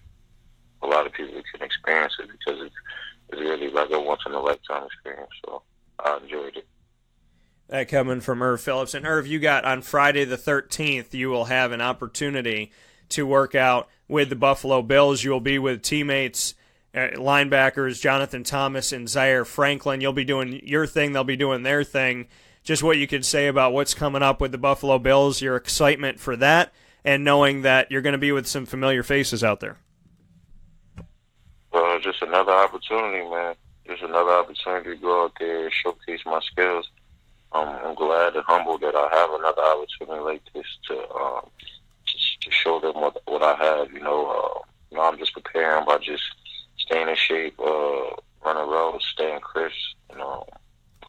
Speaker 14: a lot of people can experience it because it's, it's really like a once in a lifetime experience. So I enjoyed it.
Speaker 2: That coming from Erv Philips. And Erv, you got on Friday the 13th, you will have an opportunity to work out with the Buffalo Bills. You will be with teammates, linebackers Jonathan Thomas and Zaire Franklin. You'll be doing your thing, they'll be doing their thing. Just what you could say about what's coming up with the Buffalo Bills, your excitement for that, and knowing that you're going to be with some familiar faces out there.
Speaker 14: Well, just another opportunity, man. Just another opportunity to go out there and showcase my skills. Um, I'm glad and humbled that I have another opportunity like this to um, to, to show them what what I have. You know, uh, you know, I'm just preparing by just staying in shape, uh, running roads, staying crisp. You know,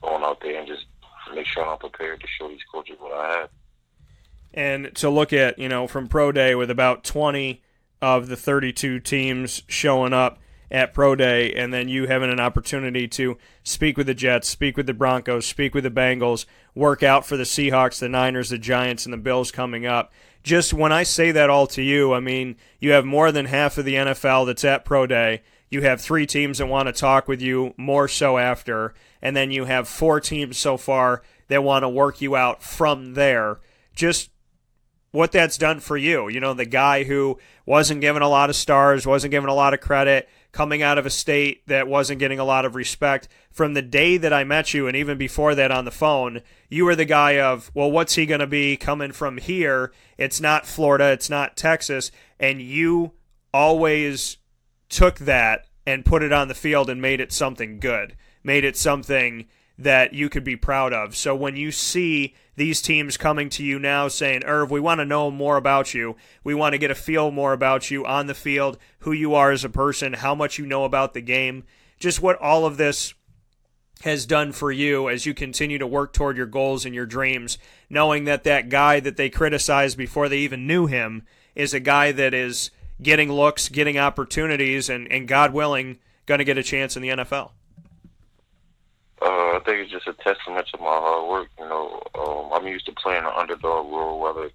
Speaker 14: going out there and just make sure I'm prepared to show these coaches what I have.
Speaker 2: and to look at you know from pro day with about 20 of the 32 teams showing up at Pro Day, and then you having an opportunity to speak with the Jets, speak with the Broncos, speak with the Bengals, work out for the Seahawks, the Niners, the Giants, and the Bills coming up. Just when I say that all to you, I mean, you have more than half of the NFL that's at Pro Day. You have three teams that want to talk with you, more so after. And then you have four teams so far that want to work you out from there. Just what that's done for you. You know, the guy who wasn't given a lot of stars, wasn't given a lot of credit, coming out of a state that wasn't getting a lot of respect. From the day that I met you, and even before that on the phone, you were the guy of, well, what's he going to be coming from here? It's not Florida, it's not Texas. And you always took that and put it on the field and made it something good, made it something that you could be proud of. So when you see these teams coming to you now saying, Erv, we want to know more about you. We want to get a feel more about you on the field, who you are as a person, how much you know about the game, just what all of this has done for you as you continue to work toward your goals and your dreams, knowing that that guy that they criticized before they even knew him is a guy that is getting looks, getting opportunities, and, and God willing, going to get a chance in the NFL.
Speaker 14: Uh, I think it's just a testament to my hard work. You know, um, I'm used to playing an underdog role, whether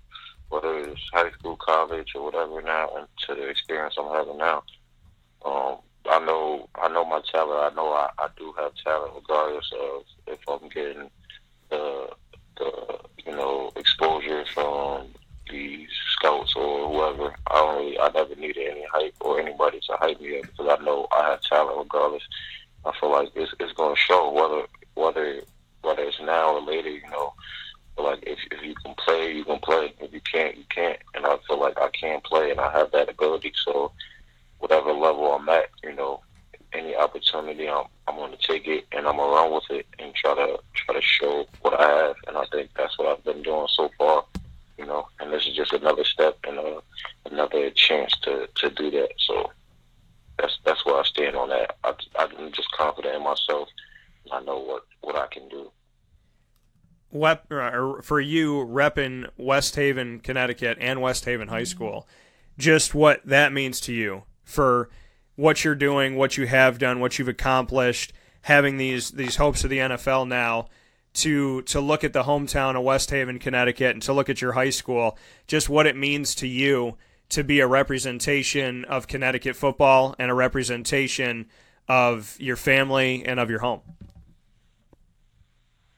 Speaker 14: whether it's high school, college, or whatever. Now, and to the experience I'm having now, um, I know I know my talent. I know I, I do have talent, regardless of if I'm getting the the you know exposure from these scouts or whoever. I don't really, I never needed any hype or anybody to hype me up because I know I have talent regardless. I feel like it's it's going to show whether whether whether it's now or later. You know, but like if if you can play, you can play. If you can't, you can't. And I feel like I can play, and I have that ability. So whatever level I'm at, you know, any opportunity, I'm I'm going to take it and I'm gonna run with it and try to try to show what I have. And I think that's what I've been doing so far. You know, and this is just another step and uh, another chance to to do that. So that's that's where I stand on that. I, I'm just confident in myself. I know what what I can do.
Speaker 2: Wep, for you, repping West Haven, Connecticut, and West Haven High School, just what that means to you for what you're doing, what you have done, what you've accomplished, having these these hopes of the NFL now. To, to look at the hometown of West Haven, Connecticut, and to look at your high school, just what it means to you to be a representation of Connecticut football and a representation of your family and of your home?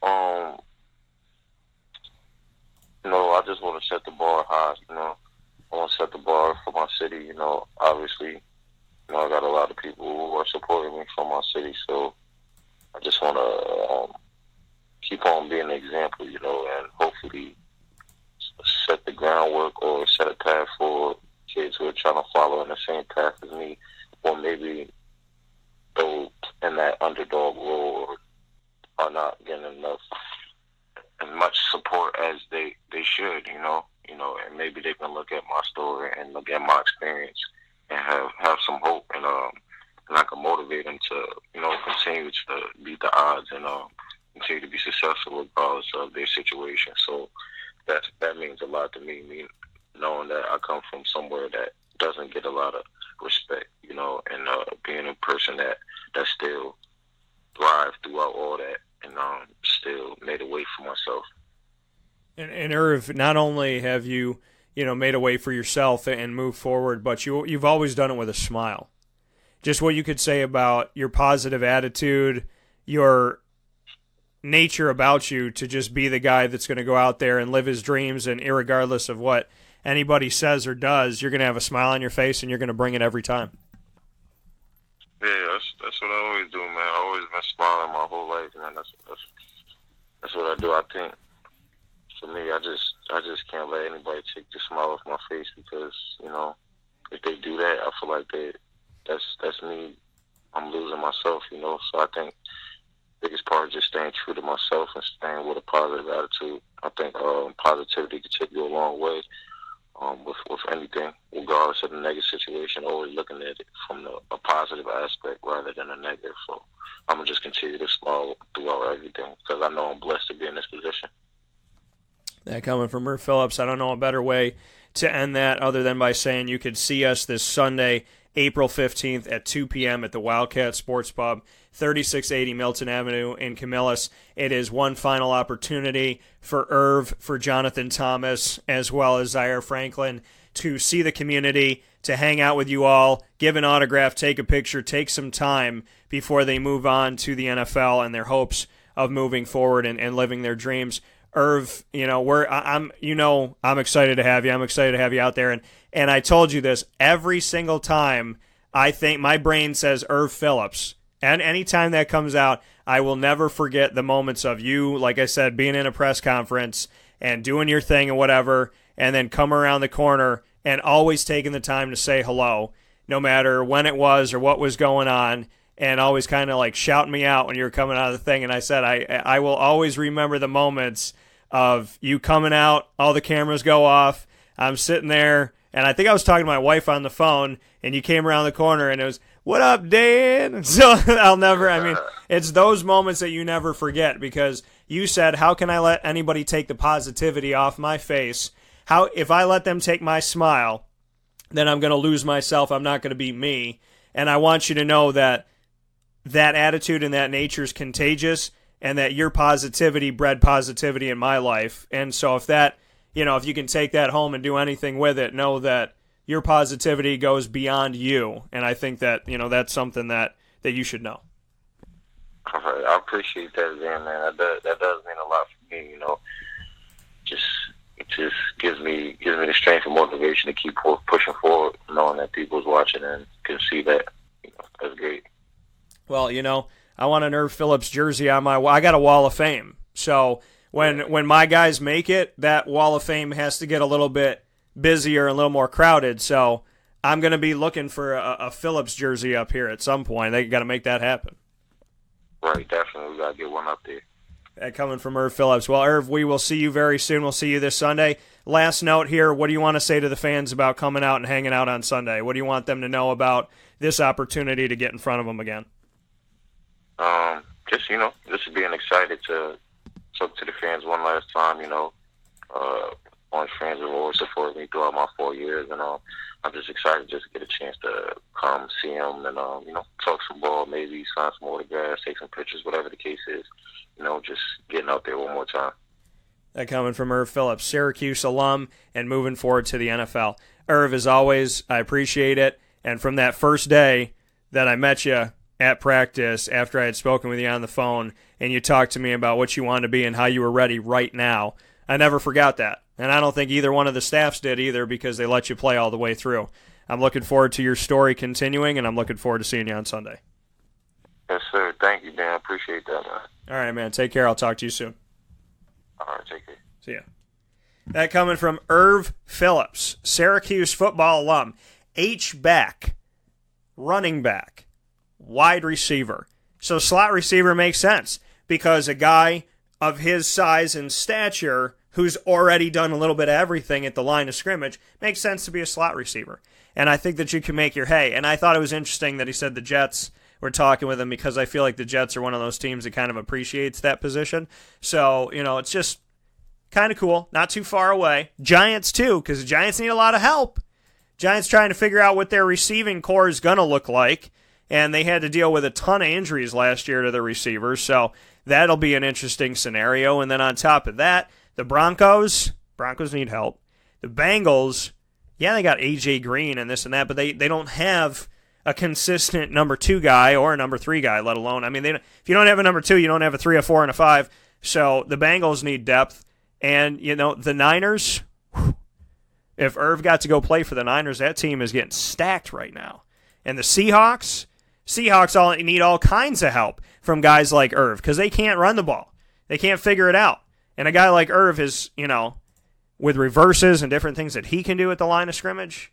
Speaker 14: Um, know, I just want to set the bar high. You know, I want to set the bar for my city. You know, obviously, you know, I got a lot of people who are supporting me from my city, so I just want to um, keep on being an example. You know, and hopefully set the groundwork or set a path for kids who are trying to follow in the same path as me, or maybe those in that underdog role are not getting enough and much support as they they should. You know, you know, and maybe they can look at my story and look at my experience and have have some hope and um and I can motivate them to you know continue to beat the odds and um continue to be successful regardless of their situation. So that that means a lot to me. Me knowing that I come from somewhere that doesn't get a lot of respect, you know, and uh, being a person that that still thrived throughout all that and um, still made a way for myself.
Speaker 2: And, and Erv, not only have you, you know, made a way for yourself and moved forward, but you you've always done it with a smile. Just what you could say about your positive attitude, your nature about you to just be the guy that's going to go out there and live his dreams, and regardless of what anybody says or does, you're going to have a smile on your face and you're going to bring it every time.
Speaker 14: Yeah, that's that's what I always do, man. I always been smiling my whole life, man. That's that's that's what I do. I think for me, I just I just can't let anybody take the smile off my face because you know if they do that, I feel like they that's that's me. I'm losing myself, you know. So I think biggest part is just staying true to myself and staying with a positive attitude. I think um, positivity can take you a long way um, with with anything, regardless of the negative situation. Always looking at it from the, a positive aspect rather than a negative. So I'm gonna just continue to smile throughout everything because I know I'm blessed to be in this position.
Speaker 2: That coming from Erv Philips. I don't know a better way to end that other than by saying you could see us this Sunday, April 15th at 2 p.m. at the Wildcat Sports Pub, 3680 Milton Avenue in Camillus. It is one final opportunity for Erv, for Jonathan Thomas, as well as Zaire Franklin to see the community, to hang out with you all, give an autograph, take a picture, take some time before they move on to the NFL and their hopes of moving forward and, and living their dreams. Erv, you know, we're I'm you know, I'm excited to have you. I'm excited to have you out there and and I told you this every single time I think my brain says Erv Philips. And anytime that comes out, I will never forget the moments of you, like I said, being in a press conference and doing your thing and whatever, and then come around the corner and always taking the time to say hello, no matter when it was or what was going on, and always kind of like shouting me out when you were coming out of the thing. And I said, I I will always remember the moments of you coming out, all the cameras go off, I'm sitting there, and I think I was talking to my wife on the phone, and you came around the corner, and it was, "What up, Dan?" So I'll never. I mean, it's those moments that you never forget because you said, "How can I let anybody take the positivity off my face? How if I let them take my smile, then I'm going to lose myself. I'm not going to be me." And I want you to know that that attitude and that nature is contagious and that your positivity bred positivity in my life. And so if that, you know, if you can take that home and do anything with it, know that your positivity goes beyond you. And I think that, you know, that's something that that you should know.
Speaker 14: I appreciate that, man. That does, that does mean a lot for me. You know, just it just gives me gives me the strength and motivation to keep pushing forward, knowing that people's watching and can see that. You know, that's great.
Speaker 2: Well, you know, I want an Erv Philips jersey on my. I got a wall of fame. So when when my guys make it, that wall of fame has to get a little bit busier and a little more crowded. So I'm going to be looking for a, a Philips jersey up here at some point. They got to make that happen.
Speaker 14: Right, definitely, we gotta get one up there.
Speaker 2: That coming from Erv Philips. Well, Erv, we will see you very soon. We'll see you this Sunday. Last note here: What do you want to say to the fans about coming out and hanging out on Sunday? What do you want them to know about this opportunity to get in front of them again?
Speaker 14: Um, just you know, just being excited to talk to the fans one last time. You know, uh, Orange fans have always supported me throughout my four years, and um, I'm just excited just to get a chance to come see them and um, you know, talk some ball, maybe sign some autographs, take some pictures, whatever the case is. You know, just getting out there one more time.
Speaker 2: That coming from Erv Philips, Syracuse alum, and moving forward to the NFL. Erv, as always, I appreciate it. And from that first day that I met you at practice, after I had spoken with you on the phone, and you talked to me about what you wanted to be and how you were ready right now, I never forgot that. And I don't think either one of the staffs did either because they let you play all the way through. I'm looking forward to your story continuing, and I'm looking forward to seeing you on Sunday.
Speaker 14: Yes, sir. Thank you, Dan. Appreciate that, man.
Speaker 2: All right, man. Take care. I'll talk to you soon.
Speaker 14: All right, take care.
Speaker 2: See ya. That coming from Erv Philips, Syracuse football alum, H back, running back, wide receiver. So slot receiver makes sense because a guy of his size and stature who's already done a little bit of everything at the line of scrimmage makes sense to be a slot receiver. And I think that you can make your hay. And I thought it was interesting that he said the Jets were talking with him because I feel like the Jets are one of those teams that kind of appreciates that position. So, you know, it's just kind of cool, not too far away. Giants too, because the Giants need a lot of help. Giants trying to figure out what their receiving corps is going to look like, and they had to deal with a ton of injuries last year to the receivers, so that'll be an interesting scenario. And then on top of that, the Broncos, Broncos need help. The Bengals, yeah, they got AJ Green and this and that, but they, they don't have a consistent number two guy or a number three guy, let alone. I mean, they, if you don't have a number two, you don't have a three, a four, and a five. So the Bengals need depth. And, you know, the Niners, if Erv got to go play for the Niners, that team is getting stacked right now. And the Seahawks, Seahawks all need all kinds of help from guys like Erv because they can't run the ball. They can't figure it out. And a guy like Erv is, you know, with reverses and different things that he can do at the line of scrimmage,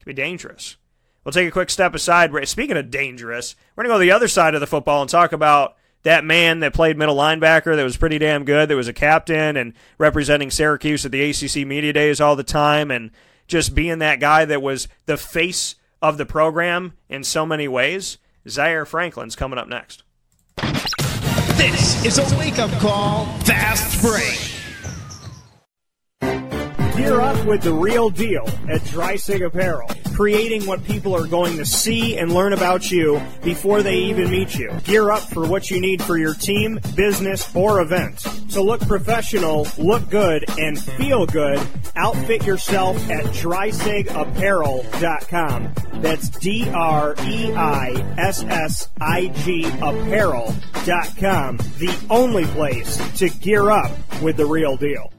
Speaker 2: can be dangerous. We'll take a quick step aside. Speaking of dangerous, we're going to go to the other side of the football and talk about that man that played middle linebacker that was pretty damn good, that was a captain and representing Syracuse at the ACC Media Days all the time, and just being that guy that was the face of the program in so many ways. Zaire Franklin's coming up next.
Speaker 1: This is a wake up call fast break.
Speaker 7: Gear up with the real deal at Dry Dreissig Apparel creating what people are going to see and learn about you before they even meet you. Gear up for what you need for your team, business, or event. So look professional, look good, and feel good. Outfit yourself at dreissigapparel.com. That's D R E I S S I G apparel.com. The only place to gear up with the real deal.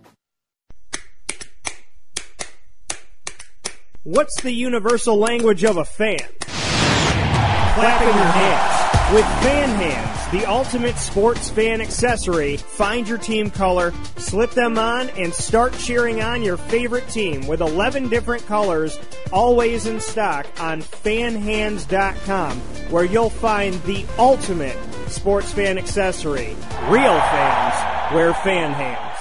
Speaker 7: What's the universal language of a fan? Clapping your hands. With Fan Hands, the ultimate sports fan accessory, find your team color, slip them on, and start cheering on your favorite team with 11 different colors, always in stock on fanhands.com, where you'll find the ultimate sports fan accessory. Real fans wear fan hands.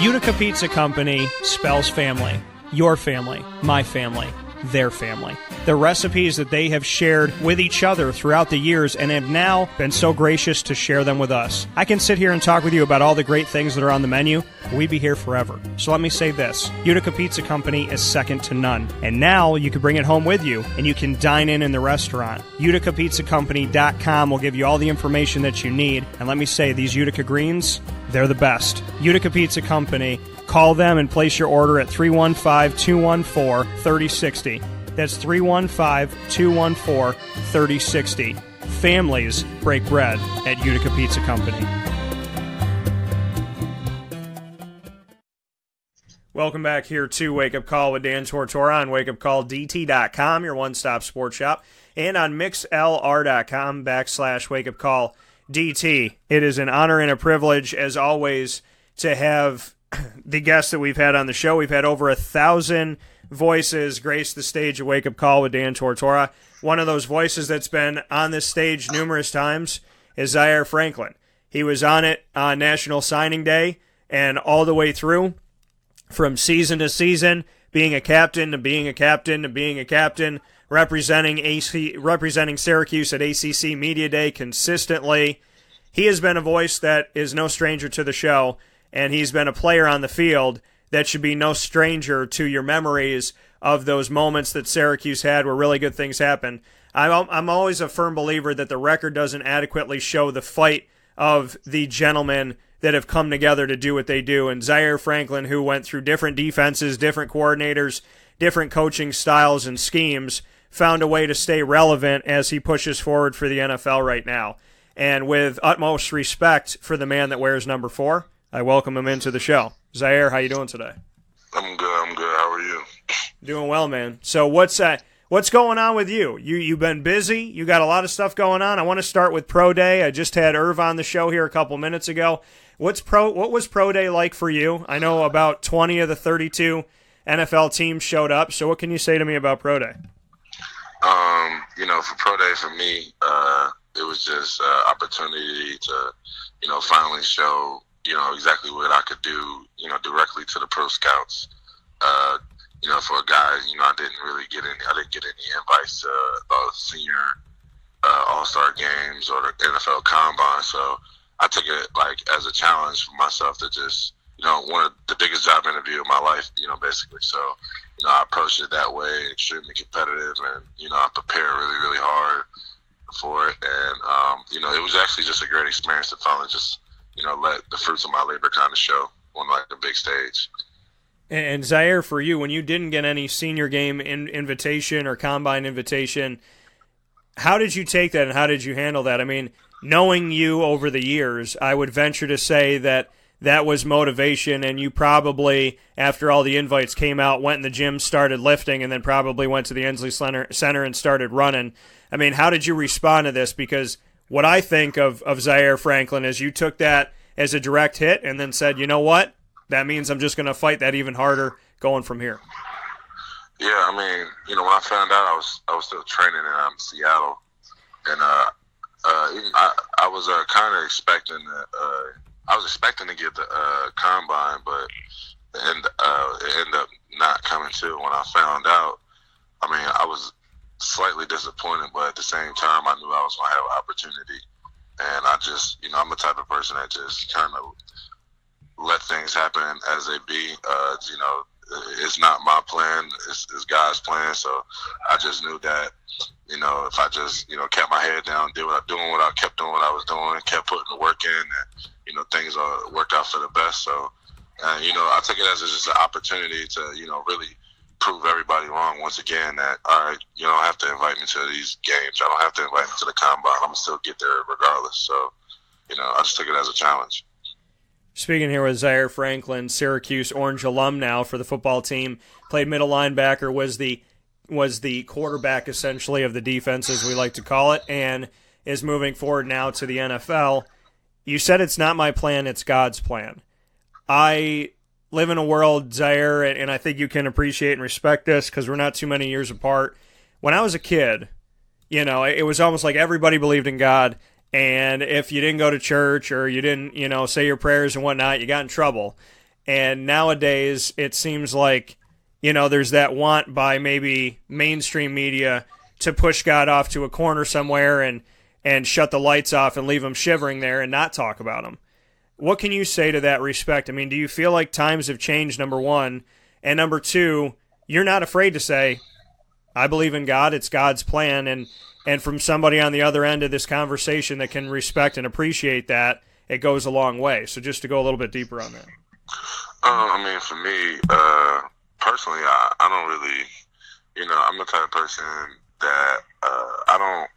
Speaker 13: Utica Pizza Company spells family. Your family, my family, their family. The recipes that they have shared with each other throughout the years and have now been so gracious to share them with us. I can sit here and talk with you about all the great things that are on the menu. We'd be here forever. So let me say this Utica Pizza Company is second to none. And now you can bring it home with you and you can dine in in the restaurant. UticaPizzaCompany.com will give you all the information that you need. And let me say, these Utica greens, they're the best. Utica Pizza Company. Call them and place your order at 315 214 3060. That's 315 214 3060. Families break bread at Utica Pizza Company.
Speaker 2: Welcome back here to Wake Up Call with Dan Tortora on wakeupcalldt.com, your one stop sports shop, and on mixlr.com backslash wake up call DT. It is an honor and a privilege, as always, to have the guests that we've had on the show. We've had over a thousand voices grace the stage of Wake Up Call with Dan Tortora. One of those voices that's been on this stage numerous times is Zaire Franklin. He was on it on National Signing Day and all the way through from season to season, being a captain to being a captain to being a captain, representing AC, representing Syracuse at ACC Media Day consistently. He has been a voice that is no stranger to the show, and he's been a player on the field that should be no stranger to your memories of those moments that Syracuse had where really good things happen. I'm, I'm always a firm believer that the record doesn't adequately show the fight of the gentlemen that have come together to do what they do. And Zaire Franklin, who went through different defenses, different coordinators, different coaching styles and schemes, found a way to stay relevant as he pushes forward for the NFL right now. And with utmost respect for the man that wears number four, I welcome him into the show. Zaire, how you doing today?
Speaker 15: I'm good. I'm good. How are you?
Speaker 2: Doing well, man. So what's uh, what's going on with you? You you've been busy. You got a lot of stuff going on. I want to start with Pro Day. I just had Erv on the show here a couple minutes ago. What's pro? What was Pro Day like for you? I know about 20 of the 32 NFL teams showed up. So what can you say to me about Pro Day?
Speaker 15: Um, you know, for Pro Day for me, uh, it was just uh, opportunity to, you know, finally show you know exactly what I could do, you know, directly to the pro scouts. Uh, you know, for a guy, you know, I didn't really get any, I didn't get any invites to the senior uh, All Star games or the NFL Combine, so I took it like as a challenge for myself to just, you know, one of the biggest job interview of my life, you know, basically. So, you know, I approached it that way, extremely competitive, and you know, I prepared really, really hard for it, and um, you know, it was actually just a great experience to finally just you know, let the fruits of my labor kind of show on like a big stage.
Speaker 2: And Zaire, for you, when you didn't get any senior game in, invitation or combine invitation, how did you take that and how did you handle that? I mean, knowing you over the years, I would venture to say that that was motivation, and you probably, after all the invites came out, went in the gym, started lifting, and then probably went to the Ensley Center and started running. I mean, how did you respond to this? Because what I think of, of Zaire Franklin is you took that as a direct hit and then said, you know what? That means I'm just going to fight that even harder going from here.
Speaker 15: Yeah, I mean, you know, when I found out, I was I was still training in um, Seattle, and uh, uh, I I was uh, kind of expecting that, uh, I was expecting to get the uh, combine, but and uh, it ended up not coming to. When I found out, I mean, I was slightly disappointed, but at the same time, I knew I was going to have an opportunity. And I just, you know, I'm the type of person that just kind of let things happen as they be. Uh, you know, it's not my plan; it's, it's God's plan. So I just knew that, you know, if I just you know kept my head down, did what I doing, what I kept doing, what I was doing, kept putting the work in, and you know, things uh, worked out for the best. So, you know, I take it as just an opportunity to you know really prove everybody wrong once again that all right, you don't have to invite me to these games. I don't have to invite me to the combine. I'm still get there regardless. So, you know, I just took it as a challenge.
Speaker 2: Speaking here with Zaire Franklin, Syracuse Orange alum now for the football team, played middle linebacker, was the was the quarterback essentially of the defense, as we like to call it, and is moving forward now to the NFL. You said it's not my plan; it's God's plan. I live in a world, Zaire, and I think you can appreciate and respect this because we're not too many years apart. When I was a kid, you know, it was almost like everybody believed in God, and if you didn't go to church or you didn't, you know, say your prayers and whatnot, you got in trouble. And nowadays, it seems like, you know, there's that want by maybe mainstream media to push God off to a corner somewhere and and shut the lights off and leave them shivering there and not talk about them. What can you say to that respect? I mean, do you feel like times have changed, number one? And number two, you're not afraid to say, I believe in God, it's God's plan. And, and from somebody on the other end of this conversation that can respect and appreciate that, it goes a long way. So just to go a little bit deeper on that.
Speaker 15: Uh, I mean, for me, uh, personally, I, I don't really, you know, I'm the type of person that uh, I don't,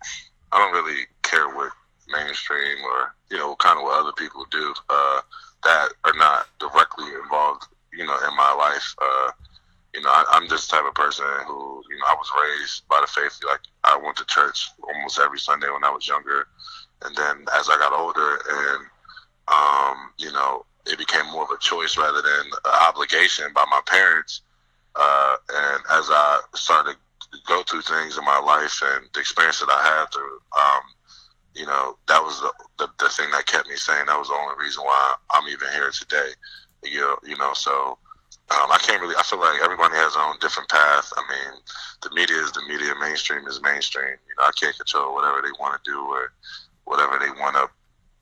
Speaker 15: I don't really care what mainstream or you know kind of what other people do uh, that are not directly involved you know in my life uh, you know I, i'm just the type of person who you know i was raised by the faith like i went to church almost every sunday when i was younger. And then as i got older and um, you know it became more of a choice rather than an obligation by my parents uh, and as i started to go through things in my life and the experience that i had through um, you know, that was the, the, the thing that kept me saying that was the only reason why I'm even here today. You know, you know, so um, I can't really. I feel like everybody has their own different path. I mean, the media is the media, mainstream is mainstream. You know, I can't control whatever they want to do or whatever they want to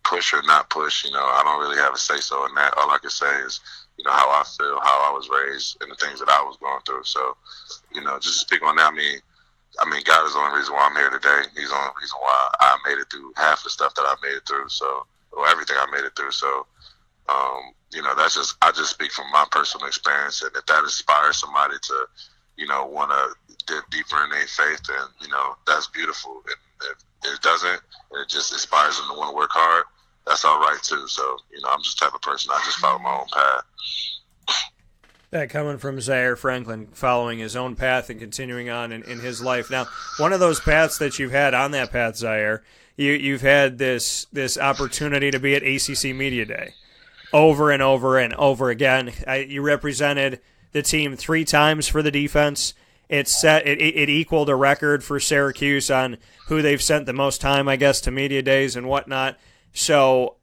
Speaker 15: push or not push. You know, I don't really have a say so in that. All I can say is, you know, how I feel, how I was raised, and the things that I was going through. So, you know, just to speak on that, I mean, I mean, God is the only reason why I'm here today. He's the only reason why I made it through half the stuff that I made it through. So, or everything I made it through. So, um, you know, that's just I just speak from my personal experience, and if that inspires somebody to, you know, want to dip deeper in their faith, then you know that's beautiful. And if it doesn't, and it just inspires them to want to work hard, that's all right too. So, you know, I'm just type of person I just follow my own path.
Speaker 2: That coming from Zaire Franklin, following his own path and continuing on in, in his life. Now, one of those paths that you've had on that path, Zaire, you you've had this this opportunity to be at ACC Media Day, over and over and over again. I, you represented the team three times for the defense. It set it, it equaled a record for Syracuse on who they've sent the most time, I guess, to media days and whatnot. So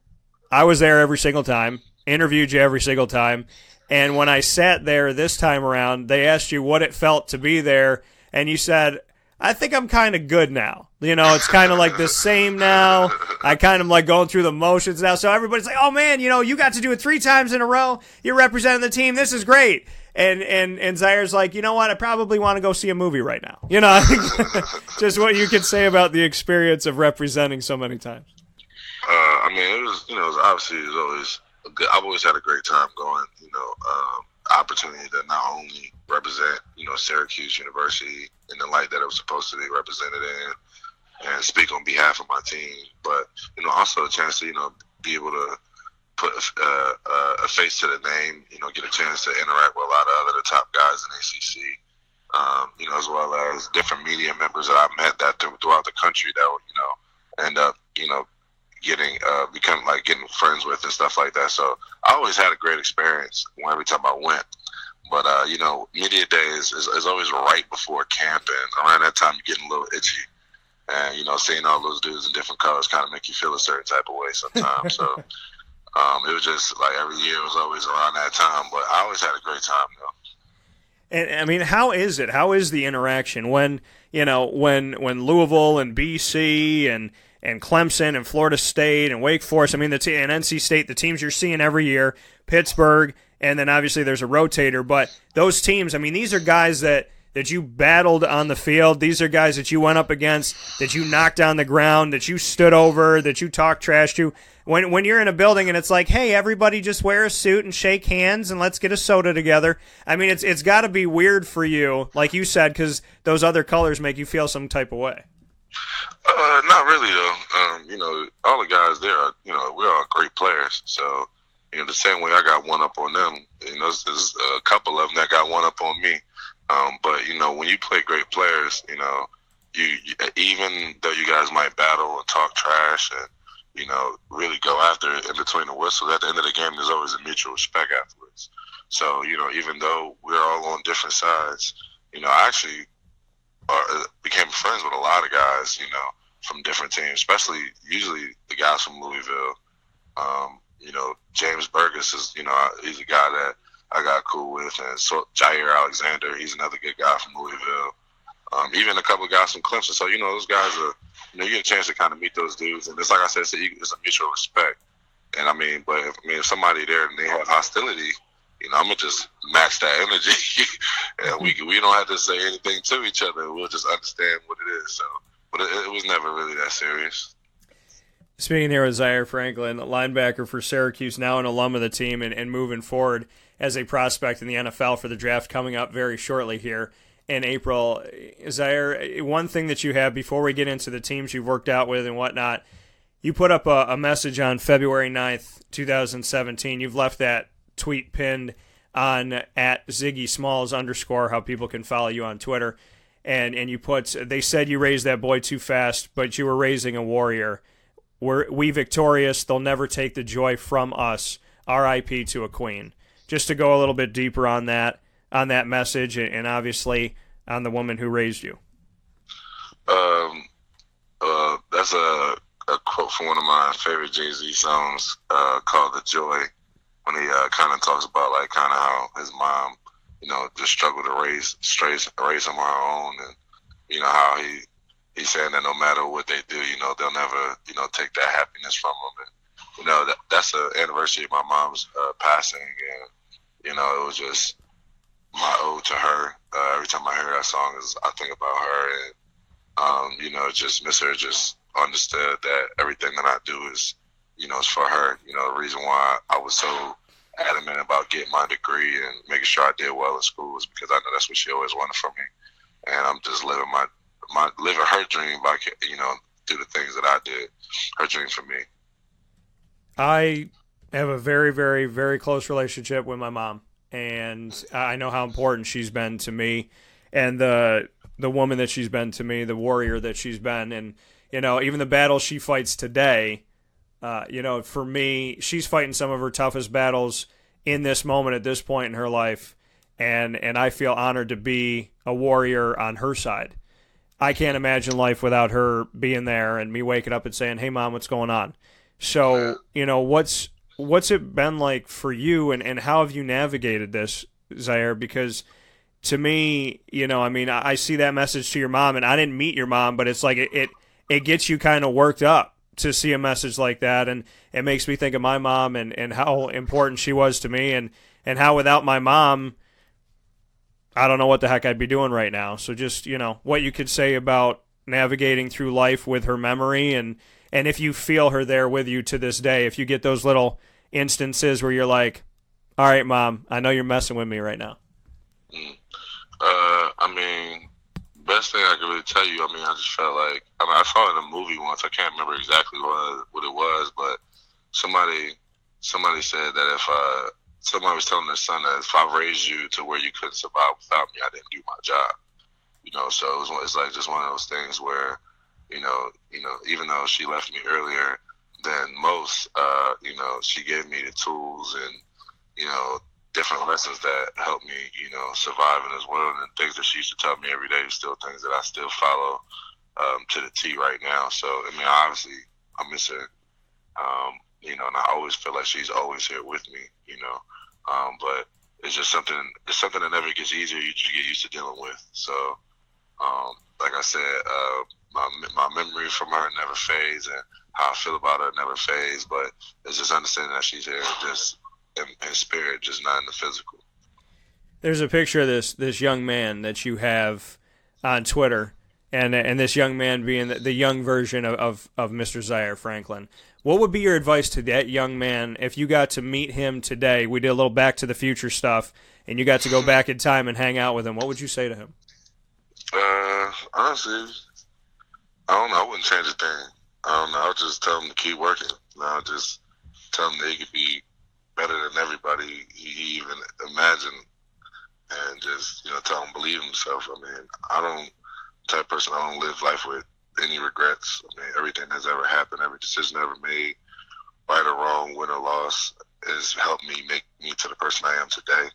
Speaker 2: I was there every single time, interviewed you every single time. And when I sat there this time around, they asked you what it felt to be there, and you said, I think I'm kind of good now. You know, it's kind of like the same now. I kind of like going through the motions now. So everybody's like, "Oh man, you know, you got to do it three times in a row. You're representing the team. This is great." And and and Zaire's like, "You know what? I probably want to go see a movie right now." You know, just what you could say about the experience of representing so many times.
Speaker 15: Uh, I mean, it was you know, it was obviously it was always good. I've always had a great time going. You know, um, opportunity to not only represent you know Syracuse University in the light that it was supposed to be represented in, and speak on behalf of my team, but you know also a chance to you know be able to put uh, a face to the name. You know, get a chance to interact with a lot of other top guys in ACC. Um, you know, as well as different media members that I've met that throughout the country that you know, end up, you know, getting uh become like getting friends with and stuff like that. So I always had a great experience when every time I went. But uh, you know, media day is, is, is always right before camp and around that time you're getting a little itchy. And, you know, seeing all those dudes in different colors kind of make you feel a certain type of way sometimes. so um, it was just like every year was always around that time. But I always had a great time though.
Speaker 2: And I mean, how is it? How is the interaction when you know when when Louisville and BC and and Clemson and Florida State and Wake Forest. I mean, the t- and NC State, the teams you're seeing every year, Pittsburgh, and then obviously there's a rotator. But those teams, I mean, these are guys that that you battled on the field. These are guys that you went up against, that you knocked on the ground, that you stood over, that you talked trash to. When when you're in a building and it's like, hey, everybody just wear a suit and shake hands and let's get a soda together. I mean, it's it's got to be weird for you, like you said, because those other colors make you feel some type of way.
Speaker 15: Uh, not really though. Um, you know, all the guys there are, you know, we're all great players. So, you know, the same way I got one up on them, you know, there's, a couple of them that got one up on me. Um, but you know, when you play great players, you know, you, you even though you guys might battle and talk trash and you know really go after it in between the whistles, at the end of the game, there's always a mutual respect afterwards. So you know, even though we're all on different sides, you know, I actually uh, became friends with a lot of guys, you know, from different teams, especially usually the guys from Louisville. Um, you know, James Burgess is, you know, he's a guy that I got cool with, and so Jaire Alexander, he's another good guy from Louisville. Um, even a couple of guys from Clemson. So you know, those guys are, you know, you get a chance to kind of meet those dudes, and it's like I said, it's a, it's a mutual respect. And I mean, but if, I mean, if somebody there and they have hostility, you know, I'm gonna just match that energy, and we we don't have to say anything to each other. We'll just understand what it is. So, but it, it was never really that serious.
Speaker 2: Speaking here with Zaire Franklin, the linebacker for Syracuse, now an alum of the team and, and moving forward as a prospect in the NFL for the draft coming up very shortly here in April. Zaire, one thing that you have before we get into the teams you've worked out with and whatnot, you put up a, a message on February 9th, 2017. You've left that tweet pinned on at Ziggy Smalls underscore, how people can follow you on Twitter. And, and you put, they said you raised that boy too fast, but you were raising a warrior. We're, we victorious. They'll never take the joy from us. R.I.P. to a queen just to go a little bit deeper on that on that message and obviously on the woman who raised you.
Speaker 15: Um, uh, that's a, a quote from one of my favorite Jay Z songs uh, called "The Joy," when he uh, kind of talks about like kind of how his mom, you know, just struggled to raise raise raise him on her own, and you know how he he's saying that no matter what they do, you know, they'll never you know take that happiness from them, and you know that that's the anniversary of my mom's uh, passing, and you know, it was just my ode to her. Uh, every time I hear that song, is I think about her, and um, you know, just miss her. Just understood that everything that I do is, you know, it's for her. You know, the reason why I was so adamant about getting my degree and making sure I did well in school is because I know that's what she always wanted from me, and I'm just living my my living her dream by you know do the things that I did, her dream for me.
Speaker 2: I have a very, very, very close relationship with my mom, and I know how important she's been to me, and the the woman that she's been to me, the warrior that she's been, and you know, even the battle she fights today. Uh, you know, for me, she's fighting some of her toughest battles in this moment at this point in her life, and and I feel honored to be a warrior on her side. I can't imagine life without her being there and me waking up and saying, "Hey, mom, what's going on?" So, you know, what's what's it been like for you and, and how have you navigated this, Zaire? Because to me, you know, I mean, I, I see that message to your mom and I didn't meet your mom, but it's like it, it, it gets you kind of worked up to see a message like that. And it makes me think of my mom and, and how important she was to me and, and how without my mom, I don't know what the heck I'd be doing right now. So just, you know, what you could say about navigating through life with her memory and, and if you feel her there with you to this day, if you get those little instances where you're like, "All right, mom, I know you're messing with me right now."
Speaker 15: Uh, I mean, best thing I can really tell you, I mean, I just felt like I mean, I saw it in a movie once. I can't remember exactly what what it was, but somebody somebody said that if uh, somebody was telling their son that if I raised you to where you couldn't survive without me, I didn't do my job. You know, so it was it's like just one of those things where you know, you know, even though she left me earlier than most, uh, you know, she gave me the tools and, you know, different lessons that helped me, you know, survive in this world and things that she used to tell me every day, still things that I still follow um, to the T right now. So, I mean, obviously, I miss her, um, you know, and I always feel like she's always here with me, you know, um, but it's just something, it's something that never gets easier. You just get used to dealing with. So, um, like I said, uh, my my memory from her never fades, and how I feel about her never fades. But it's just understanding that she's here, just in, in spirit, just not in the physical.
Speaker 2: There's a picture of this this young man that you have on Twitter, and and this young man being the, the young version of, of, of Mr. Zaire Franklin. What would be your advice to that young man if you got to meet him today? We did a little Back to the Future stuff, and you got to go back in time and hang out with him. What would you say to him?
Speaker 15: Uh, honestly, I don't know. I wouldn't change a thing. I don't know. I'll just tell him to keep working. I'll just tell him that he could be better than everybody he even imagined, and just you know tell him believe himself. I mean, I don't type person. I don't live life with any regrets. I mean, everything that's ever happened, every decision ever made, right or wrong, win or loss, has helped me make me to the person I am today.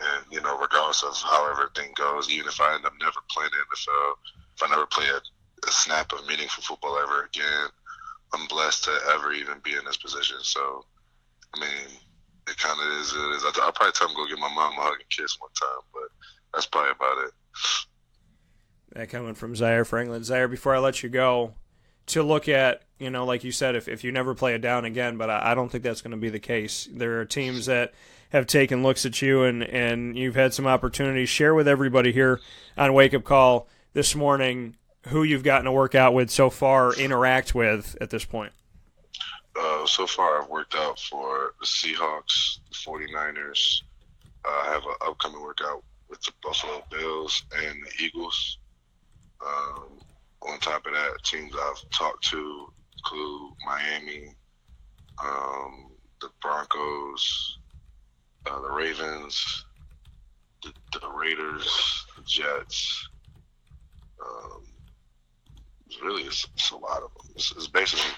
Speaker 15: And you know, regardless of how everything goes, even if I end up never playing the NFL, if I never play a, a snap of meaningful football ever again, I'm blessed to ever even be in this position. So, I mean, it kind of is. It is. I- I'll probably tell him go give my mom a hug and kiss one time, but that's probably about it.
Speaker 2: That coming from Zaire Franklin. Zaire, before I let you go, to look at, you know, like you said, if, if you never play it down again, but I, I don't think that's going to be the case. There are teams that have taken looks at you and, and you've had some opportunities. Share with everybody here on Wake Up Call this morning who you've gotten to work out with so far, interact with at this point.
Speaker 15: Uh, so far, I've worked out for the Seahawks, the 49ers. Uh, I have an upcoming workout with the Buffalo Bills and the Eagles. Um, on top of that, teams I've talked to include Miami, um, the Broncos, uh, the Ravens, the, the Raiders, the Jets. Um, really, it's, it's a lot of them. It's, it's basically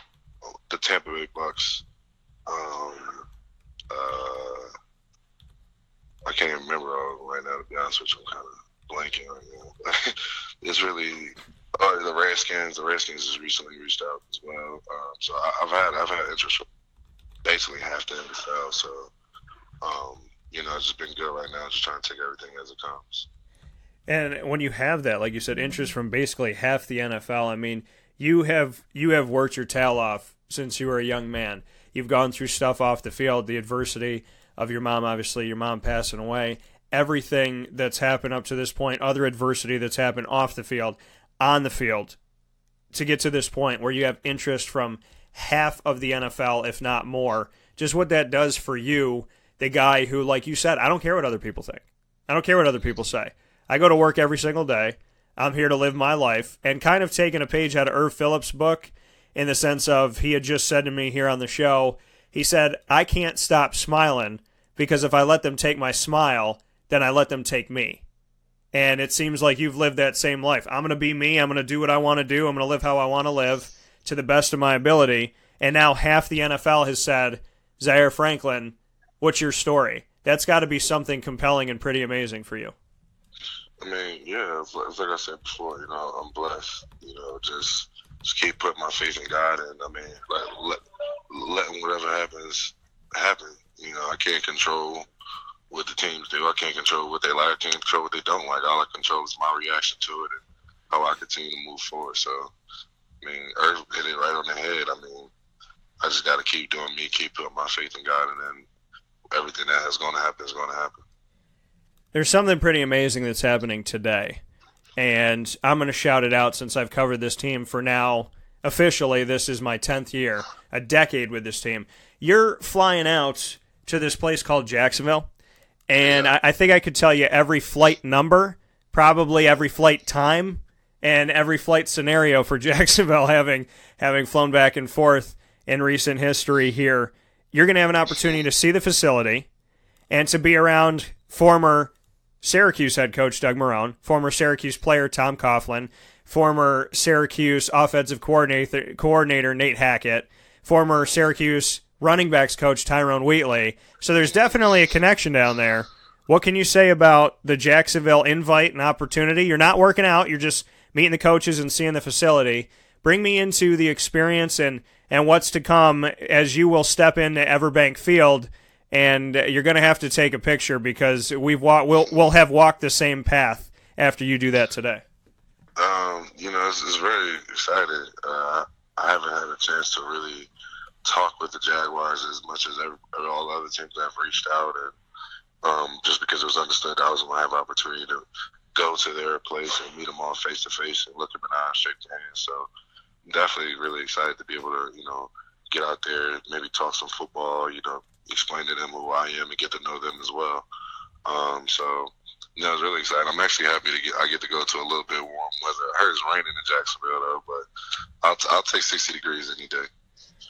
Speaker 15: the Tampa Bay Bucks. Um, uh, I can't even remember right now. To be honest with you, I'm kind of blanking right now. it's really oh, the Redskins. The Redskins has recently reached out as well. Um, so I, I've had I've had interest from basically half the NFL. So um, you know, it's just been good right now. Just trying to take everything as it comes.
Speaker 2: And when you have that, like you said, interest from basically half the NFL, I mean, you have you have worked your tail off since you were a young man. You've gone through stuff off the field, the adversity of your mom, obviously your mom passing away, everything that's happened up to this point, other adversity that's happened off the field, on the field, to get to this point where you have interest from half of the NFL, if not more. Just what that does for you, the guy who, like you said, I don't care what other people think. I don't care what other people say. I go to work every single day. I'm here to live my life and kind of taking a page out of Erv Philips' book in the sense of he had just said to me here on the show, he said, I can't stop smiling because if I let them take my smile, then I let them take me. And it seems like you've lived that same life. I'm going to be me. I'm going to do what I want to do. I'm going to live how I want to live to the best of my ability. And now half the NFL has said, Zaire Franklin, what's your story? That's got to be something compelling and pretty amazing for you.
Speaker 15: I mean, yeah, it's like, it's like I said before, you know, I'm blessed. You know, just just keep putting my faith in God, and I mean, like let letting whatever happens happen. You know, I can't control what the teams do. I can't control what they like. I can't control what they don't like. All I control is my reaction to it and how I continue to move forward. So, I mean, Erv hit it right on the head. I mean, I just got to keep doing me, keep putting my faith in God, and then everything that is going to happen is going to happen.
Speaker 2: There's something pretty amazing that's happening today. And I'm going to shout it out since I've covered this team for now. Officially, this is my 10th year, a decade with this team. You're flying out to this place called Jacksonville. And I, I think I could tell you every flight number, probably every flight time, and every flight scenario for Jacksonville having having flown back and forth in recent history here. You're going to have an opportunity to see the facility and to be around former Syracuse head coach Doug Marrone, former Syracuse player Tom Coughlin, former Syracuse offensive coordinator, coordinator Nate Hackett, former Syracuse running backs coach Tyrone Wheatley. So there's definitely a connection down there. What can you say about the Jacksonville invite and opportunity? You're not working out, you're just meeting the coaches and seeing the facility. Bring me into the experience and, and what's to come as you will step into Everbank Field and you're going to have to take a picture because we've wa- we'll we'll have walked the same path after you do that today.
Speaker 15: Um, you know, it's, it's very excited. Uh, I haven't had a chance to really talk with the Jaguars as much as every, all the other teams that have reached out, and um, just because it was understood I was going to have opportunity to go to their place and meet them all face to face and look them in the eye shake their hands. So definitely really excited to be able to, you know, get out there, maybe talk some football, you know, explain to them who I am and get to know them as well. Um, so know, I was really excited. I'm actually happy to get I get to go to a little bit warm weather. I heard it's raining in Jacksonville though, but I'll, t- I'll take 60 degrees any day.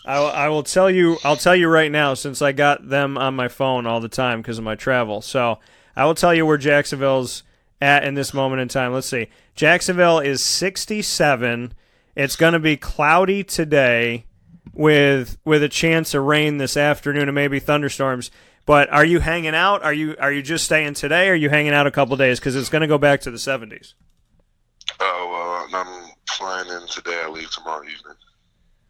Speaker 2: I, will- I will tell you. I'll tell you right now, since I got them on my phone all the time because of my travel. So I will tell you where Jacksonville's at in this moment in time. Let's see. Jacksonville is 67. It's going to be cloudy today, with with a chance of rain this afternoon and maybe thunderstorms. But are you hanging out? Are you are you just staying today? Or are you hanging out a couple days? Because it's going to go back to the 70s.
Speaker 15: Oh, well, I'm flying in today. I leave tomorrow evening.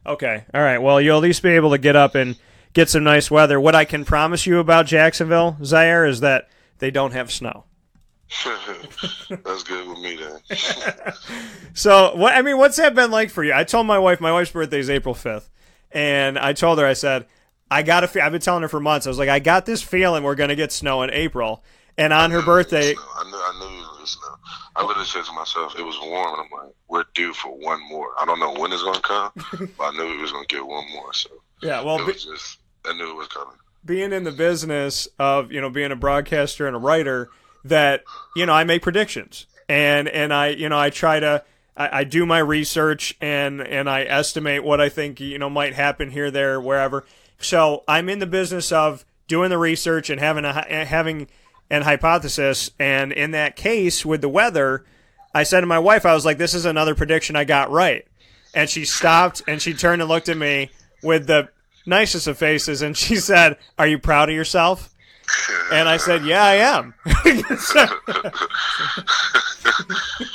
Speaker 2: Okay. All right. Well, you'll at least be able to get up and get some nice weather. What I can promise you about Jacksonville, Zaire, is that they don't have snow.
Speaker 15: That's good with me then.
Speaker 2: So, what I mean, what's that been like for you? I told my wife, my wife's birthday is April 5th, and I told her, I said, I got a fe- I've been telling her for months. I was like, I got this feeling we're going to get snow in April. And on her birthday,
Speaker 15: I knew, I knew it was snow. I literally said to myself, it was warm, and I'm like, we're due for one more. I don't know when it's going to come, but I knew we was going to get one more. So
Speaker 2: Yeah, well,
Speaker 15: it
Speaker 2: be-
Speaker 15: was just, I knew it was coming.
Speaker 2: being in the business of you know being a broadcaster and a writer that you know I make predictions and and I you know I try to I, I do my research and and I estimate what I think you know might happen here there wherever so I'm in the business of doing the research and having a eh, having an hypothesis and in that case with the weather I said to my wife I was like this is another prediction I got right and she stopped and she turned and looked at me with the nicest of faces and she said, Are you proud of yourself? And I said, Yeah, I am.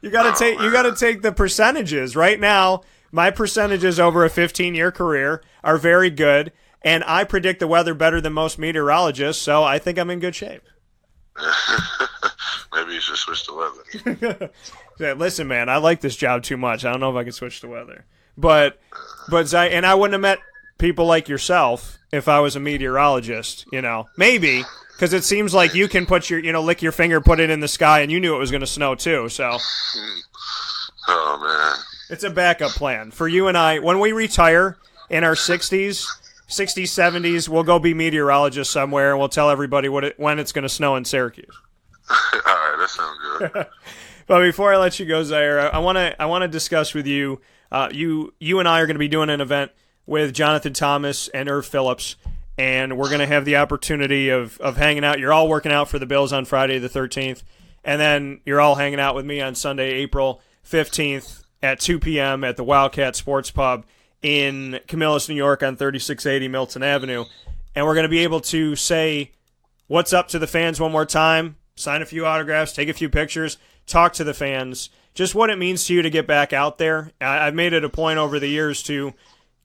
Speaker 2: you gotta take you gotta take the percentages. Right now, my percentages over a fifteen year career are very good, and I predict the weather better than most meteorologists, so I think I'm in good shape.
Speaker 15: Maybe you should switch the weather.
Speaker 2: Yeah, listen, man, I like this job too much. I don't know if I can switch to weather, but but and I wouldn't have met people like yourself if I was a meteorologist. You know, maybe because it seems like you can put your you know lick your finger, put it in the sky, and you knew it was going to snow too. So
Speaker 15: Oh man.
Speaker 2: it's a backup plan for you and I. When we retire in our sixties. 60s, 70s, we'll go be meteorologists somewhere and we'll tell everybody what it, when it's going to snow in Syracuse.
Speaker 15: All right, that sounds good.
Speaker 2: But before I let you go, Zaire, I want to I want to discuss with you. Uh, you you and I are going to be doing an event with Jonathan Thomas and Erv Philips, and we're going to have the opportunity of of hanging out. You're all working out for the Bills on Friday the 13th, and then you're all hanging out with me on Sunday, April 15th at 2 p.m. at the Wildcat Sports Pub in Camillus, New York, on 3680 Milton Avenue, and we're going to be able to say what's up to the fans one more time, sign a few autographs, take a few pictures, talk to the fans, just what it means to you to get back out there. I've made it a point over the years to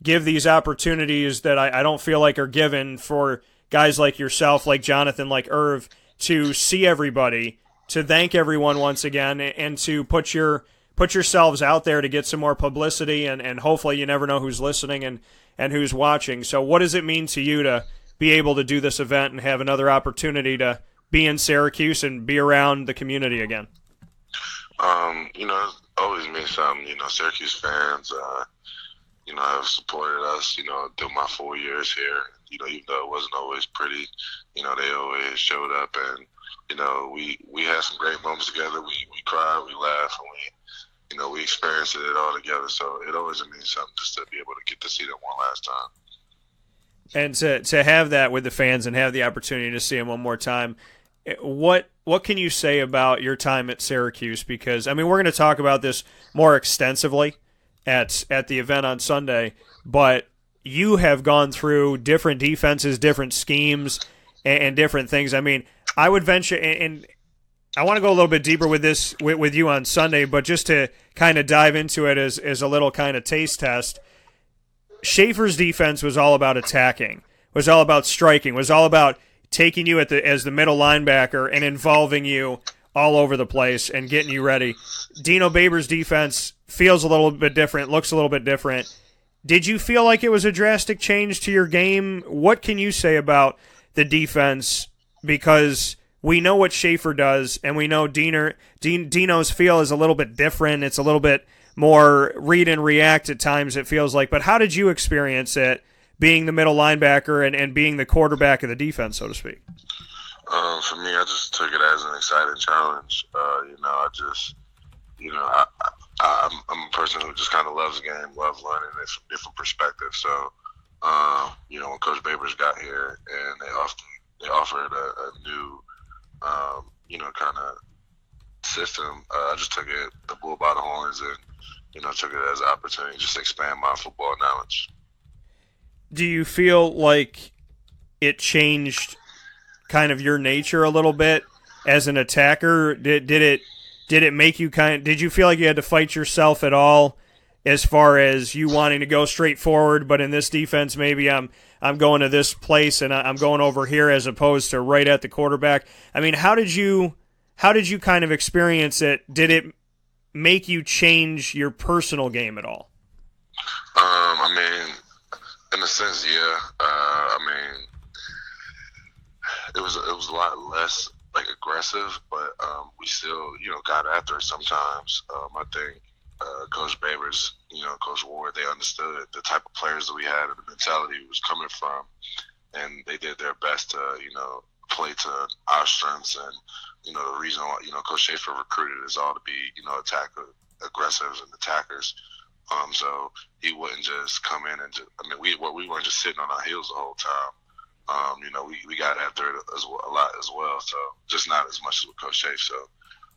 Speaker 2: give these opportunities that I, I don't feel like are given for guys like yourself, like Jonathan, like Erv, to see everybody, to thank everyone once again, and to put your put yourselves out there to get some more publicity and, and hopefully you never know who's listening and, and who's watching. So what does it mean to you to be able to do this event and have another opportunity to be in Syracuse and be around the community again?
Speaker 15: Um, you know, always means something. You know, Syracuse fans, uh, you know, have supported us. You know, through my four years here. You know, even though it wasn't always pretty, you know, they always showed up, and you know, we we had some great moments together. We we cried, we laughed, and we. You know, we experienced it all together, so it always means something just to be able to get to see them one last time.
Speaker 2: and to to have that with the fans and have the opportunity to see them one more time eh, what what can you say about your time at Syracuse because I mean we're going to talk about this more extensively at at the event on Sunday but you have gone through different defenses different schemes and, and different things I mean I would venture and, and I want to go a little bit deeper with this with, with you on Sunday but just to kind of dive into it as as a little kind of taste test Shafer's defense was all about attacking, was all about striking, was all about taking you at the as the middle linebacker and involving you all over the place and getting you ready. Dino Babers' defense feels a little bit different, looks a little bit different. Did you feel like it was a drastic change to your game? What can you say about the defense? Because we know what Shafer does, and we know Diener, Dino's feel is a little bit different. It's a little bit more read and react at times, it feels like. But how did you experience it being the middle linebacker and, and being the quarterback of the defense, so to speak?
Speaker 15: Um, for me, I just took it as an exciting challenge. Uh, you know, I just, you know, I, I'm, I'm a person who just kind of loves the game, loves learning it from different perspectives. So, um, you know, when Coach Babers got here and they offered, they offered a, a new, um, you know, kind of system, uh, I just took it the bull by the horns and, you know, took it as an opportunity just to expand my football knowledge.
Speaker 2: Do you feel like it changed kind of your nature a little bit as an attacker? Did did it did it make you kind? Did you feel like you had to fight yourself at all, as far as you wanting to go straight forward? But in this defense, maybe I'm I'm going to this place and I'm going over here as opposed to right at the quarterback. I mean, how did you how did you kind of experience it? Did it make you change your personal game at all?
Speaker 15: Um, I mean, in a sense, yeah. Uh, I mean, it was it was a lot less like aggressive, but um, we still you know got after it sometimes. Um, I think uh, Coach Babers, you know, Coach Ward, they understood the type of players that we had and the mentality was coming from, and they did their best to you know play to our strengths and you know the reason why you know Coach Shafer recruited us all to be you know attack aggressives and attackers. Um, so he wouldn't just come in and just, I mean we we weren't just sitting on our heels the whole time. Um, you know, we, we got after it as well, a lot as well. So just not as much as with Coach Shafe. So,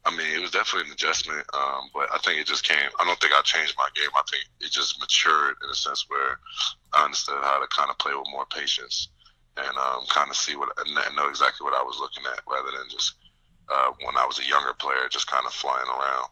Speaker 15: I mean, it was definitely an adjustment. Um, but I think it just came. I don't think I changed my game. I think it just matured in a sense where I understood how to kind of play with more patience and um, kind of see what and know exactly what I was looking at, rather than just uh, when I was a younger player, just kind of flying around.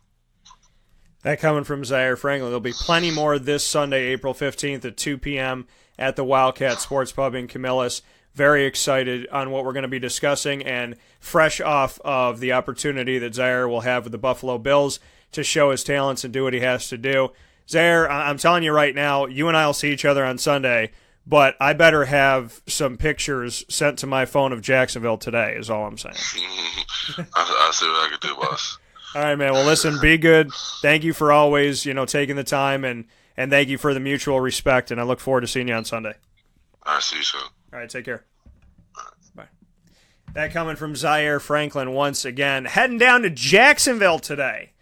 Speaker 2: That coming from Zaire Franklin. There'll be plenty more this Sunday, April 15th at 2 p.m. at the Wildcat Sports Pub in Camillus very excited on what we're going to be discussing and fresh off of the opportunity that Zaire will have with the Buffalo Bills to show his talents and do what he has to do. Zaire, I'm telling you right now, you and I will see each other on Sunday, but I better have some pictures sent to my phone of Jacksonville today, is all I'm saying.
Speaker 15: I, I see what I can do, boss.
Speaker 2: All right, man. Well, listen, be good. Thank you for always, you know, taking the time and and thank you for the mutual respect. And I look forward to seeing you on Sunday.
Speaker 15: I see you soon.
Speaker 2: All right, take care. Bye. That coming from Zaire Franklin once again. Heading down to Jacksonville today.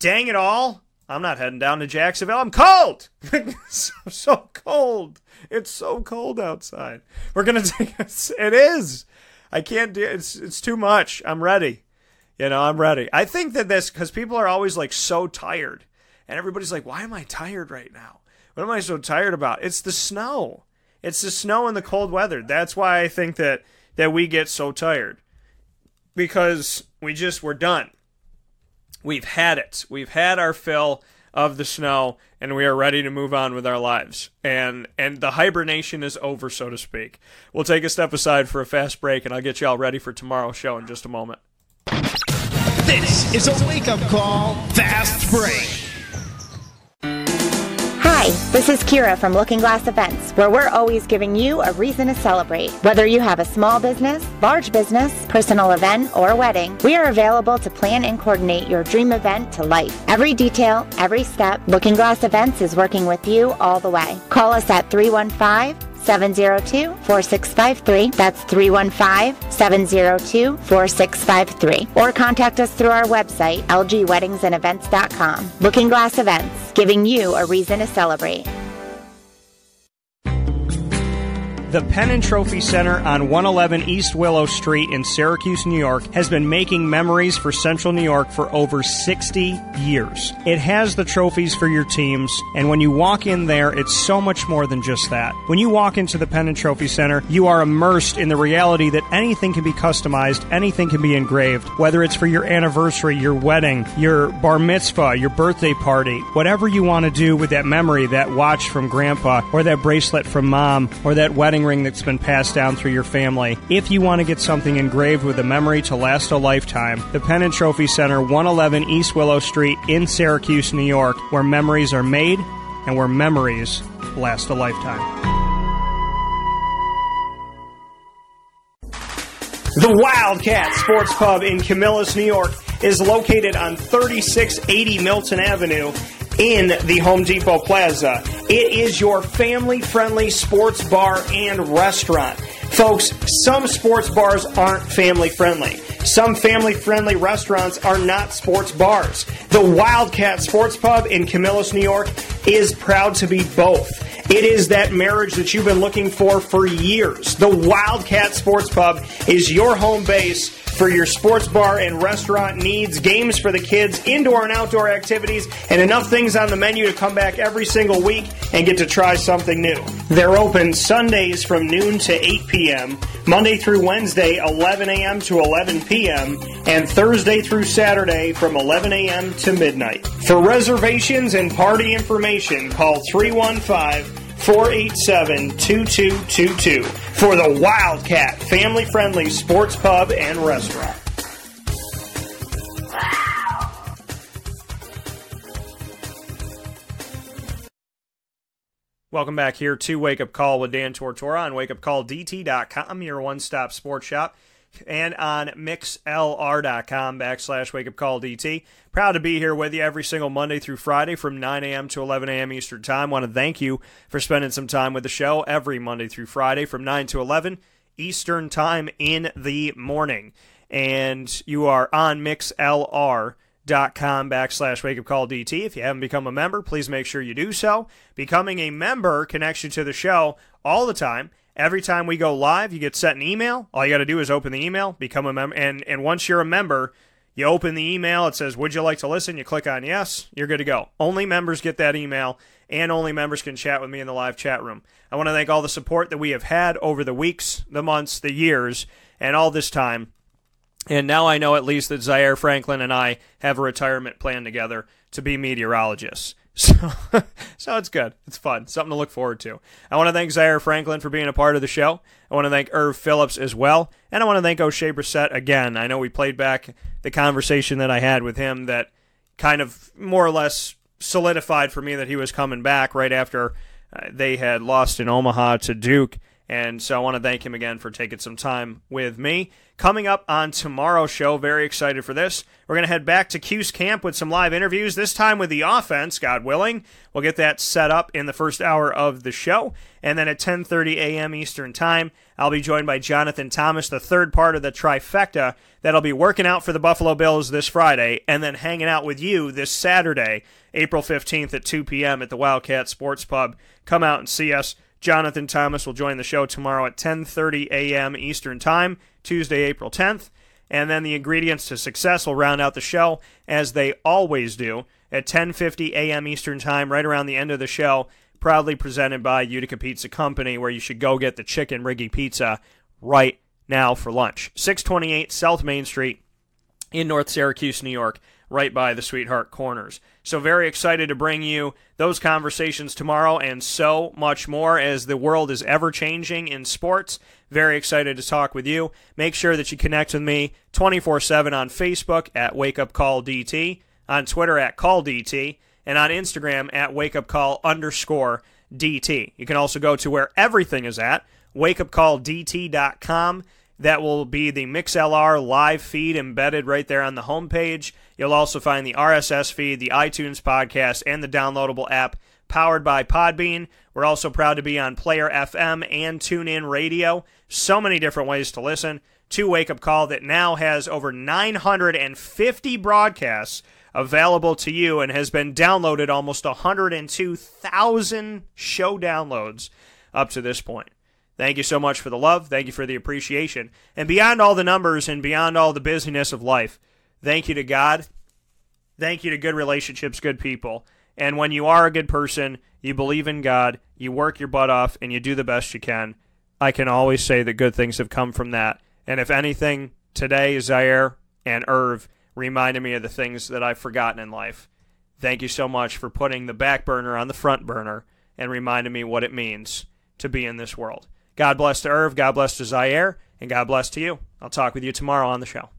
Speaker 2: Dang it all. I'm not heading down to Jacksonville. I'm cold. so, so cold. It's so cold outside. We're gonna take it it is. I can't do it's it's too much. I'm ready. You know, I'm ready. I think that this because people are always like so tired. And everybody's like, why am I tired right now? What am I so tired about? It's the snow. It's the snow and the cold weather. That's why I think that that we get so tired. Because we just we're done. We've had it. We've had our fill of the snow and we are ready to move on with our lives. And and the hibernation is over, so to speak. We'll take a step aside for a fast break and I'll get you all ready for tomorrow's show in just a moment.
Speaker 1: This is a wake up call, fast break.
Speaker 16: Hi, this is Kira from Looking Glass Events, where we're always giving you a reason to celebrate. Whether you have a small business, large business, personal event, or wedding, we are available to plan and coordinate your dream event to life. Every detail, every step, Looking Glass Events is working with you all the way. Call us at 315 702 4653. That's 315 702 4653. Or contact us through our website, lgweddingsandevents.com. Looking Glass Events, giving you a reason to celebrate.
Speaker 13: The Penn and Trophy Center on 111 East Willow Street in Syracuse, New York has been making memories for Central New York for over 60 years. It has the trophies for your teams, and when you walk in there, it's so much more than just that. When you walk into the Penn and Trophy Center, you are immersed in the reality that
Speaker 2: anything can be customized, anything can be engraved, whether it's for your anniversary, your wedding, your bar mitzvah, your birthday party, whatever you want to do with that memory, that watch from grandpa, or that bracelet from mom, or that wedding ring that's been passed down through your family. If you want to get something engraved with a memory to last a lifetime, the Penn and Trophy Center, 111 East Willow Street in Syracuse, New York, where memories are made and where memories last a lifetime. The Wildcat Sports Pub in Camillus, New York is located on 3680 Milton Avenue in the Home Depot Plaza. It is your family friendly sports bar and restaurant. Folks, some sports bars aren't family friendly. Some family friendly restaurants are not sports bars. The Wildcat Sports Pub in Camillus, New York is proud to be both. It is that marriage that you've been looking for for years. The Wildcat Sports Pub is your home base for your sports bar and restaurant needs, games for the kids, indoor and outdoor activities, and enough things on the menu to come back every single week and get to try something new. They're open Sundays from noon to 8 p.m., Monday through Wednesday, 11 a.m. to 11 p.m., and Thursday through Saturday from 11 a.m. to midnight. For reservations and party information, call 315 487 2222 for the Wildcat family friendly sports pub and restaurant. Welcome back here to Wake Up Call with Dan Tortora on wakeupcalldt.com, your one stop sports shop, and on mixlr.com backslash wake up call DT. Proud to be here with you every single Monday through Friday from 9 a.m. to 11 a.m. Eastern Time. Want to thank you for spending some time with the show every Monday through Friday from 9 to 11 Eastern Time in the morning. And you are on mixlr.com backslash wake up call DT. If you haven't become a member, please make sure you do so. Becoming a member connects you to the show all the time. Every time we go live, you get sent an email. All you got to do is open the email, become a member, and, and once you're a member, you open the email. It says, Would you like to listen? You click on yes, you're good to go. Only members get that email, and only members can chat with me in the live chat room. I want to thank all the support that we have had over the weeks, the months, the years, and all this time. And now I know at least that Zaire Franklin and I have a retirement plan together to be meteorologists. So, so it's good. It's fun. Something to look forward to. I want to thank Zaire Franklin for being a part of the show. I want to thank Erv Philips as well. And I want to thank Oshae Brissett again. I know we played back the conversation that I had with him that kind of more or less solidified for me that he was coming back right after uh, they had lost in Omaha to Duke. And so I want to thank him again for taking some time with me. Coming up on tomorrow's show, very excited for this. We're going to head back to Cuse Camp with some live interviews, this time with the offense, God willing. We'll get that set up in the first hour of the show. And then at 10:30 a.m. Eastern Time, I'll be joined by Jonathan Thomas, the third part of the trifecta that'll be working out for the Buffalo Bills this Friday and then hanging out with you this Saturday, April 15th at 2 p.m. at the Wildcat Sports Pub. Come out and see us. Jonathan Thomas will join the show tomorrow at 10:30 a.m. Eastern Time, Tuesday, April 10th. And then the ingredients to success will round out the show as they always do at 10:50 a.m. Eastern Time, right around the end of the show. Proudly presented by Utica Pizza Company, where you should go get the chicken riggy pizza right now for lunch. 628 South Main Street in North Syracuse, New York, right by the Sweetheart Corners. So, very excited to bring you those conversations tomorrow and so much more as the world is ever changing in sports. Very excited to talk with you. Make sure that you connect with me 24 7 on Facebook at Wake Up Call DT, on Twitter at Call DT, and on Instagram at Wake Up Call underscore DT. You can also go to where everything is at, wakeupcalldt.com. That will be the MixLR live feed embedded right there on the homepage. You'll also find the RSS feed, the iTunes podcast, and the downloadable app powered by Podbean. We're also proud to be on Player FM and TuneIn Radio. So many different ways to listen to Wake Up Call that now has over 950 broadcasts available to you and has been downloaded almost 102,000 show downloads up to this point. Thank you so much for the love. Thank you for the appreciation. And beyond all the numbers and beyond all the busyness of life, thank you to God. Thank you to good relationships, good people. And when you are a good person, you believe in God, you work your butt off, and you do the best you can. I can always say that good things have come from that, And if anything, today, Zaire and Erv reminded me of the things that I've forgotten in life. Thank you so much for putting the back burner on the front burner and reminding me what it means to be in this world. God bless to Erv, God bless to Zaire, and God bless to you. I'll talk with you tomorrow on the show.